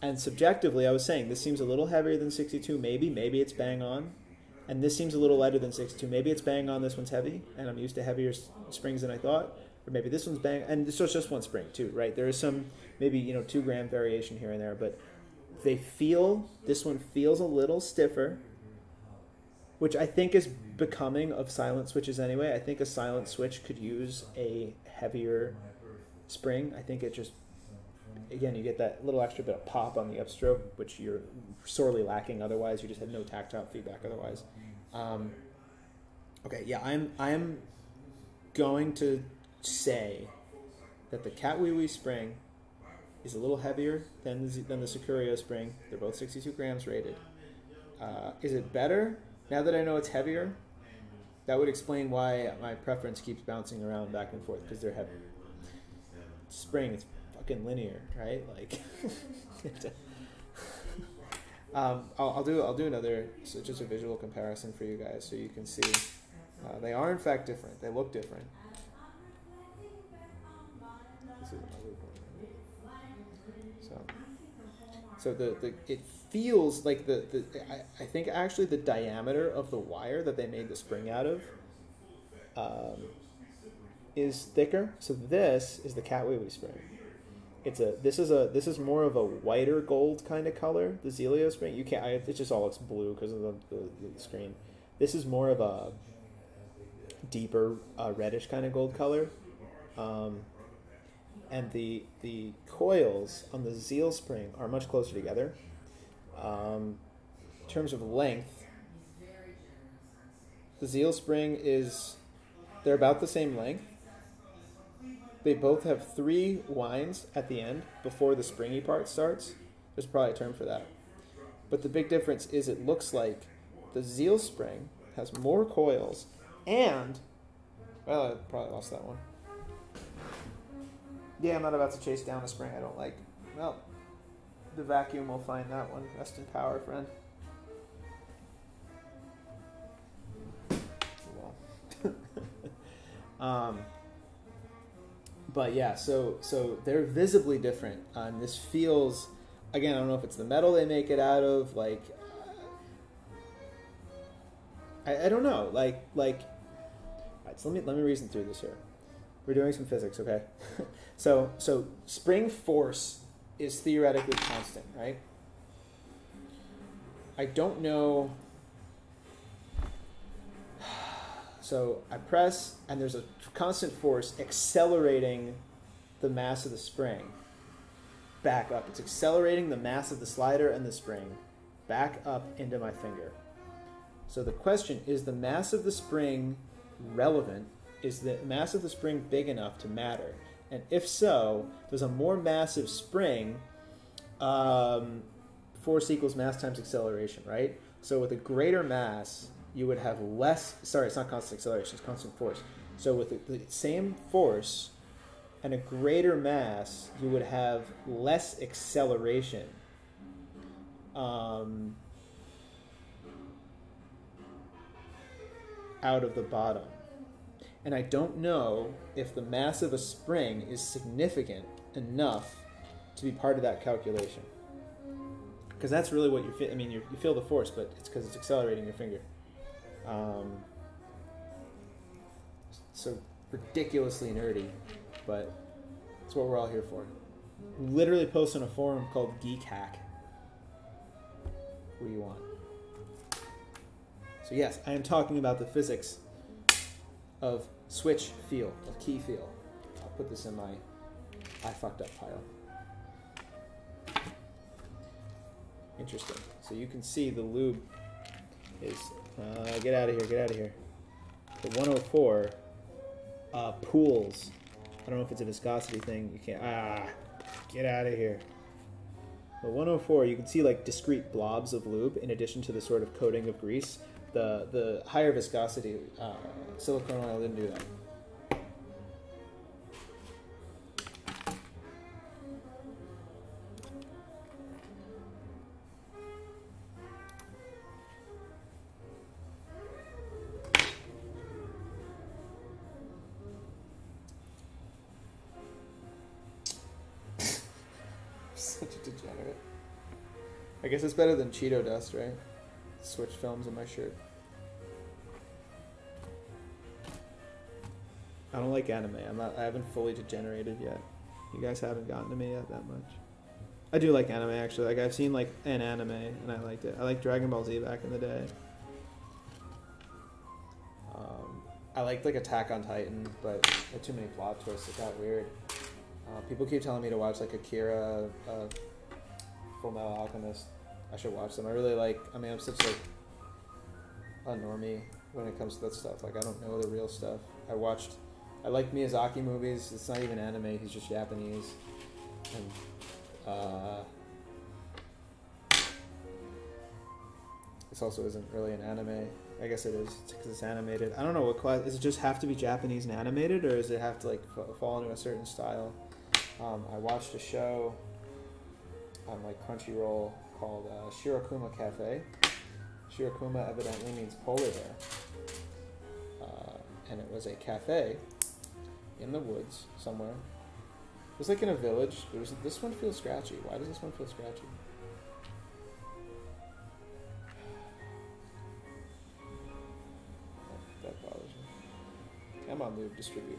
and subjectively, I was saying this seems a little heavier than 62. Maybe, maybe it's bang on, and this seems a little lighter than 62. Maybe it's bang on. This one's heavy, and I'm used to heavier springs than I thought. Or maybe this one's bang, and this was just one spring too, right? There is some maybe you know two gram variation here and there, but they feel this one feels a little stiffer, which I think is becoming of silent switches anyway. I think a silent switch could use a heavier spring. I think it just again you get that little extra bit of pop on the upstroke, which you're sorely lacking otherwise. You just have no tactile feedback otherwise. Um, okay, yeah, I'm I'm going to say that the Cat Wee Wee spring is a little heavier than the, than the Sakurio spring. They're both 62 grams rated. Uh, is it better now that I know it's heavier? That would explain why my preference keeps bouncing around back and forth because they're heavier. Spring, it's fucking linear, right? Like, um, I'll, I'll do I'll do another so just a visual comparison for you guys so you can see. Uh, they are in fact different. They look different. So, so the, the it feels like the, the I, I think actually the diameter of the wire that they made the spring out of um, is thicker. So this is the cat wee wee spring. It's a this is a this is more of a whiter gold kind of color. The Zealio spring you can't. I, it just all looks blue because of the, the, the screen. This is more of a deeper uh, reddish kind of gold color. Um, and the the coils on the Zeal spring are much closer together. Um, in terms of length, the Zeal spring is they're about the same length. They both have three winds at the end before the springy part starts. There's probably a term for that. But the big difference is it looks like the Zeal spring has more coils and well, I probably lost that one. Yeah, I'm not about to chase down a spring I don't like. Well, the vacuum will find that one. Rest in power, friend. Um, but yeah, so so they're visibly different, uh, and this feels. Again, I don't know if it's the metal they make it out of. Like, I, I don't know. Like like. All right, so let me let me reason through this here. We're doing some physics, okay? so so spring force is theoretically constant, right? I don't know. So I press, and there's a constant force accelerating the mass of the spring back up. It's accelerating the mass of the slider and the spring back up into my finger. So the question is the mass of the spring relevant? Is the mass of the spring big enough to matter? And if so, does a more massive spring um, force equals mass times acceleration, right? So with a greater mass, you would have less. Sorry, it's not constant acceleration; it's constant force. So with the, the same force and a greater mass, you would have less acceleration. Um, out of the bottom. And I don't know if the mass of a spring is significant enough to be part of that calculation. Because that's really what you feel. I mean, you feel the force, but it's because it's accelerating your finger. Um, so ridiculously nerdy, but it's what we're all here for. Literally post on a forum called Geekhack. What do you want? So yes, I am talking about the physics of switch feel, a key feel. I'll put this in my I fucked up pile. Interesting. So you can see the lube is uh, get out of here, get out of here. The 104 uh, pools. I don't know if it's a viscosity thing. You can't. Ah, get out of here. The 104, you can see like discrete blobs of lube in addition to the sort of coating of grease. The the higher viscosity uh, silicone oil didn't do that. Such a degenerate. I guess it's better than Cheeto dust, right? Switch films in my shirt. I don't like anime. I'm not. I haven't fully degenerated yet. You guys haven't gotten to me yet that much. I do like anime actually. Like I've seen like an anime and I liked it. I liked Dragon Ball Z back in the day. Um, I liked like Attack on Titan, but too many plot twists. It got weird. Uh, people keep telling me to watch like Akira, uh, Full Metal Alchemist. I should watch them. I really like. I mean, I'm such like a normie when it comes to that stuff. Like I don't know the real stuff. I watched. I like Miyazaki movies. It's not even anime. He's just Japanese. And uh, this also isn't really an anime. I guess it is because it's animated. I don't know what class. Does it just have to be Japanese and animated, or does it have to like fall into a certain style? Um, I watched a show on like Crunchyroll called uh, Shirokuma Cafe. Shirakuma evidently means polar bear, uh, and it was a cafe in the woods somewhere. It was like in a village. It was. This one feels scratchy. Why does this one feel scratchy? That, that bothers me. Come on, move, distribute.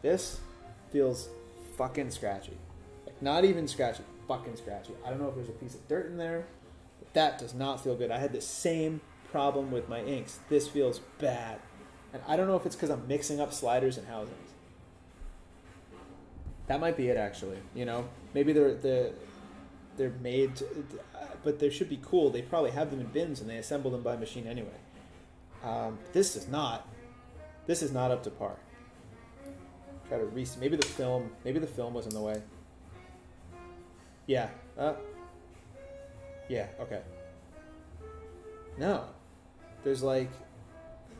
This feels fucking scratchy. Not even scratchy, fucking scratchy. I don't know if there's a piece of dirt in there, but that does not feel good. I had the same problem with my inks. This feels bad. And I don't know if it's because I'm mixing up sliders and housings. That might be it, actually. You know, maybe they're the they're made, to, but they should be cool. They probably have them in bins and they assemble them by machine anyway. Um, this is not. This is not up to par. Try to re. Maybe the film. Maybe the film was in the way. Yeah. Uh, yeah. Okay. No. There's like.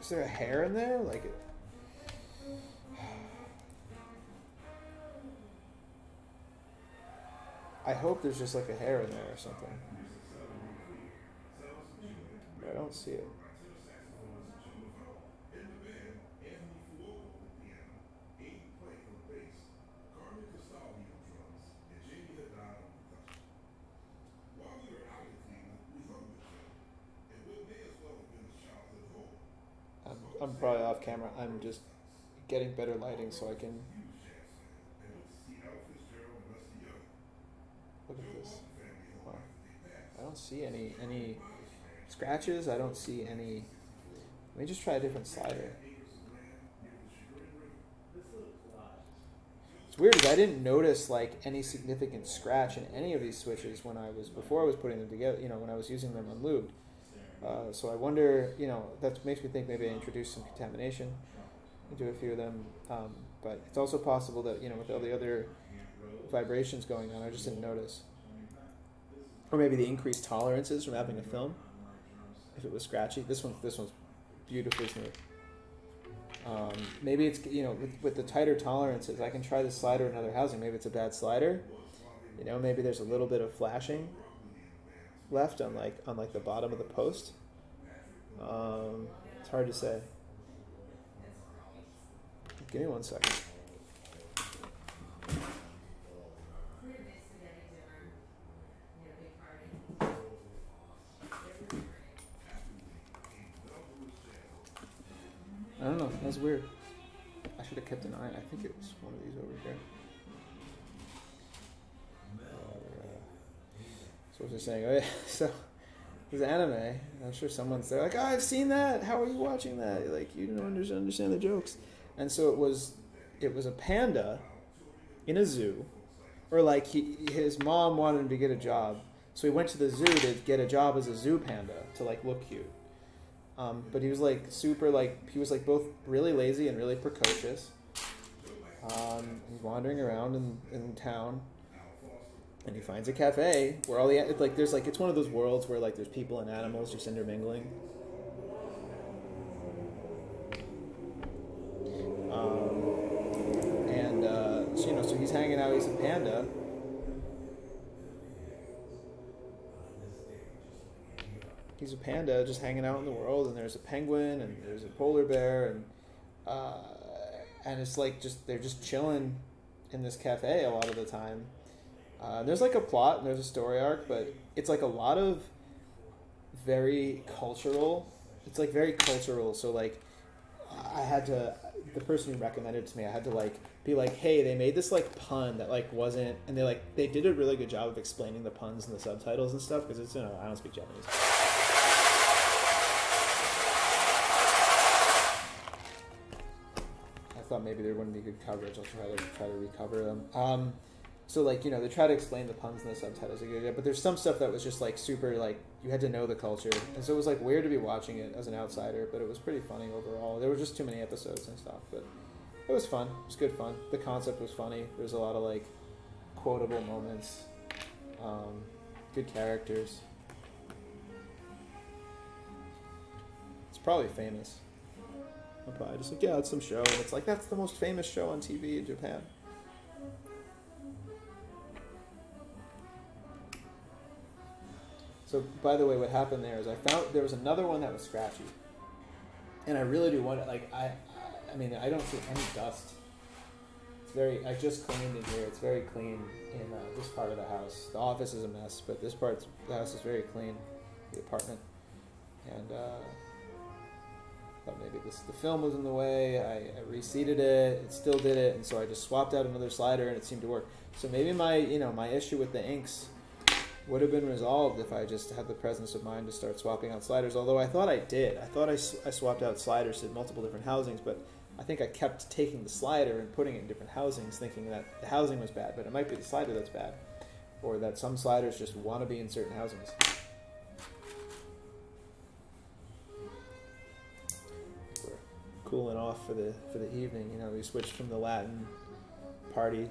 Is there a hair in there? Like. I hope there's just like a hair in there or something. But I don't see it. I'm, probably off camera. I'm just getting better lighting so I can look at this. Wow. I don't see any any scratches. I don't see any. Let me just try a different slider. It's weird because I didn't notice like any significant scratch in any of these switches when I was before I was putting them together. You know, when I was using them unlubed. Uh, so I wonder, you know, that makes me think maybe I introduced some contamination into a few of them. Um, but it's also possible that you know, with all the other vibrations going on, I just didn't notice. Or maybe the increased tolerances from having a film. If it was scratchy, this one, this one's beautifully smooth. Um, maybe it's you know with, with the tighter tolerances, I can try the slider in another housing. Maybe it's a bad slider. You know, maybe there's a little bit of flashing left on like on like the bottom of the post. Um, it's hard to say. Give me one second. I don't know. That's weird. I should have kept an eye. I think it was one of these over here. So what was I saying? Oh yeah, so was anime. I'm sure someone's there like, oh, I've seen that. How are you watching that? Like you don't understand the jokes. And so it was, it was a panda in a zoo, or like he, his mom wanted him to get a job, so he went to the zoo to get a job as a zoo panda to like look cute. Um, but he was like super like he was like both really lazy and really precocious. Um, he's wandering around in, in town, and he finds a cafe where all the like there's like it's one of those worlds where like there's people and animals just intermingling. Um, and uh, so, you know, so he's hanging out. He's a panda. He's a panda just hanging out in the world, and there's a penguin, and there's a polar bear, and uh, and it's like just they're just chilling in this cafe a lot of the time, Uh, there's like a plot and there's a story arc, but it's like a lot of very cultural. It's like very cultural. So like, I had to. The person who recommended it to me, I had to like be like, hey, they made this like pun that like wasn't, and they like they did a really good job of explaining the puns and the subtitles and stuff because it's you know I don't speak Japanese. I thought maybe there wouldn't be good coverage. I'll try to try to recover them. Um, so like you know they try to explain the puns in the subtitles, but there's some stuff that was just like super like you had to know the culture, and so it was like weird to be watching it as an outsider, but it was pretty funny overall. There were just too many episodes and stuff, but it was fun. It was good fun. The concept was funny. There's a lot of like quotable moments, um, good characters. It's probably famous. I'm probably just like, yeah, it's some show. And it's like, that's the most famous show on TV in Japan. So, by the way, what happened there is I found there was another one that was scratchy, and I really do want it. Like I, I, mean, I don't see any dust. It's very. I just cleaned in here. It's very clean in uh, this part of the house. The office is a mess, but this part of the house is very clean. The apartment, and uh, thought maybe this the film was in the way. I, I reseated it. It still did it, and so I just swapped out another slider, and it seemed to work. So maybe my you know my issue with the inks would have been resolved if I just had the presence of mind to start swapping out sliders. Although I thought I did. I thought I, I swapped out sliders to multiple different housings, but I think I kept taking the slider and putting it in different housings, thinking that the housing was bad, but it might be the slider that's bad, or that some sliders just want to be in certain housings. We're cooling off for the for the evening. You know, we switched from the Latin party,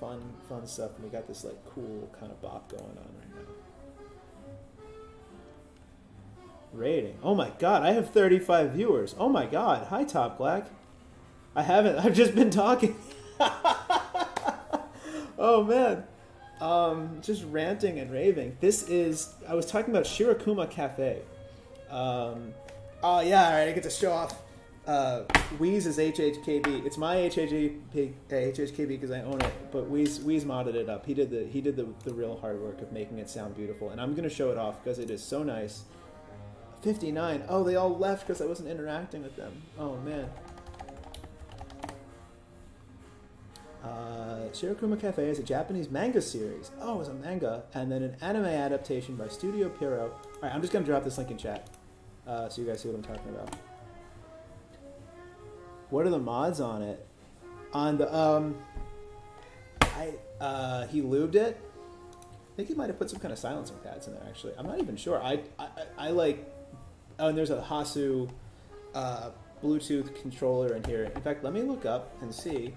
fun fun stuff, and we got this like cool kind of bop going on right now. Rating. Oh my god, I have 35 viewers. Oh my god. Hi Top Clack. I haven't I've just been talking. oh man. Um just ranting and raving. This is I was talking about Shirokuma Cafe. Um oh yeah, all right, I get to show off uh, Wheeze is HHKB. It's my HHKB HHKB because I own it, but Wheeze Wheeze modded it up. He did the he did the, the real hard work of making it sound beautiful, and I'm gonna show it off because it is so nice. 59. Oh, they all left because I wasn't interacting with them. Oh man. Uh, Shirokuma Cafe is a Japanese manga series. Oh, it was a manga, and then an anime adaptation by Studio Pierrot. All right, I'm just gonna drop this link in chat, uh, so you guys see what I'm talking about. What are the mods on it? On the um, I uh, he lubed it. I think he might have put some kind of silencing pads in there. Actually, I'm not even sure. I I, I like. Oh, and there's a Hasu uh, Bluetooth controller in here. In fact, let me look up and see.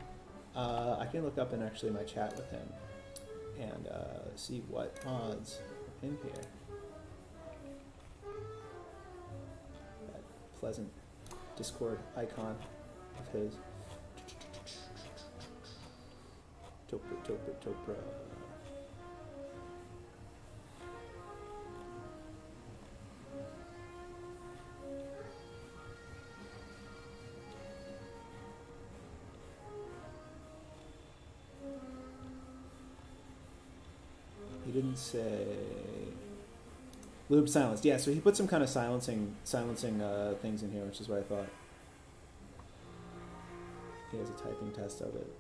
Uh, I can look up in actually my chat with him and uh, see what mods are in here. That pleasant Discord icon his. Topre, Topre, Topre. He didn't say lube silenced. Yeah, so he put some kind of silencing silencing uh, things in here, which is what I thought. Has a typing test of it.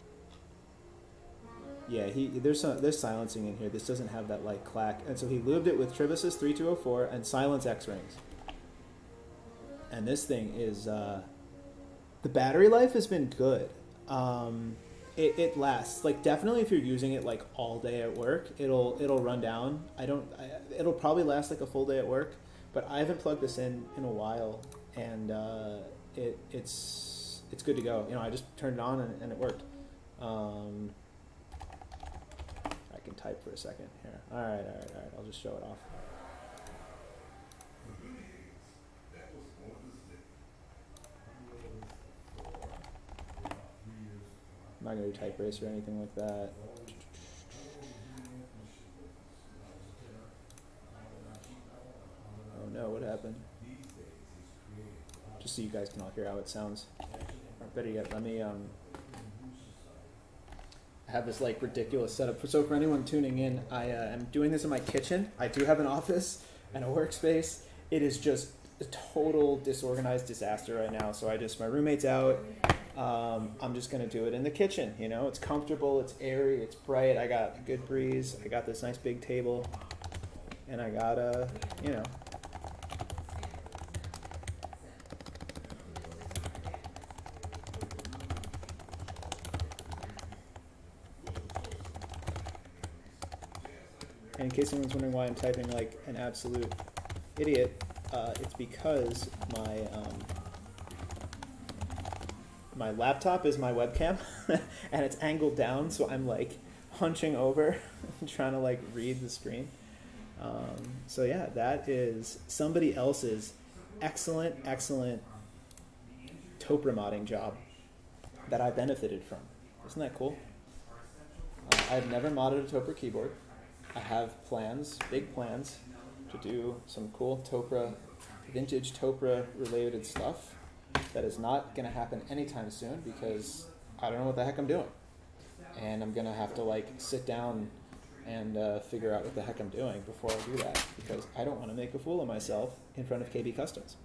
Yeah, he there's some, there's silencing in here. This doesn't have that like clack, and so he lubed it with Tribosys 3204 and Silence X rings. And this thing is uh, the battery life has been good. Um, it, it lasts like definitely if you're using it like all day at work, it'll it'll run down. I don't. I, it'll probably last like a full day at work, but I haven't plugged this in in a while, and uh, it it's it's good to go. You know, I just turned it on and, and it worked. Um, I can type for a second here. All right, all right, all right. I'll just show it off. I'm not gonna do type race or anything like that. Oh no, what happened? Just so you guys can all hear how it sounds. Better yet, let me um have this like ridiculous setup. So for anyone tuning in, I uh, am doing this in my kitchen. I do have an office and a workspace. It is just a total disorganized disaster right now. So I just my roommate's out. Um, I'm just gonna do it in the kitchen. You know, it's comfortable, it's airy, it's bright. I got a good breeze. I got this nice big table, and I got a you know And in case anyone's wondering why I'm typing like an absolute idiot, uh, it's because my um, my laptop is my webcam, and it's angled down, so I'm like hunching over, trying to like read the screen. Um, so yeah, that is somebody else's excellent, excellent Topre modding job that I benefited from. Isn't that cool? Uh, I've never modded a Topre keyboard. I have plans, big plans, to do some cool Topre, vintage Topre related stuff. That is not going to happen anytime soon because I don't know what the heck I'm doing. And I'm going to have to like sit down and uh, figure out what the heck I'm doing before I do that because I don't want to make a fool of myself in front of KB Customs.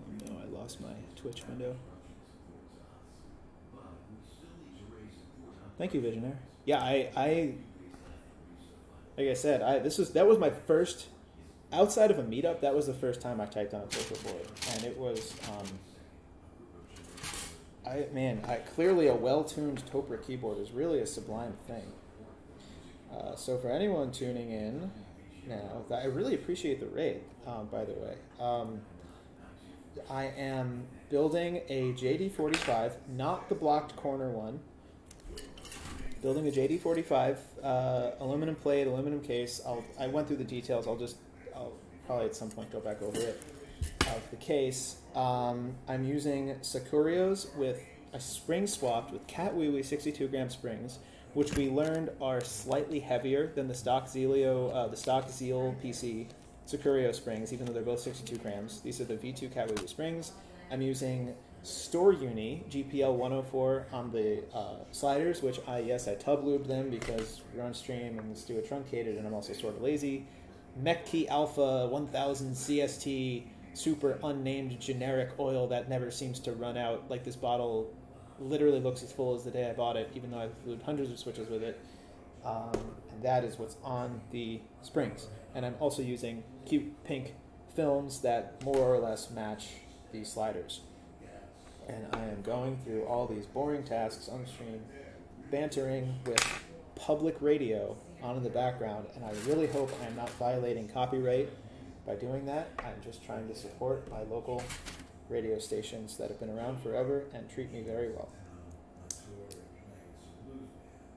Oh no, I lost my Twitch window. Thank you, Visionaire. Yeah, I, I, like I said, I this was that was my first, outside of a meetup, that was the first time I typed on a Topre board, and it was, um, I man, I clearly a well-tuned Topre keyboard is really a sublime thing. Uh, so for anyone tuning in now, I really appreciate the raid. Um, by the way, um, I am building a JD45, not the blocked corner one building a JD45 uh, aluminum plate, aluminum case. I'll, I went through the details. I'll just, I'll probably at some point go back over it. Of the case, um, I'm using Sakurios with a spring swapped with Cat Wee Wee 62 gram springs, which we learned are slightly heavier than the stock Zealio, uh, the stock Zeal PC Sakurio springs, even though they're both 62 grams. These are the V2 Cat springs. I'm using Store Uni GPL 104 on the uh, sliders, which I yes I tub lube them because we're on stream and let's do it truncated, and I'm also sort of lazy. Metkey Alpha 1000 CST super unnamed generic oil that never seems to run out. Like this bottle literally looks as full as the day I bought it, even though I've lubed hundreds of switches with it. Um, and that is what's on the springs. And I'm also using cute pink films that more or less match the sliders and I am going through all these boring tasks on stream, bantering with public radio on in the background, and I really hope I'm not violating copyright by doing that. I'm just trying to support my local radio stations that have been around forever and treat me very well.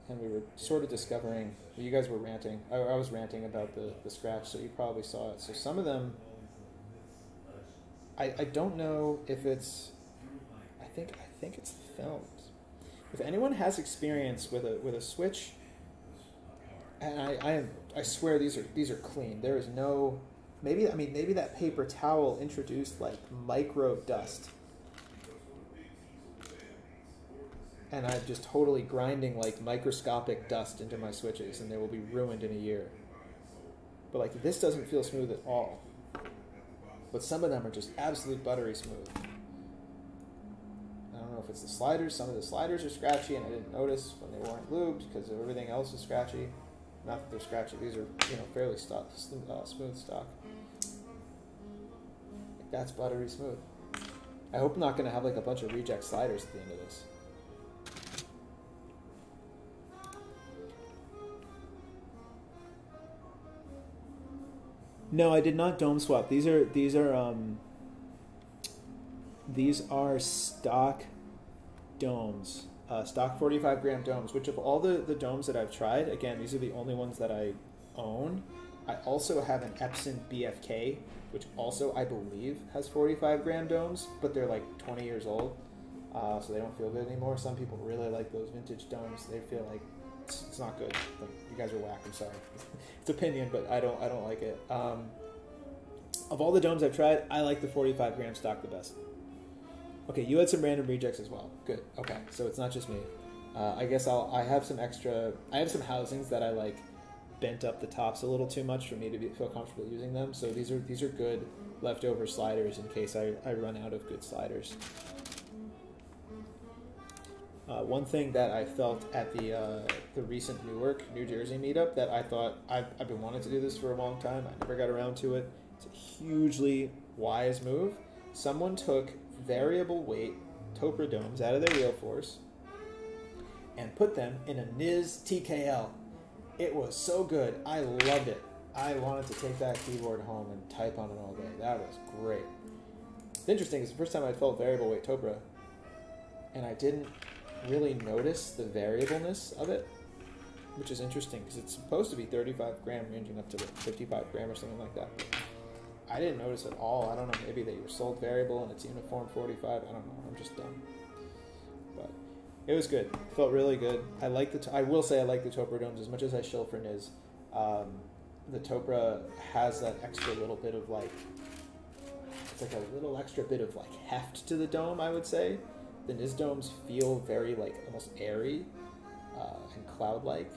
And we were sort of discovering, you guys were ranting, I, I was ranting about the, the scratch, so you probably saw it. So some of them, I, I don't know if it's think I think it's the films. If anyone has experience with a with a switch, and I, I I swear these are these are clean. There is no maybe I mean maybe that paper towel introduced like micro dust. And I'm just totally grinding like microscopic dust into my switches, and they will be ruined in a year. But like this doesn't feel smooth at all. But some of them are just absolute buttery smooth know if it's the sliders. Some of the sliders are scratchy, and I didn't notice when they weren't lubed because everything else is scratchy. Not that they're scratchy; these are you know fairly stock, uh, smooth stock. Like that's buttery smooth. I hope I'm not going to have like a bunch of reject sliders at the end of this. No, I did not dome swap. These are these are um, these are stock domes, uh, stock 45 gram domes, which of all the, the domes that I've tried, again, these are the only ones that I own. I also have an Epson BFK, which also I believe has 45 gram domes, but they're like 20 years old, uh, so they don't feel good anymore. Some people really like those vintage domes. They feel like it's, it's not good. Like, you guys are whack. I'm sorry. it's opinion, but I don't I don't like it. Um, of all the domes I've tried, I like the 45 gram stock the best Okay, you had some random rejects as well. Good. Okay, so it's not just me. Uh, I guess I'll. I have some extra. I have some housings that I like bent up the tops a little too much for me to be, feel comfortable using them. So these are these are good leftover sliders in case I, I run out of good sliders. Uh, one thing that I felt at the uh, the recent Newark, New Jersey meetup that I thought I've, I've been wanting to do this for a long time. I never got around to it. It's a hugely wise move. Someone took variable weight Topre domes out of their Realforce and put them in a Niz TKL. It was so good. I loved it. I wanted to take that keyboard home and type on it all day. That was great. It's interesting. It's the first time I felt variable weight Topre, and I didn't really notice the variableness of it, which is interesting because it's supposed to be 35 gram, ranging up to 55 gram or something like that. I didn't notice at all. I don't know. Maybe they were sold variable and it's uniform 45. I don't know. I'm just dumb. But it was good. Felt really good. I like the. I will say I like the Topre domes as much as I shill for Niz. Um, the Topre has that extra little bit of like. It's like a little extra bit of like heft to the dome. I would say. The Niz domes feel very like almost airy uh, and cloud-like,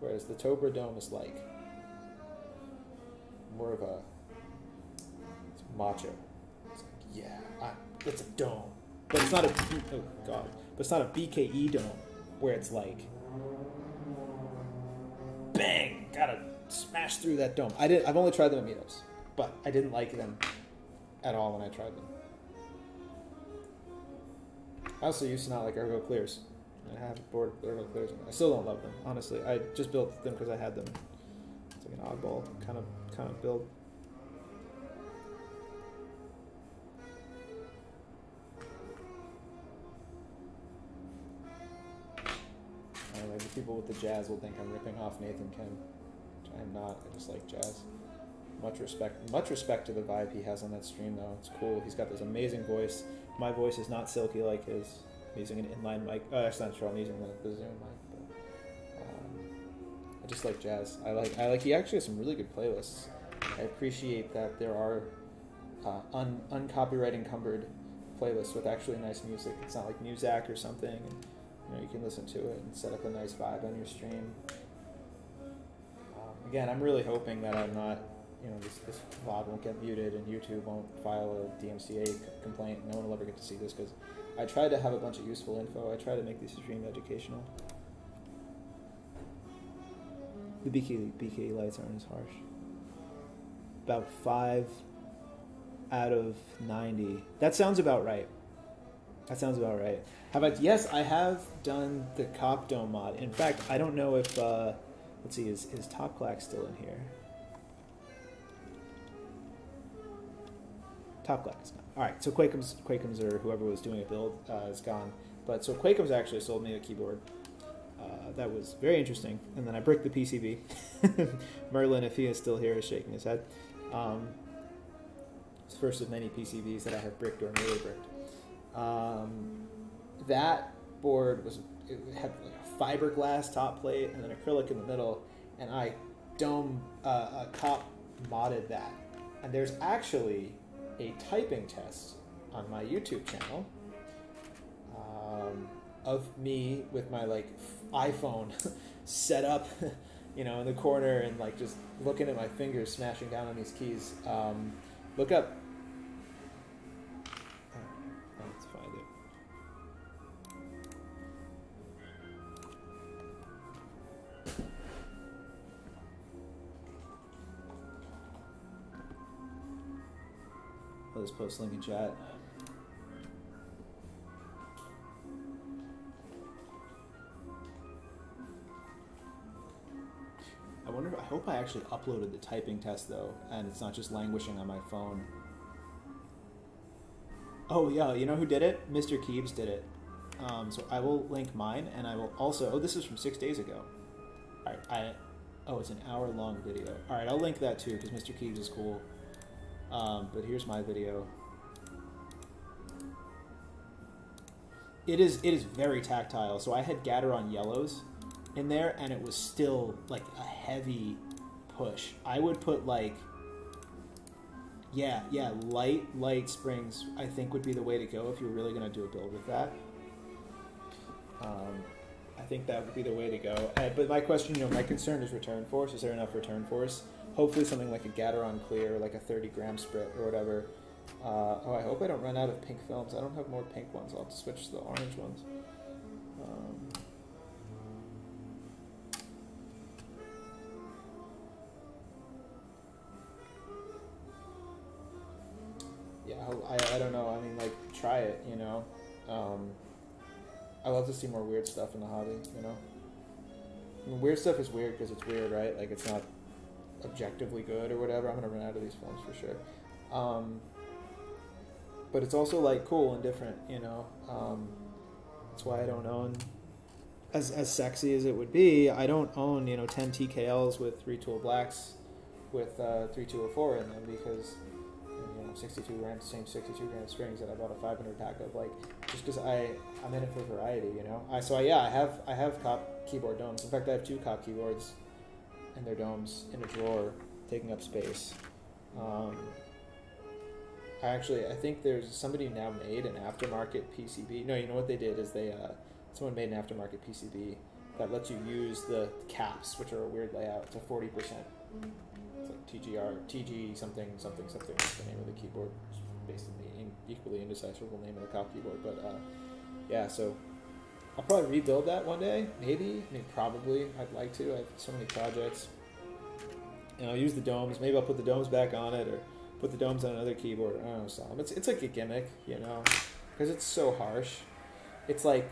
whereas the Topre dome is like more of a it's macho. It's like, yeah, I, it's a dome, but it's not a oh god, but it's not a BKE dome where it's like bang, gotta smash through that dome. I did. I've only tried them at meetups, but I didn't like them at all when I tried them. I also used to not like Ergo Clears. I have board Ergo Clears. I still don't love them, honestly. I just built them because I had them. It's like an oddball kind of kind of build. Anyway, the people with the jazz will think I'm ripping off Nathan Kim. Which I am not. I just like jazz. Much respect, much respect to the vibe he has on that stream, though. It's cool. He's got this amazing voice. My voice is not silky like his. I'm using an inline mic. Oh, that's not true. I'm using the, the Zoom mic. Just like jazz. I like. I like. He actually has some really good playlists. I appreciate that there are uh, un, uncopyright encumbered playlists with actually nice music. It's not like Muzak or something. And, you know, you can listen to it and set up a nice vibe on your stream. Um, again, I'm really hoping that I'm not, you know, this, this VOD won't get muted and YouTube won't file a DMCA complaint. No one will ever get to see this because I tried to have a bunch of useful info. I try to make these stream educational. The BK, BK lights aren't as harsh about five out of 90. That sounds about right. That sounds about right. How about, yes, I have done the Cop Dome mod. In fact, I don't know if, uh, let's see, is, is Top Clack still in here? Top Clack is gone. All right, so Quakems, Quakems or whoever was doing a build uh, is gone. But so Quakems actually sold me a keyboard. Uh, that was very interesting. And then I bricked the PCB. Merlin, if he is still here, is shaking his head. Um, it's first of many PCBs that I have bricked or nearly bricked. Um, that board was it had like a fiberglass top plate and an acrylic in the middle, and I dome uh, a cop modded that. And there's actually a typing test on my YouTube channel um, of me with my like iPhone set up, you know, in the corner and like just looking at my fingers smashing down on these keys. Um, look up. Oh, let's find it. Post link in chat. I wonder. I hope I actually uploaded the typing test though, and it's not just languishing on my phone. Oh yeah, you know who did it? Mr. Keebs did it. Um, so I will link mine, and I will also. Oh, this is from six days ago. All right, I. Oh, it's an hour long video. All right, I'll link that too because Mr. Keebs is cool. Um, but here's my video. It is it is very tactile. So I had Gateron yellows in there, and it was still like a heavy push. I would put like Yeah, yeah, light, light springs. I think would be the way to go if you're really going to do a build with that. Um, I think that would be the way to go. Uh, but my question, you know, my concern is return force. Is there enough return force? Hopefully, something like a Gateron clear, or like a 30 gram sprit or whatever. Uh, oh, I hope I don't run out of pink films. I don't have more pink ones. I'll have to switch to the orange ones. Um, I, I don't know. I mean, like, try it, you know. Um, I love to see more weird stuff in the hobby, you know. I mean, weird stuff is weird because it's weird, right? Like, it's not objectively good or whatever. I'm gonna run out of these films for sure. Um, but it's also like cool and different, you know. Um, that's why I don't own as as sexy as it would be. I don't own you know 10 TKLs with three tool blacks with uh, 3204 in them because know 62 grams, same 62 gram strings that I bought a 500 pack of. Like just because I I'm in it for variety, you know. I so I, yeah I have I have cop keyboard domes. In fact, I have two cop keyboards and their domes in a drawer taking up space. Um, I actually, I think there's somebody now made an aftermarket PCB. No, you know what they did is they, uh, someone made an aftermarket PCB that lets you use the caps, which are a weird layout, to forty percent. TGR, TG something something something. The name of the keyboard. It's basically in, equally indecipherable name of the cop keyboard, but uh, yeah. So I'll probably rebuild that one day, maybe. I mean, probably. I'd like to. I have so many projects. And I'll use the domes. Maybe I'll put the domes back on it, or put the domes on another keyboard. I don't know. It's it's like a gimmick, you know, because it's so harsh. It's like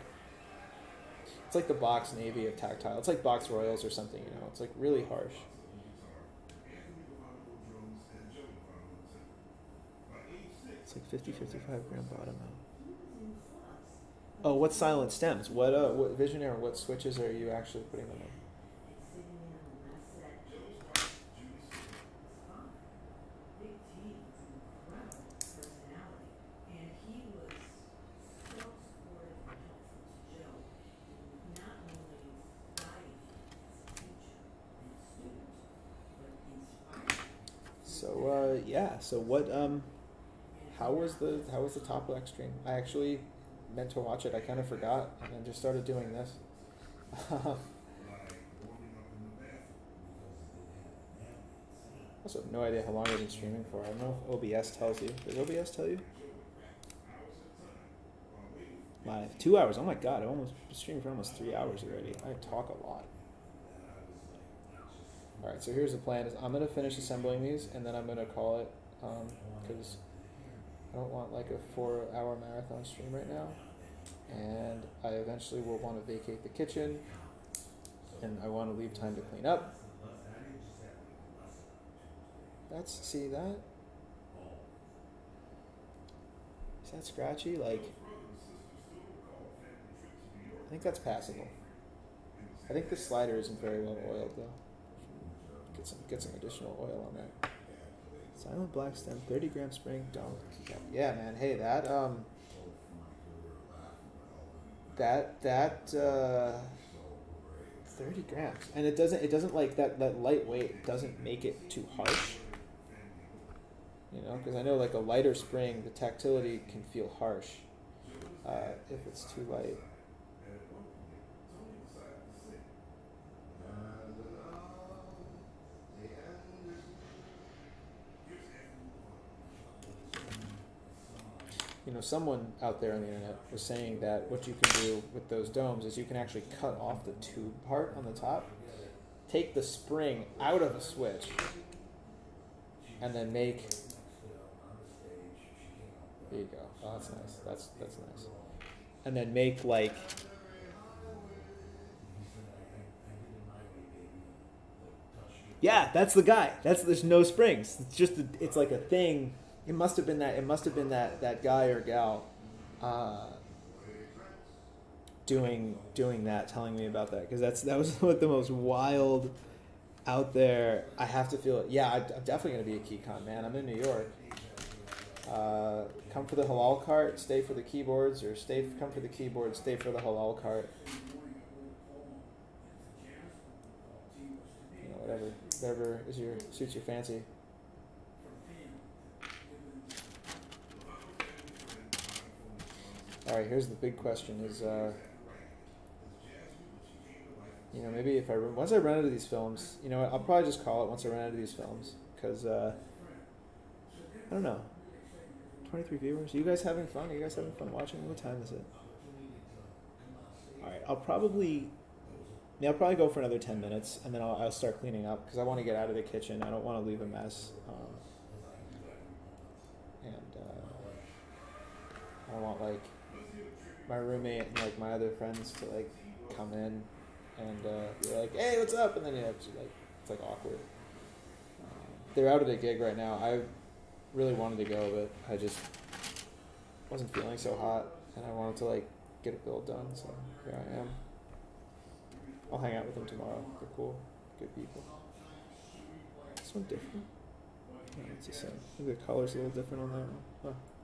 it's like the box navy of tactile. It's like box royals or something, you know. It's like really harsh. It's like 50, 55 gram bottom out. Oh, what silent stems? What uh, what Visionaire? What switches are you actually putting them on? So uh, yeah. So what um, how was the how was the top left stream? I actually meant to watch it. I kind of forgot, and then just started doing this. also have no idea how long I've been streaming for. I don't know if OBS tells you. Does OBS tell you? Live two hours. Oh my god! I'm almost streaming for almost three hours already. I talk a lot. All right. So here's the plan: is I'm gonna finish assembling these, and then I'm gonna call it um, because I don't want like a four-hour marathon stream right now, and I eventually will want to vacate the kitchen, and I want to leave time to clean up. That's see that. Is that scratchy? Like, I think that's passable. I think the slider isn't very well oiled though. Get some get some additional oil on that. Silent black stem, thirty gram spring dome. Yeah, man. Hey, that um, that that uh, thirty grams, and it doesn't it doesn't like that that lightweight doesn't make it too harsh. You know, because I know like a lighter spring, the tactility can feel harsh uh, if it's too light. You know, someone out there on the internet was saying that what you can do with those domes is you can actually cut off the tube part on the top, take the spring out of a switch, and then make. There you go. Oh, that's nice. That's that's nice. And then make like. Yeah, that's the guy. That's there's no springs. It's just a, it's like a thing it must have been that. It must have been that that guy or gal, uh, doing doing that, telling me about that because that's that was what the most wild out there. I have to feel it. Yeah, I, I'm definitely gonna be a KeyCon man. I'm in New York. Uh, come for the halal cart, stay for the keyboards, or stay come for the keyboard, stay for the halal cart. You know, whatever, whatever is your suits your fancy. All right, here's the big question: Is uh, you know maybe if I once I run into these films, you know I'll probably just call it once I run into these films because uh, I don't know. Twenty three viewers. you guys having fun? Are you guys having fun watching? What time is it? All right, I'll probably. Yeah, I'll probably go for another ten minutes, and then I'll, I'll start cleaning up because I want to get out of the kitchen. I don't want to leave a mess. Um, and uh, I want like my roommate and like my other friends to like come in and uh, be like, "Hey, what's up?" And then you have like it's like awkward. Um, they're out at a gig right now. I really wanted to go, but I just wasn't feeling so hot, and I wanted to like get a build done. So here I am. I'll hang out with them tomorrow. They're cool, good people. This one different. It's the same. The color's a little different on that one. Huh.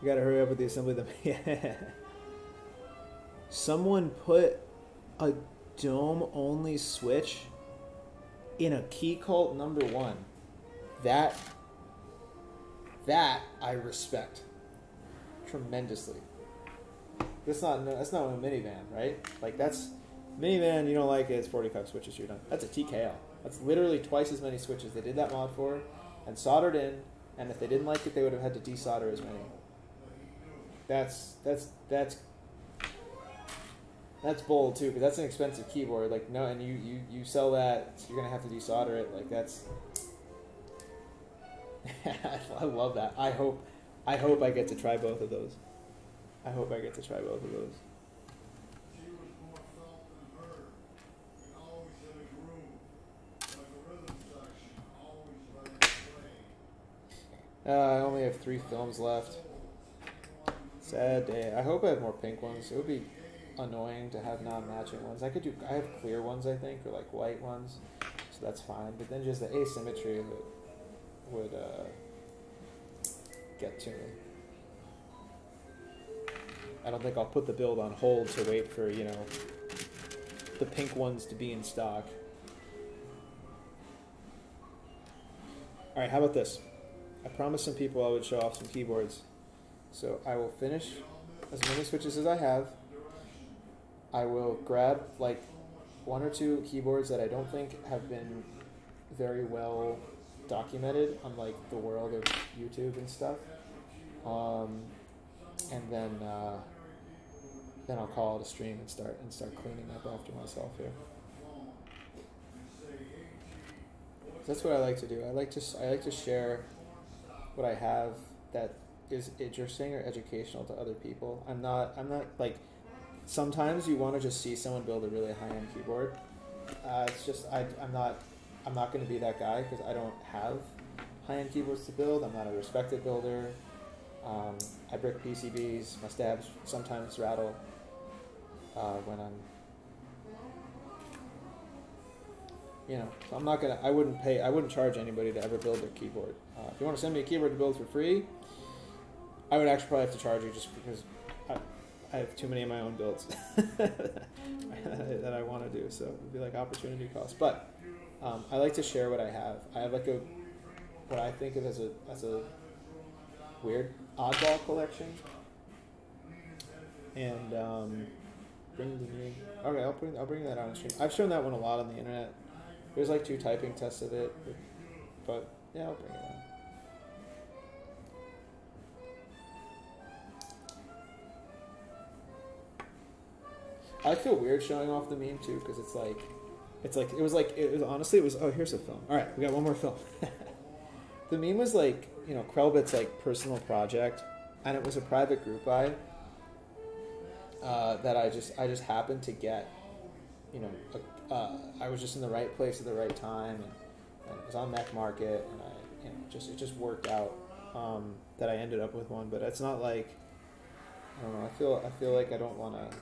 You gotta hurry up with the assembly. Them. Yeah. Someone put a dome only switch in a Keycult number one. That that I respect tremendously. That's not that's not a minivan, right? Like that's minivan. You don't like it. It's forty five switches. You're done. That's a TKL. That's literally twice as many switches. They did that mod for, and soldered in. And if they didn't like it, they would have had to desolder as many. That's that's that's that's bold too, because that's an expensive keyboard. Like no, and you you you sell that, you're gonna have to desolder it. Like that's. I love that. I hope, I hope I get to try both of those. I hope I get to try both of those. She was more felt than heard, and always in a groove, like a rhythm section, always ready to play. Uh, I only have three films left. Sad day. I hope I have more pink ones. It would be annoying to have non-matching ones. I could do. I have clear ones, I think, or like white ones, so that's fine. But then just the asymmetry of it would uh, get to me. I don't think I'll put the build on hold to wait for you know the pink ones to be in stock. All right, how about this? I promised some people I would show off some keyboards. So I will finish as many switches as I have. I will grab like one or two keyboards that I don't think have been very well documented on like the world of YouTube and stuff. Um, and then uh, then I'll call it a stream and start and start cleaning up after myself here. That's what I like to do. I like to I like to share what I have that is interesting or educational to other people. I'm not I'm not like sometimes you want to just see someone build a really high end keyboard. Uh, it's just I I'm not I'm not going to be that guy because I don't have high end keyboards to build. I'm not a respected builder. Um, I brick PCBs. My stabs sometimes rattle uh, when I'm you know, so I'm not gonna. I wouldn't pay. I wouldn't charge anybody to ever build their keyboard. Uh, if you want to send me a keyboard to build for free, I would actually probably have to charge you just because I, I have too many of my own builds that I want to do. So it'd be like opportunity cost. But um, I like to share what I have. I have like a what I think of as a as a weird oddball collection. And um, bring the new. Okay, I'll bring I'll bring that on stream. I've shown that one a lot on the internet. There's like two typing tests of it, but, yeah, I'll bring it on. I feel weird showing off the meme too because it's like, it's like it was like it was honestly it was oh here's a film. All right, we got one more film. the meme was like you know Krelbit's like personal project, and it was a private group buy uh, that I just I just happened to get. You know, a, uh, I was just in the right place at the right time, and, and it was on Mechmarket, and I you know just it just worked out um, that I ended up with one. But it's not like I don't know. I feel I feel like I don't want to.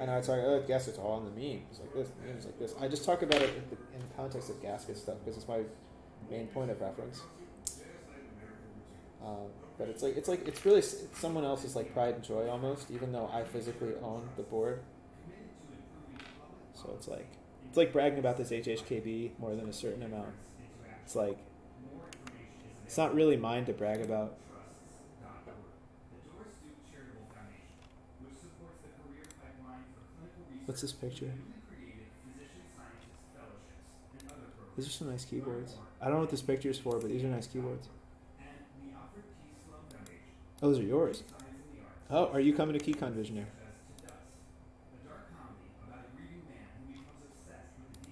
I know it's like oh, I guess it's all on the memes like this, memes like this. I just talk about it in the, in context of gasket stuff because it's my main point of reference. Um, But it's like it's like it's really it's someone else's like pride and joy almost, even though I physically own the board. So it's like it's like bragging about this HHKB more than a certain amount. It's like it's not really mine to brag about. What's this picture? These are some nice keyboards. I don't know what this picture is for, but these are nice keyboards. Oh, those are yours. Oh, are you coming to KeyCon Visionaire?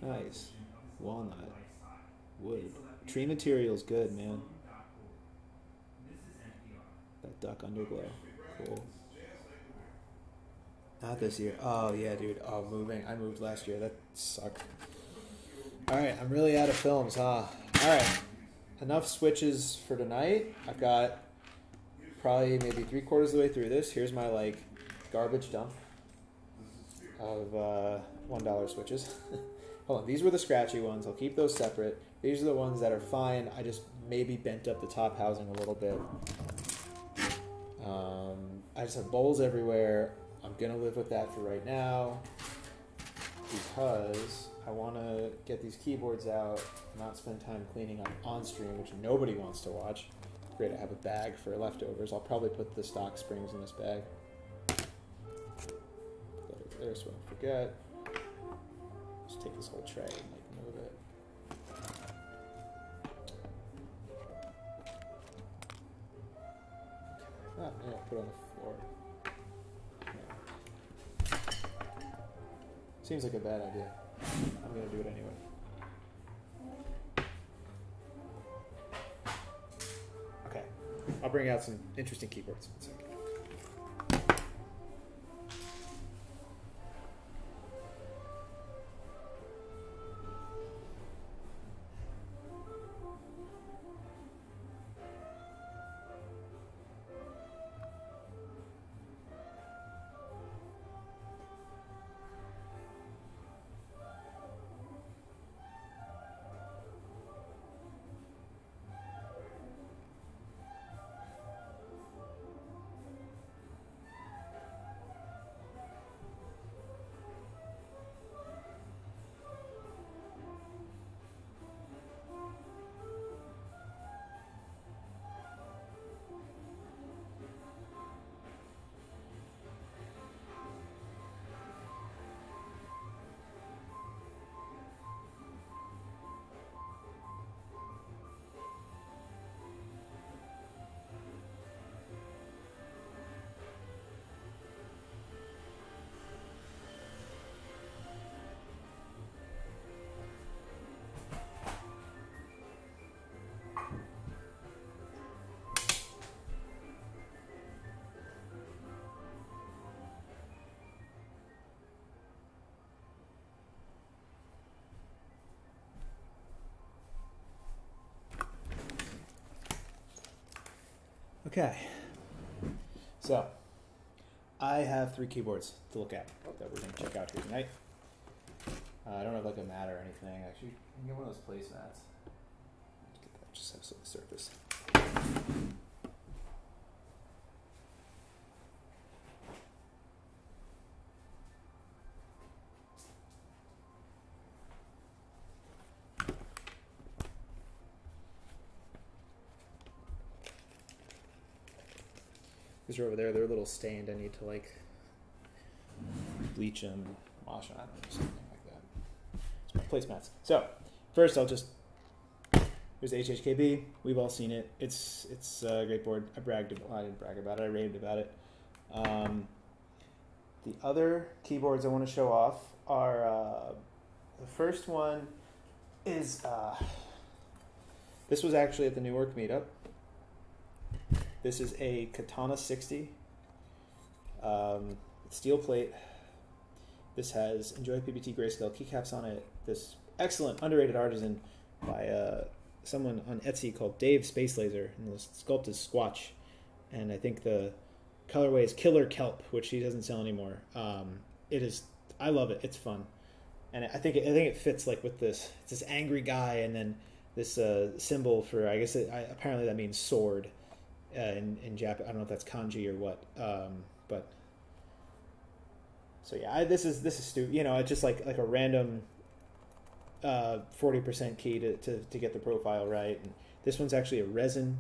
Nice. Walnut. Wood. Tree material's good, man. That duck underglow. Cool. Not this year. Oh yeah, dude. Oh, moving. I moved last year. That sucked. All right, I'm really out of films, huh? All right, enough switches for tonight. I've got probably maybe three quarters of the way through this. Here's my like garbage dump of uh, one dollar switches. Hold on, these were the scratchy ones. I'll keep those separate. These are the ones that are fine. I just maybe bent up the top housing a little bit. Um, I just have bowls everywhere. I'm gonna live with that for right now because I want to get these keyboards out, not spend time cleaning up on stream, which nobody wants to watch. Great, I have a bag for leftovers. I'll probably put the stock springs in this bag. There so I don't forget. Just take this whole tray and like move it. Ah, yeah, put it on the floor. Seems like a bad idea. I'm gonna do it anyway. Okay, I'll bring out some interesting keyboards. Okay. So, I have three keyboards to look at that we're going to check out here tonight. Uh, I don't have like a mat or anything. Actually, I can get one of those placemats. Get that, Just have some surface. These are over there. They're a little stained. I need to like bleach them, wash them, I don't know, something like that. Placemats. So first, I'll just here's the HHKB. We've all seen it. It's it's a great board. I bragged. About, I didn't brag about it. I raved about it. Um, the other keyboards I want to show off are uh, the first one is uh, this was actually at the Newark meetup. This is a Katana 60 um, steel plate. This has Enjoy PBT Grayscale keycaps on it. This excellent underrated artisan by uh, someone on Etsy called Dave Space Laser, and the sculpt is Squatch, and I think the colorway is Killer Kelp, which he doesn't sell anymore. Um, it is, I love it. It's fun, and I think it, I think it fits like with this. It's this angry guy, and then this uh, symbol for I guess it, I, apparently that means sword uh, in in Japan. I don't know if that's kanji or what, um, but so yeah, I, this is this is stupid. You know, it's just like like a random uh, forty percent key to, to to get the profile right. And this one's actually a resin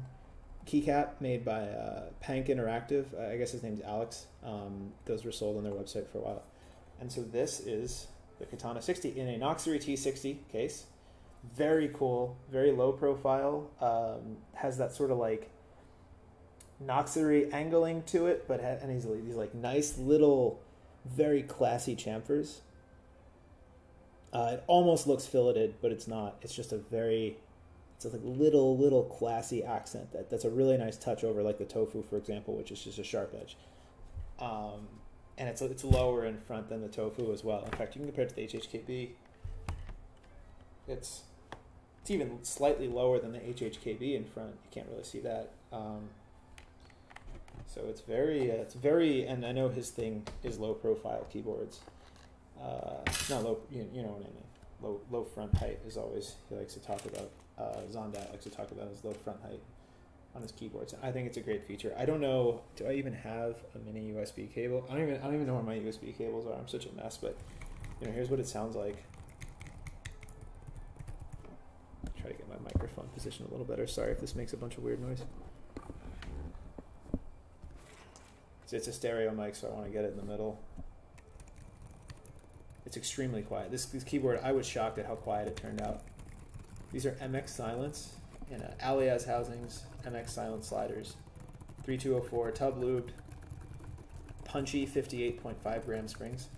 keycap made by uh, Pank Interactive. Uh, I guess his name's Alex. Um, those were sold on their website for a while. And so this is the Katana 60 in a Noxary T60 case. Very cool, very low profile. Um, has that sort of like Noxary angling to it, but ha- and these these like nice little, very classy chamfers. Uh, it almost looks filleted, but it's not. It's just a very, it's a like little little classy accent that that's a really nice touch over like the tofu, for example, which is just a sharp edge. Um, and it's it's lower in front than the tofu as well. In fact, you can compare it to the HHKB. It's it's even slightly lower than the HHKB in front. You can't really see that. Um, so it's very uh, it's very and I know his thing is low profile keyboards. Uh, not low, you, you know what I mean. Low low front height is always he likes to talk about. Uh, Zondat likes to talk about his low front height on his keyboards. I think it's a great feature. I don't know. Do I even have a mini USB cable? I don't even. I don't even know where my USB cables are. I'm such a mess. But you know, here's what it sounds like. Try to get my microphone positioned a little better. Sorry if this makes a bunch of weird noise. It's a stereo mic, so I want to get it in the middle. It's extremely quiet. This, this keyboard, I was shocked at how quiet it turned out. These are MX Silence and uh, Aliaz housings, MX Silence sliders, 3204 tub lubed, punchy 58.5 gram springs.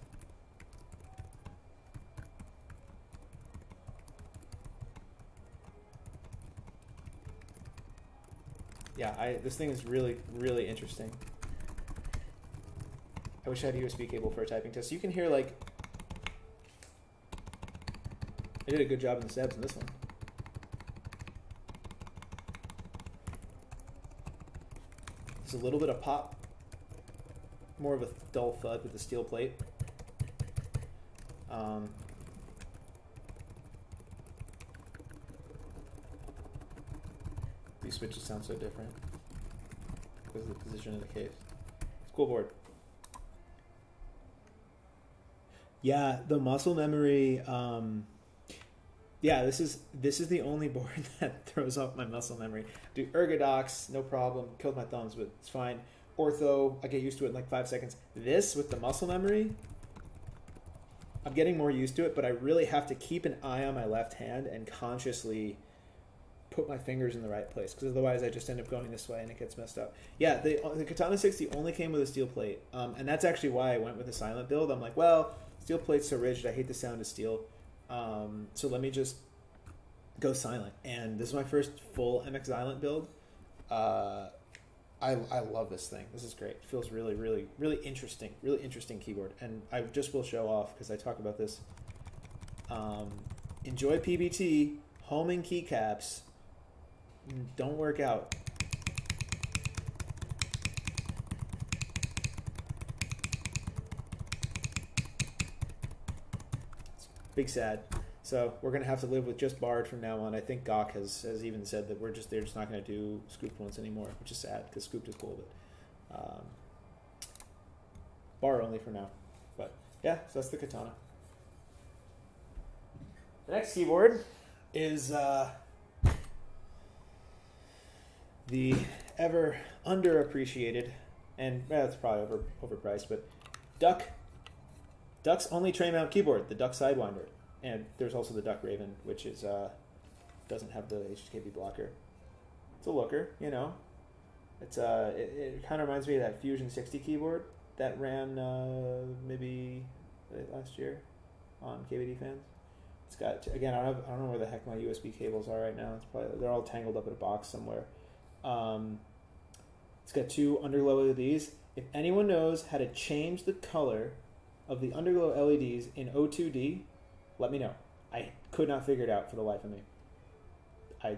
Yeah, I this thing is really really interesting. I wish I had a USB cable for a typing test. You can hear like I did a good job in the steps in this one. There's a little bit of pop, more of a dull thud with the steel plate. Um, these switches sound so different because of the position of the case. It's cool board. Yeah, the muscle memory. Um, yeah, this is this is the only board that throws off my muscle memory. Do ErgoDox, no problem. Killed my thumbs, but it's fine. Ortho, I get used to it in like five seconds. This with the muscle memory, I'm getting more used to it, but I really have to keep an eye on my left hand and consciously put my fingers in the right place because otherwise I just end up going this way and it gets messed up. Yeah, the, the Katana 60 only came with a steel plate, um, and that's actually why I went with a silent build. I'm like, well, steel plate's so rigid. I hate the sound of steel. Um, so let me just go silent. And this is my first full MX Silent build. Uh, I, I love this thing. This is great. It feels really, really, really interesting. Really interesting keyboard. And I just will show off because I talk about this. Um, enjoy PBT, homing keycaps. Don't work out. Big sad. So we're gonna have to live with just Bard from now on. I think Gawk has, has even said that we're just they're just not gonna do scooped ones anymore, which is sad because scooped is cool, but um, bar only for now. But yeah, so that's the katana. The next keyboard is uh, the ever underappreciated, and well, it's probably over overpriced, but Duck Duck's only tray mount keyboard, the Duck Sidewinder, and there's also the Duck Raven, which is uh, doesn't have the HKB blocker. It's a looker, you know. It's uh, it, it kind of reminds me of that Fusion 60 keyboard that ran uh, maybe last year on KBDfans. It's got again, I don't, have, I don't know where the heck my USB cables are right now. It's probably they're all tangled up in a box somewhere. Um, it's got two underglow LEDs. If anyone knows how to change the color of the underglow LEDs in O2D, let me know. I could not figure it out for the life of me. I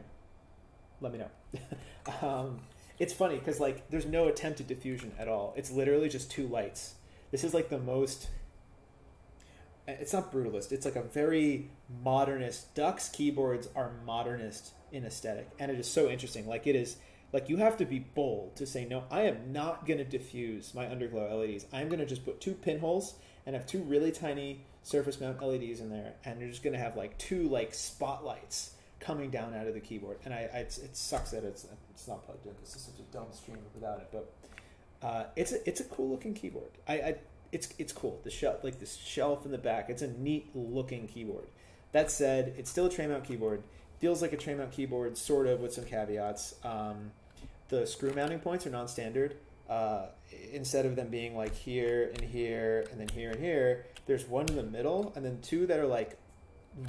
let me know. um, it's funny because like there's no attempt at diffusion at all. It's literally just two lights. This is like the most. It's not brutalist. It's like a very modernist. Duck's keyboards are modernist in aesthetic, and it is so interesting. Like it is Like you have to be bold to say no. I am not going to diffuse my underglow LEDs. I'm going to just put two pinholes and have two really tiny surface mount LEDs in there, and you're just going to have like two like spotlights coming down out of the keyboard. And I, I it sucks that it's it's not plugged in because it's such a dumb stream without it. But uh, it's a it's a cool looking keyboard. I, I it's it's cool. The shelf like this shelf in the back. It's a neat looking keyboard. That said, it's still a tray mount keyboard. Feels like a tray mount keyboard, sort of, with some caveats. Um, the screw mounting points are non-standard. Uh, instead of them being like here and here and then here and here, there's one in the middle and then two that are like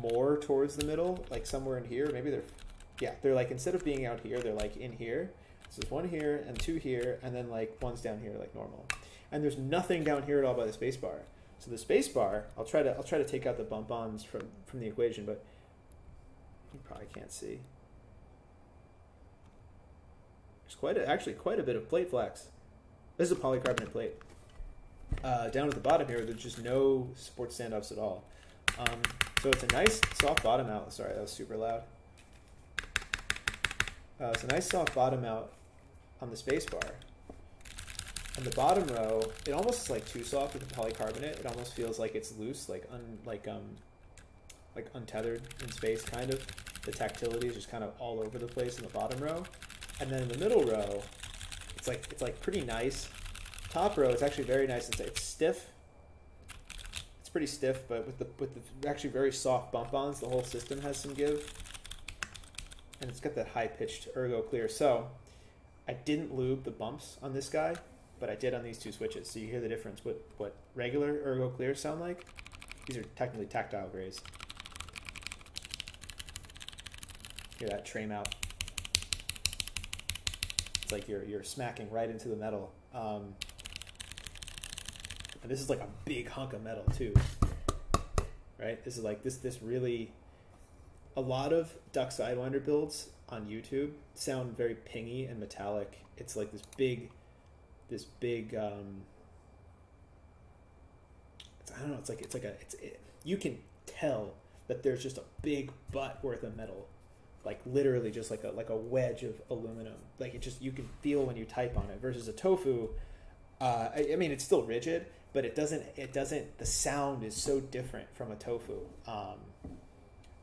more towards the middle, like somewhere in here. Maybe they're, yeah, they're like instead of being out here, they're like in here. So there's one here and two here, and then like one's down here like normal. And there's nothing down here at all by the space bar. So the space bar, I'll try to I'll try to take out the bump ons from from the equation, but you probably can't see. There's quite a, actually quite a bit of plate flex. This is a polycarbonate plate. Uh, down at the bottom here, there's just no support standoffs at all. Um, so it's a nice soft bottom out. Sorry, that was super loud. Uh, it's a nice soft bottom out on the space bar. And the bottom row, it almost is like too soft with the polycarbonate. It almost feels like it's loose, like un, like um, like untethered in space, kind of. The tactility is just kind of all over the place in the bottom row, and then in the middle row, it's like it's like pretty nice. Top row, it's actually very nice. It's, it's stiff. It's pretty stiff, but with the with the actually very soft bump-ons, the whole system has some give, and it's got that high-pitched ergo clear. So, I didn't lube the bumps on this guy, but I did on these two switches. So you hear the difference. What what regular ergo clears sound like? These are technically tactile grays. Hear that tray mount. It's like you're you're smacking right into the metal. Um, and this is like a big hunk of metal too. Right? This is like this this really a lot of duck sidewinder builds on YouTube sound very pingy and metallic. It's like this big this big um I don't know, it's like it's like a it's it, you can tell that there's just a big butt worth of metal like literally just like a like a wedge of aluminum. Like it just you can feel when you type on it. Versus a tofu, uh, I, I mean it's still rigid, but it doesn't it doesn't the sound is so different from a tofu. Um,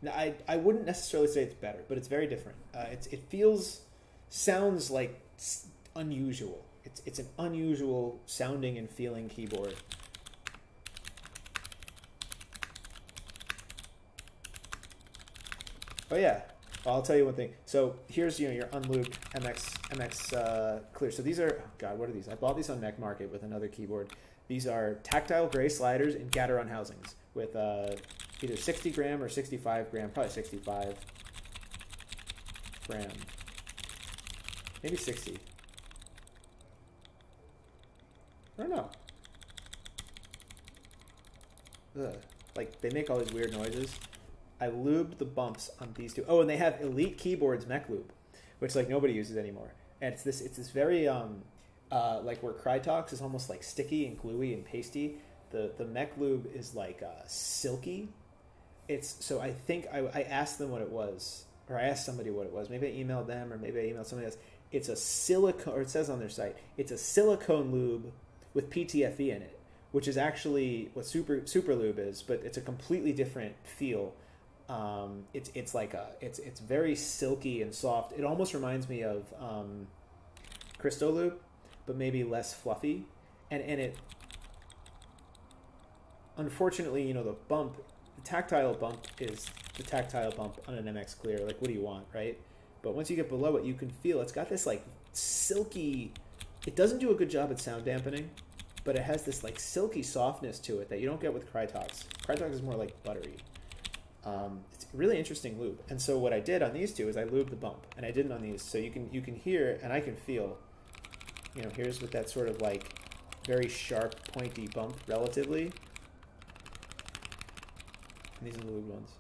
I I wouldn't necessarily say it's better, but it's very different. Uh, it's it feels sounds like unusual. It's it's an unusual sounding and feeling keyboard. Oh yeah, well, I'll tell you one thing. So here's you know your unlubed MX MX uh, clear. So these are God, what are these? I bought these on Mechmarket with another keyboard. These are tactile gray sliders in Gateron housings with uh, either 60 gram or 65 gram, probably 65 gram, maybe 60. I don't know. Ugh. Like they make all these weird noises. I lubed the bumps on these two. Oh, and they have Elite Keyboards Mech Lube, which like nobody uses anymore. And it's this it's this very um uh, like where Krytox is almost like sticky and gluey and pasty. The the Mech Lube is like uh, silky. It's so I think I, I asked them what it was, or I asked somebody what it was. Maybe I emailed them, or maybe I emailed somebody else. It's a silicone, or it says on their site, it's a silicone lube with PTFE in it, which is actually what super super lube is, but it's a completely different feel. Um, it's it's like a it's it's very silky and soft. It almost reminds me of um, Crystal Loop, but maybe less fluffy. And and it unfortunately, you know, the bump, the tactile bump is the tactile bump on an MX Clear. Like, what do you want, right? But once you get below it, you can feel it's got this like silky. It doesn't do a good job at sound dampening, but it has this like silky softness to it that you don't get with Krytox. Krytox is more like buttery. Um, it's a really interesting lube. And so what I did on these two is I lubed the bump, and I didn't on these. So you can you can hear and I can feel. You know, here's with that sort of like very sharp, pointy bump relatively. And these are the lubed ones.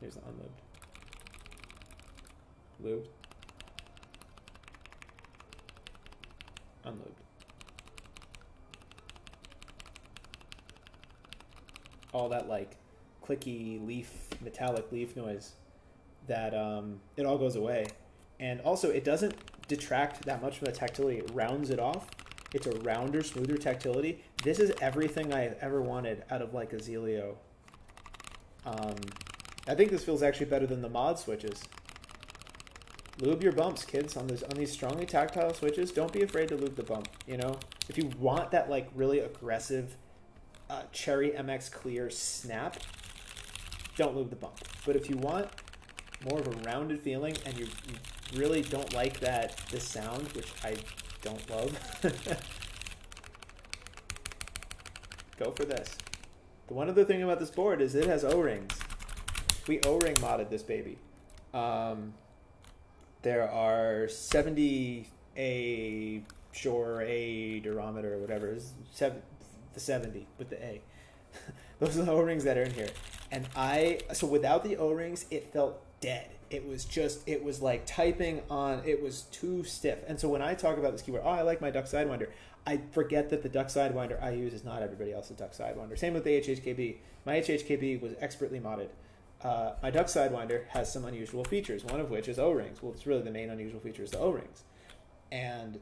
Here's the unlubed. Lubed. Unlubed. All that like clicky leaf, metallic leaf noise, that um, it all goes away. And also, it doesn't detract that much from the tactility. It rounds it off. It's a rounder, smoother tactility. This is everything I have ever wanted out of like a Zealio. Um, I think this feels actually better than the mod switches. Lube your bumps, kids, on this on these strongly tactile switches. Don't be afraid to lube the bump. You know, if you want that like really aggressive uh, Cherry MX Clear snap, don't lube the bump. But if you want more of a rounded feeling and you, really don't like that this sound, which I don't love, go for this. The one other thing about this board is it has O-rings. We O-ring modded this baby. Um, there are 70 A Shore A durometer or whatever. It's seven, the 70 with the A. Those are the O-rings that are in here. And I so without the O-rings, it felt dead. It was just it was like typing on it was too stiff. And so when I talk about this keyboard, oh I like my duck sidewinder, I forget that the duck sidewinder I use is not everybody else's duck sidewinder. Same with the HHKB. My HHKB was expertly modded. Uh, my duck sidewinder has some unusual features, one of which is O-rings. Well, it's really the main unusual feature is the O-rings. And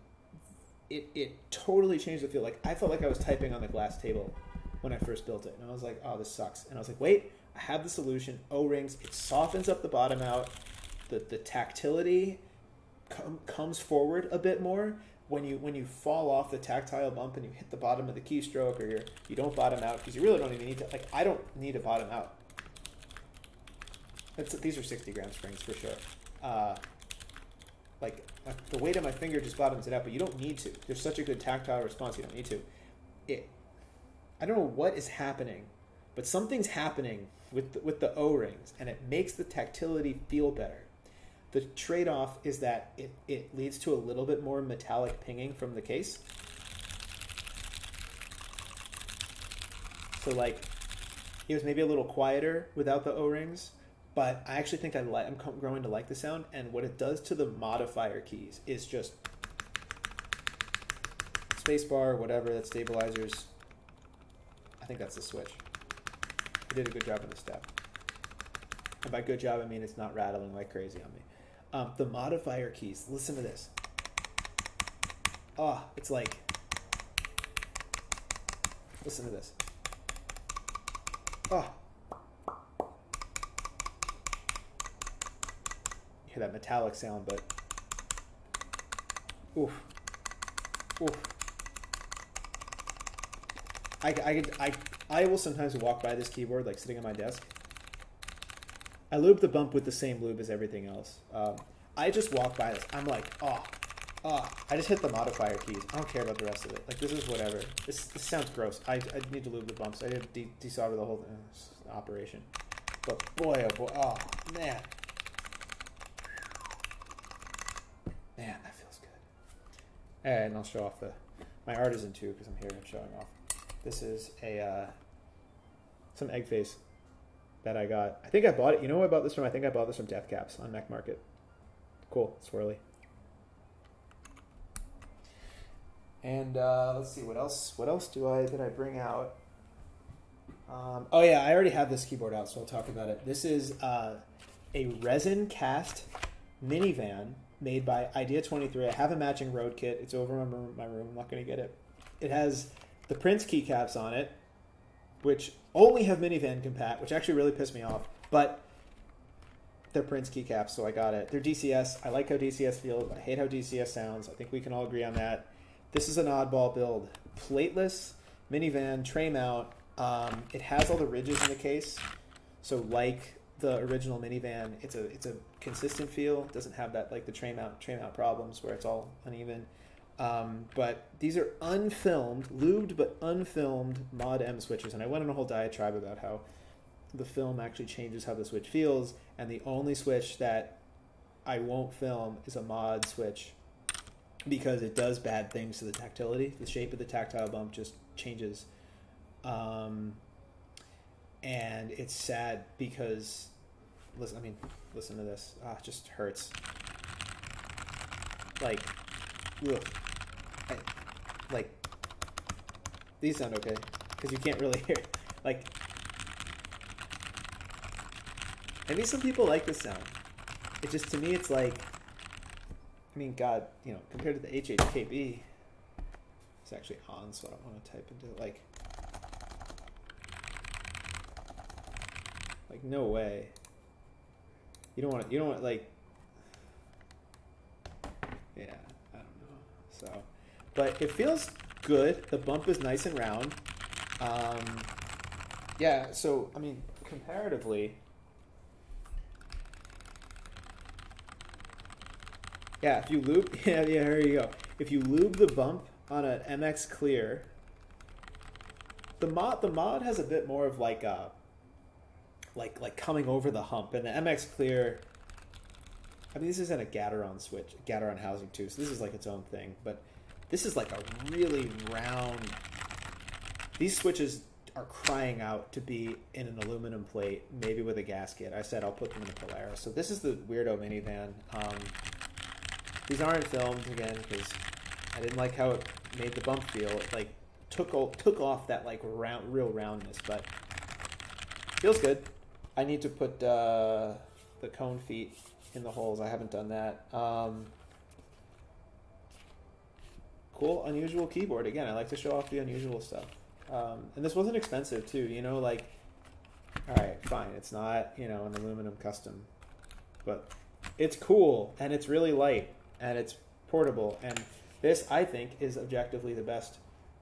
it, it totally changed the feel. Like I felt like I was typing on the glass table when I first built it, and I was like, "Oh, this sucks." And I was like, "Wait, I have the solution. O-rings. It softens up the bottom out. The the tactility com- comes forward a bit more." When you when you fall off the tactile bump and you hit the bottom of the keystroke, or you're you don't bottom out because you really don't even need to. Like I don't need to bottom out. These are sixty gram springs for sure. Uh, like uh, the weight of my finger just bottoms it out, but you don't need to. There's such a good tactile response, you don't need to. It, I don't know what is happening, but something's happening with the, with the O rings, and it makes the tactility feel better. The trade off is that it, it leads to a little bit more metallic pinging from the case. So like, it was maybe a little quieter without the O rings, but I actually think I like. I'm growing to like the sound, and what it does to the modifier keys is just spacebar, whatever that stabilizers. I think that's the switch. I did a good job on the step. And by good job, I mean it's not rattling like crazy on me. Um, the modifier keys. Listen to this. Oh, it's like. Listen to this. Oh, hear that metallic sound, but oof, oof. I, I, could- I, I will sometimes walk by this keyboard like sitting on my desk. I lube the bump with the same lube as everything else. Um, I just walk by this. I'm like, oh, oh. I just hit the modifier keys. I don't care about the rest of it. Like this is whatever. This, this sounds gross. I, I need to lube the bumps. I did de- desolder the whole uh, operation. But boy, oh boy, oh man, Man, that feels good. And I'll show off the my artisan too because I'm here and showing off. This is a uh, some egg face that I got. I think I bought it. You know I bought this from? I think I bought this from Death Caps on Mechmarket. Cool, swirly. And uh, let's see what else. What else do I did I bring out? Um, oh yeah, I already have this keyboard out, so I'll talk about it. This is uh, a resin cast minivan made by Idea 23. I have a matching Roadkit. It's over my room. My room. I'm not going to get it. It has the Prince keycaps on it, which only have minivan compat, which actually really pissed me off. But they're Prince keycaps, so I got it. They're DCS. I like how DCS feels. I hate how DCS sounds. I think we can all agree on that. This is an oddball build. Plateless minivan tray mount. Um, it has all the ridges in the case, so like the original minivan, it's a it's a consistent feel. Doesn't have that like the tray mount tray mount problems where it's all uneven. Um, but these are unfilmed, lubed but unfilmed mod M switches, and I went on a whole diatribe about how the film actually changes how the switch feels, and the only switch that I won't film is a mod switch because it does bad things to the tactility. The shape of the tactile bump just changes. Um, and it's sad because, listen, I mean, listen to this. Ah, it just hurts. Like, ugh. I, like, these sound okay because you can't really hear. Like, Maybe some people like this sound. It just to me, it's like, I mean, God, you know, compared to the HHKB, it's actually on, so I don't want to type into it. Like, like no way. You don't want. to, You don't want like. Yeah, I don't know. So, but it feels good. The bump is nice and round. Um, yeah. So I mean, comparatively. Yeah, if you lube, yeah, yeah, here you go. If you lube the bump on an MX Clear, the mod, the mod has a bit more of like a, like like coming over the hump, and the MX Clear. I mean, this isn't a Gateron switch, Gateron housing too, so this is like its own thing. But this is like a really round. These switches are crying out to be in an aluminum plate, maybe with a gasket. I said I'll put them in a Polaris. So this is the weirdo minivan. Um, these aren't filmed again because I didn't like how it made the bump feel. It like took took off that like round, real roundness, but feels good. I need to put uh, the cone feet in the holes. I haven't done that. Um, cool, unusual keyboard. Again, I like to show off the unusual stuff. Um, and this wasn't expensive too. You know, like, all right, fine. It's not you know an aluminum custom, but it's cool and it's really light and it's portable. And this, I think, is objectively the best.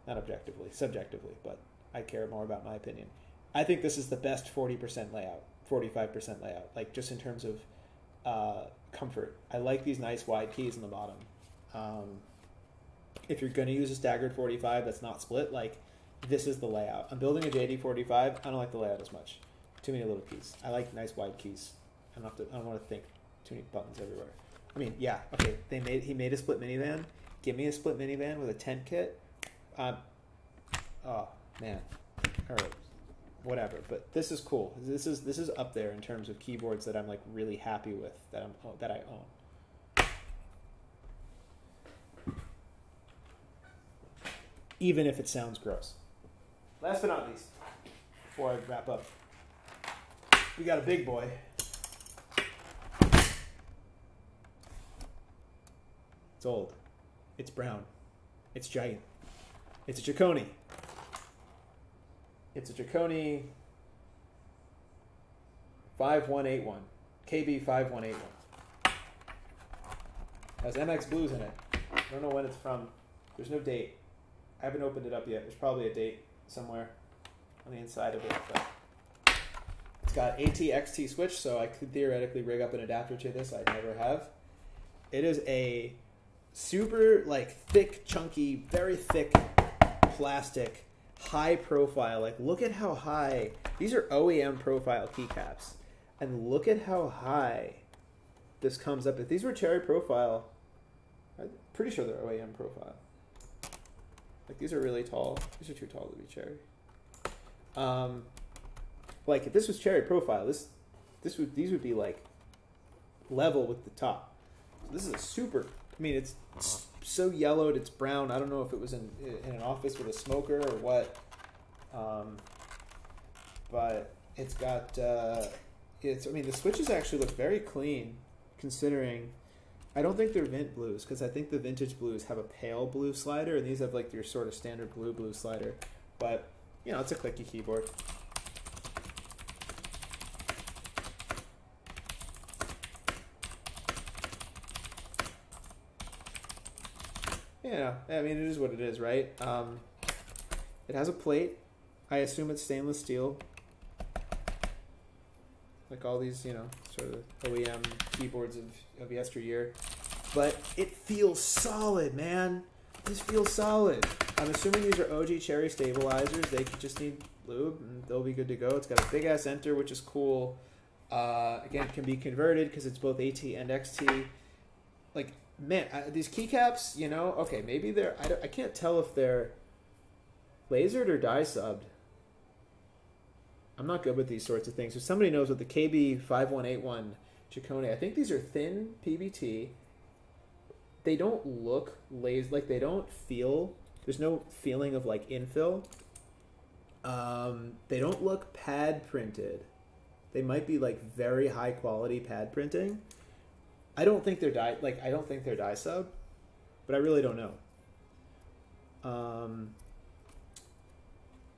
Not objectively, subjectively, but I care more about my opinion. I think this is the best 40% layout, 45% layout, like just in terms of uh, comfort. I like these nice wide keys in the bottom. Um, if you're going to use a staggered 45 that's not split, like this is the layout. I'm building a JD45. I don't like the layout as much. Too many little keys. I like nice wide keys. I don't have to. I don't want to think too many buttons everywhere. I mean, yeah, okay. They made he made a split minivan. Give me a split minivan with a tent kit. Um, oh man, or whatever. But this is cool. This is this is up there in terms of keyboards that I'm like really happy with that I'm oh, that I own. Even if it sounds gross. Last but not least, before I wrap up, we got a big boy. It's old. It's brown. It's giant. It's a Chicony. It's a Chicony 5181. KB 5181. Has MX Blues in it. I don't know when it's from. There's no date. I haven't opened it up yet. There's probably a date somewhere on the inside of it. But it's got AT-XT switch, so I could theoretically rig up an adapter to this. I never have. It is a super like thick, chunky, very thick plastic, high profile. Like look at how high these are OEM profile keycaps, and look at how high this comes up. If these were cherry profile, I'm pretty sure they're OEM profile. Like these are really tall. These are too tall to be cherry. Um, like if this was cherry profile, this this would these would be like level with the top. So this is a super. I mean, it's, it's so yellowed. It's brown. I don't know if it was in in an office with a smoker or what. Um, but it's got. Uh, it's. I mean, the switches actually look very clean, considering. I don't think they're Vint blues because I think the vintage blues have a pale blue slider, and these have like your sort of standard blue blue slider. But you know, it's a clicky keyboard. Yeah, I mean, it is what it is, right? Um, it has a plate. I assume it's stainless steel. Like all these, you know, sort of OEM keyboards of, of yesteryear. But it feels solid, man. This feels solid. I'm assuming these are OG cherry stabilizers. They just need lube and they'll be good to go. It's got a big ass enter, which is cool. Uh, again, it can be converted because it's both AT and XT. Like, man, these keycaps, you know, okay, maybe they're. I, I can't tell if they're lasered or die subbed. I'm not good with these sorts of things. If somebody knows what the KB5181 Chicony, I think these are thin PBT. They don't look laser, like they don't feel. There's no feeling of like infill. Um, they don't look pad printed. They might be like very high quality pad printing. I don't think they're die like I don't think they're die sub, but I really don't know. Um,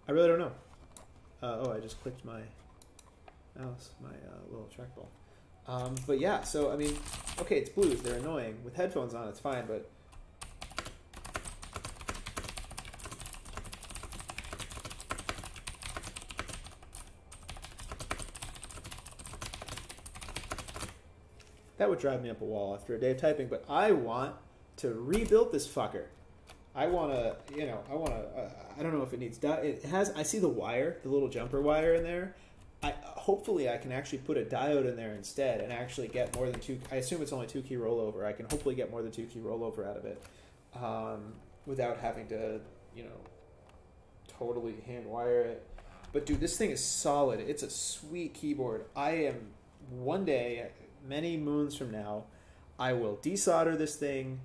I really don't know. Uh, oh, I just clicked my mouse, my uh, little trackball. Um, but yeah, so I mean, okay, it's blues. They're annoying with headphones on. It's fine, but that would drive me up a wall after a day of typing. But I want to rebuild this fucker. I want to, you know, I want to. Uh, I don't know if it needs. It has. I see the wire, the little jumper wire in there. I hopefully I can actually put a diode in there instead and actually get more than two. I assume it's only two key rollover. I can hopefully get more than two key rollover out of it, um, without having to, you know, totally hand wire it. But dude, this thing is solid. It's a sweet keyboard. I am one day, many moons from now, I will desolder this thing.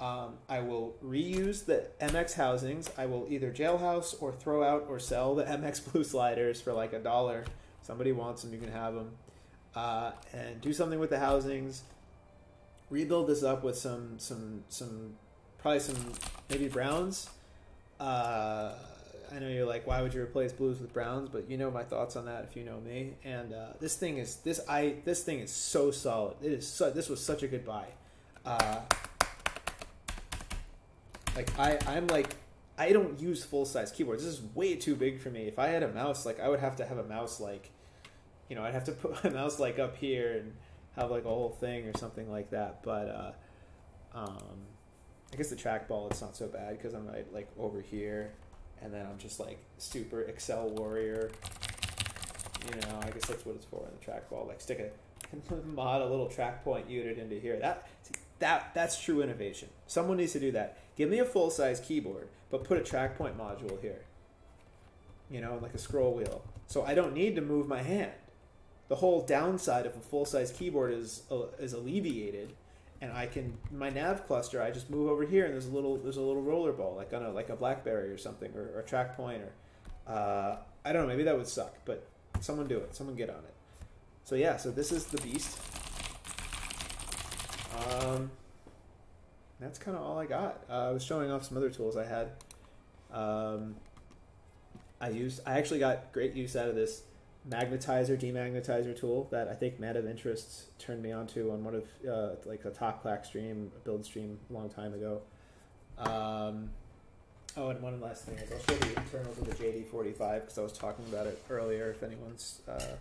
Um, I will reuse the MX housings. I will either jailhouse or throw out or sell the MX Blue sliders for like a dollar. Somebody wants them, you can have them. Uh, and do something with the housings. Rebuild this up with some some some probably some maybe browns. Uh, I know you're like, why would you replace blues with browns? But you know my thoughts on that if you know me. And uh, this thing is this I this thing is so solid. It is so, this was such a good buy. Uh, like I I'm like I don't use full size keyboards. This is way too big for me. If I had a mouse, like I would have to have a mouse like, you know, I'd have to put my mouse like up here and have like a whole thing or something like that. But uh, um, I guess the trackball it's not so bad because I'm like, like over here, and then I'm just like super Excel warrior. You know, I guess that's what it's for in the trackball. Like stick a mod a little track point unit into here. That that that's true innovation. Someone needs to do that. Give me a full size keyboard, but put a track point module here. You know, like a scroll wheel. So I don't need to move my hand. The whole downside of a full size keyboard is uh, is alleviated, and I can my nav cluster. I just move over here, and there's a little there's a little roller ball like on a like a BlackBerry or something, or, or a track point, or uh, I don't know. Maybe that would suck, but someone do it. Someone get on it. So yeah, so this is the beast. Um, that's kind of all I got. Uh, I was showing off some other tools I had. Um, I used. I actually got great use out of this magnetizer demagnetizer tool that I think Mad of Interest turned me onto on one of uh, like a Top Clack stream, build stream a long time ago. Um, oh, and one last thing is I'll show the internals of the JD45 because I was talking about it earlier. If anyone's uh,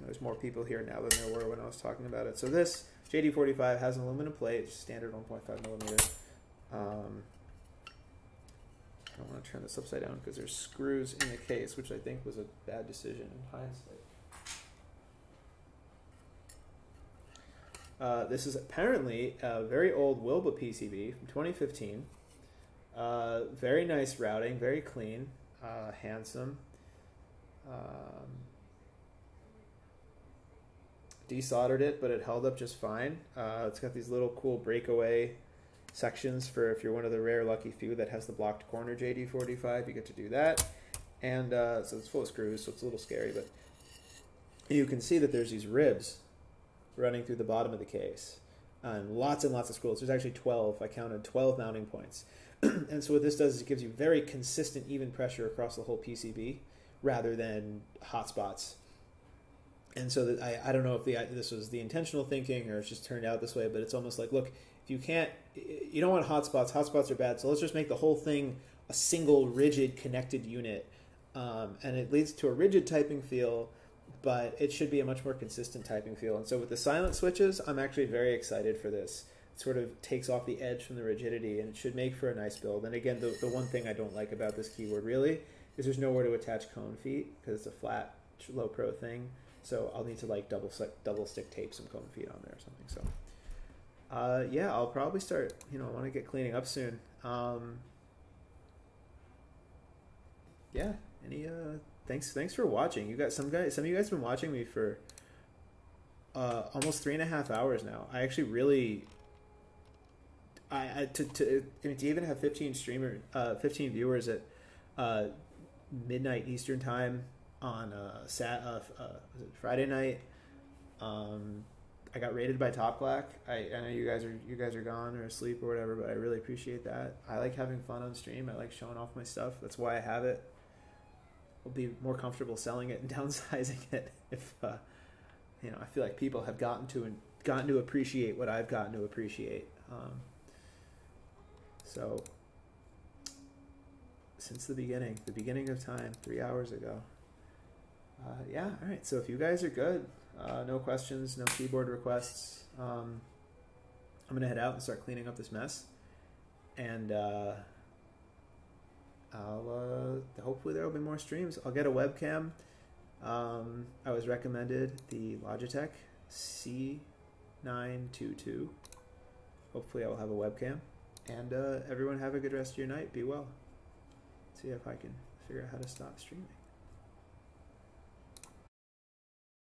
there's more people here now than there were when I was talking about it. So this JD45 has an aluminum plate, standard 1.5 millimeter. Um, don't want to turn this upside down because there's screws in the case, which I think was a bad decision in hindsight. Uh, this is apparently a very old Wilba PCB from 2015. Uh, very nice routing, very clean, uh, handsome. Um, desoldered it, but it held up just fine. Uh, it's got these little cool breakaway sections for if you're one of the rare lucky few that has the blocked corner JD45, you get to do that. And uh, so it's full of screws, so it's a little scary, but you can see that there's these ribs running through the bottom of the case. And lots and lots of screws. There's actually 12. I counted 12 mounting points. and so what this does is it gives you very consistent, even pressure across the whole PCB rather than hot spots and so I, I don't know if the this was the intentional thinking or it's just turned out this way, but it's almost like look you can't you don't want hotspots. Hotspots are bad. So let's just make the whole thing a single rigid connected unit. Um, and it leads to a rigid typing feel but it should be a much more consistent typing feel and so with the silent switches I'm actually very excited for this. It sort of takes off the edge from the rigidity and it should make for a nice build. And again the, the one thing I don't like about this keyboard really is there's nowhere to attach cone feet because it's a flat low pro thing. So I'll need to like double double stick tape some cone feet on there or something. So uh, yeah, I'll probably start. You know, I want to get cleaning up soon. Um, yeah. Any uh, thanks thanks for watching. You got some guys. Some of you guys have been watching me for uh, almost three and a half hours now. I actually really. I, I to, to, I mean, to even have 15 streamer uh, 15 viewers at uh, midnight Eastern time on uh, sat uh, uh, Friday night. Um, I got rated by Top Clack. I, I know you guys are you guys are gone or asleep or whatever, but I really appreciate that. I like having fun on stream. I like showing off my stuff. That's why I have it. I'll be more comfortable selling it and downsizing it if uh, you know I feel like people have gotten to and gotten to appreciate what I've gotten to appreciate. Um, so since the beginning, the beginning of time, three hours ago. Uh, yeah, all right. So if you guys are good, uh, no questions, no keyboard requests, um, I'm gonna head out and start cleaning up this mess, and uh, I'll uh, hopefully there will be more streams. I'll get a webcam. Um, I was recommended the Logitech C922. Hopefully, I will have a webcam. And uh, everyone have a good rest of your night. Be well. See if I can figure out how to stop streaming.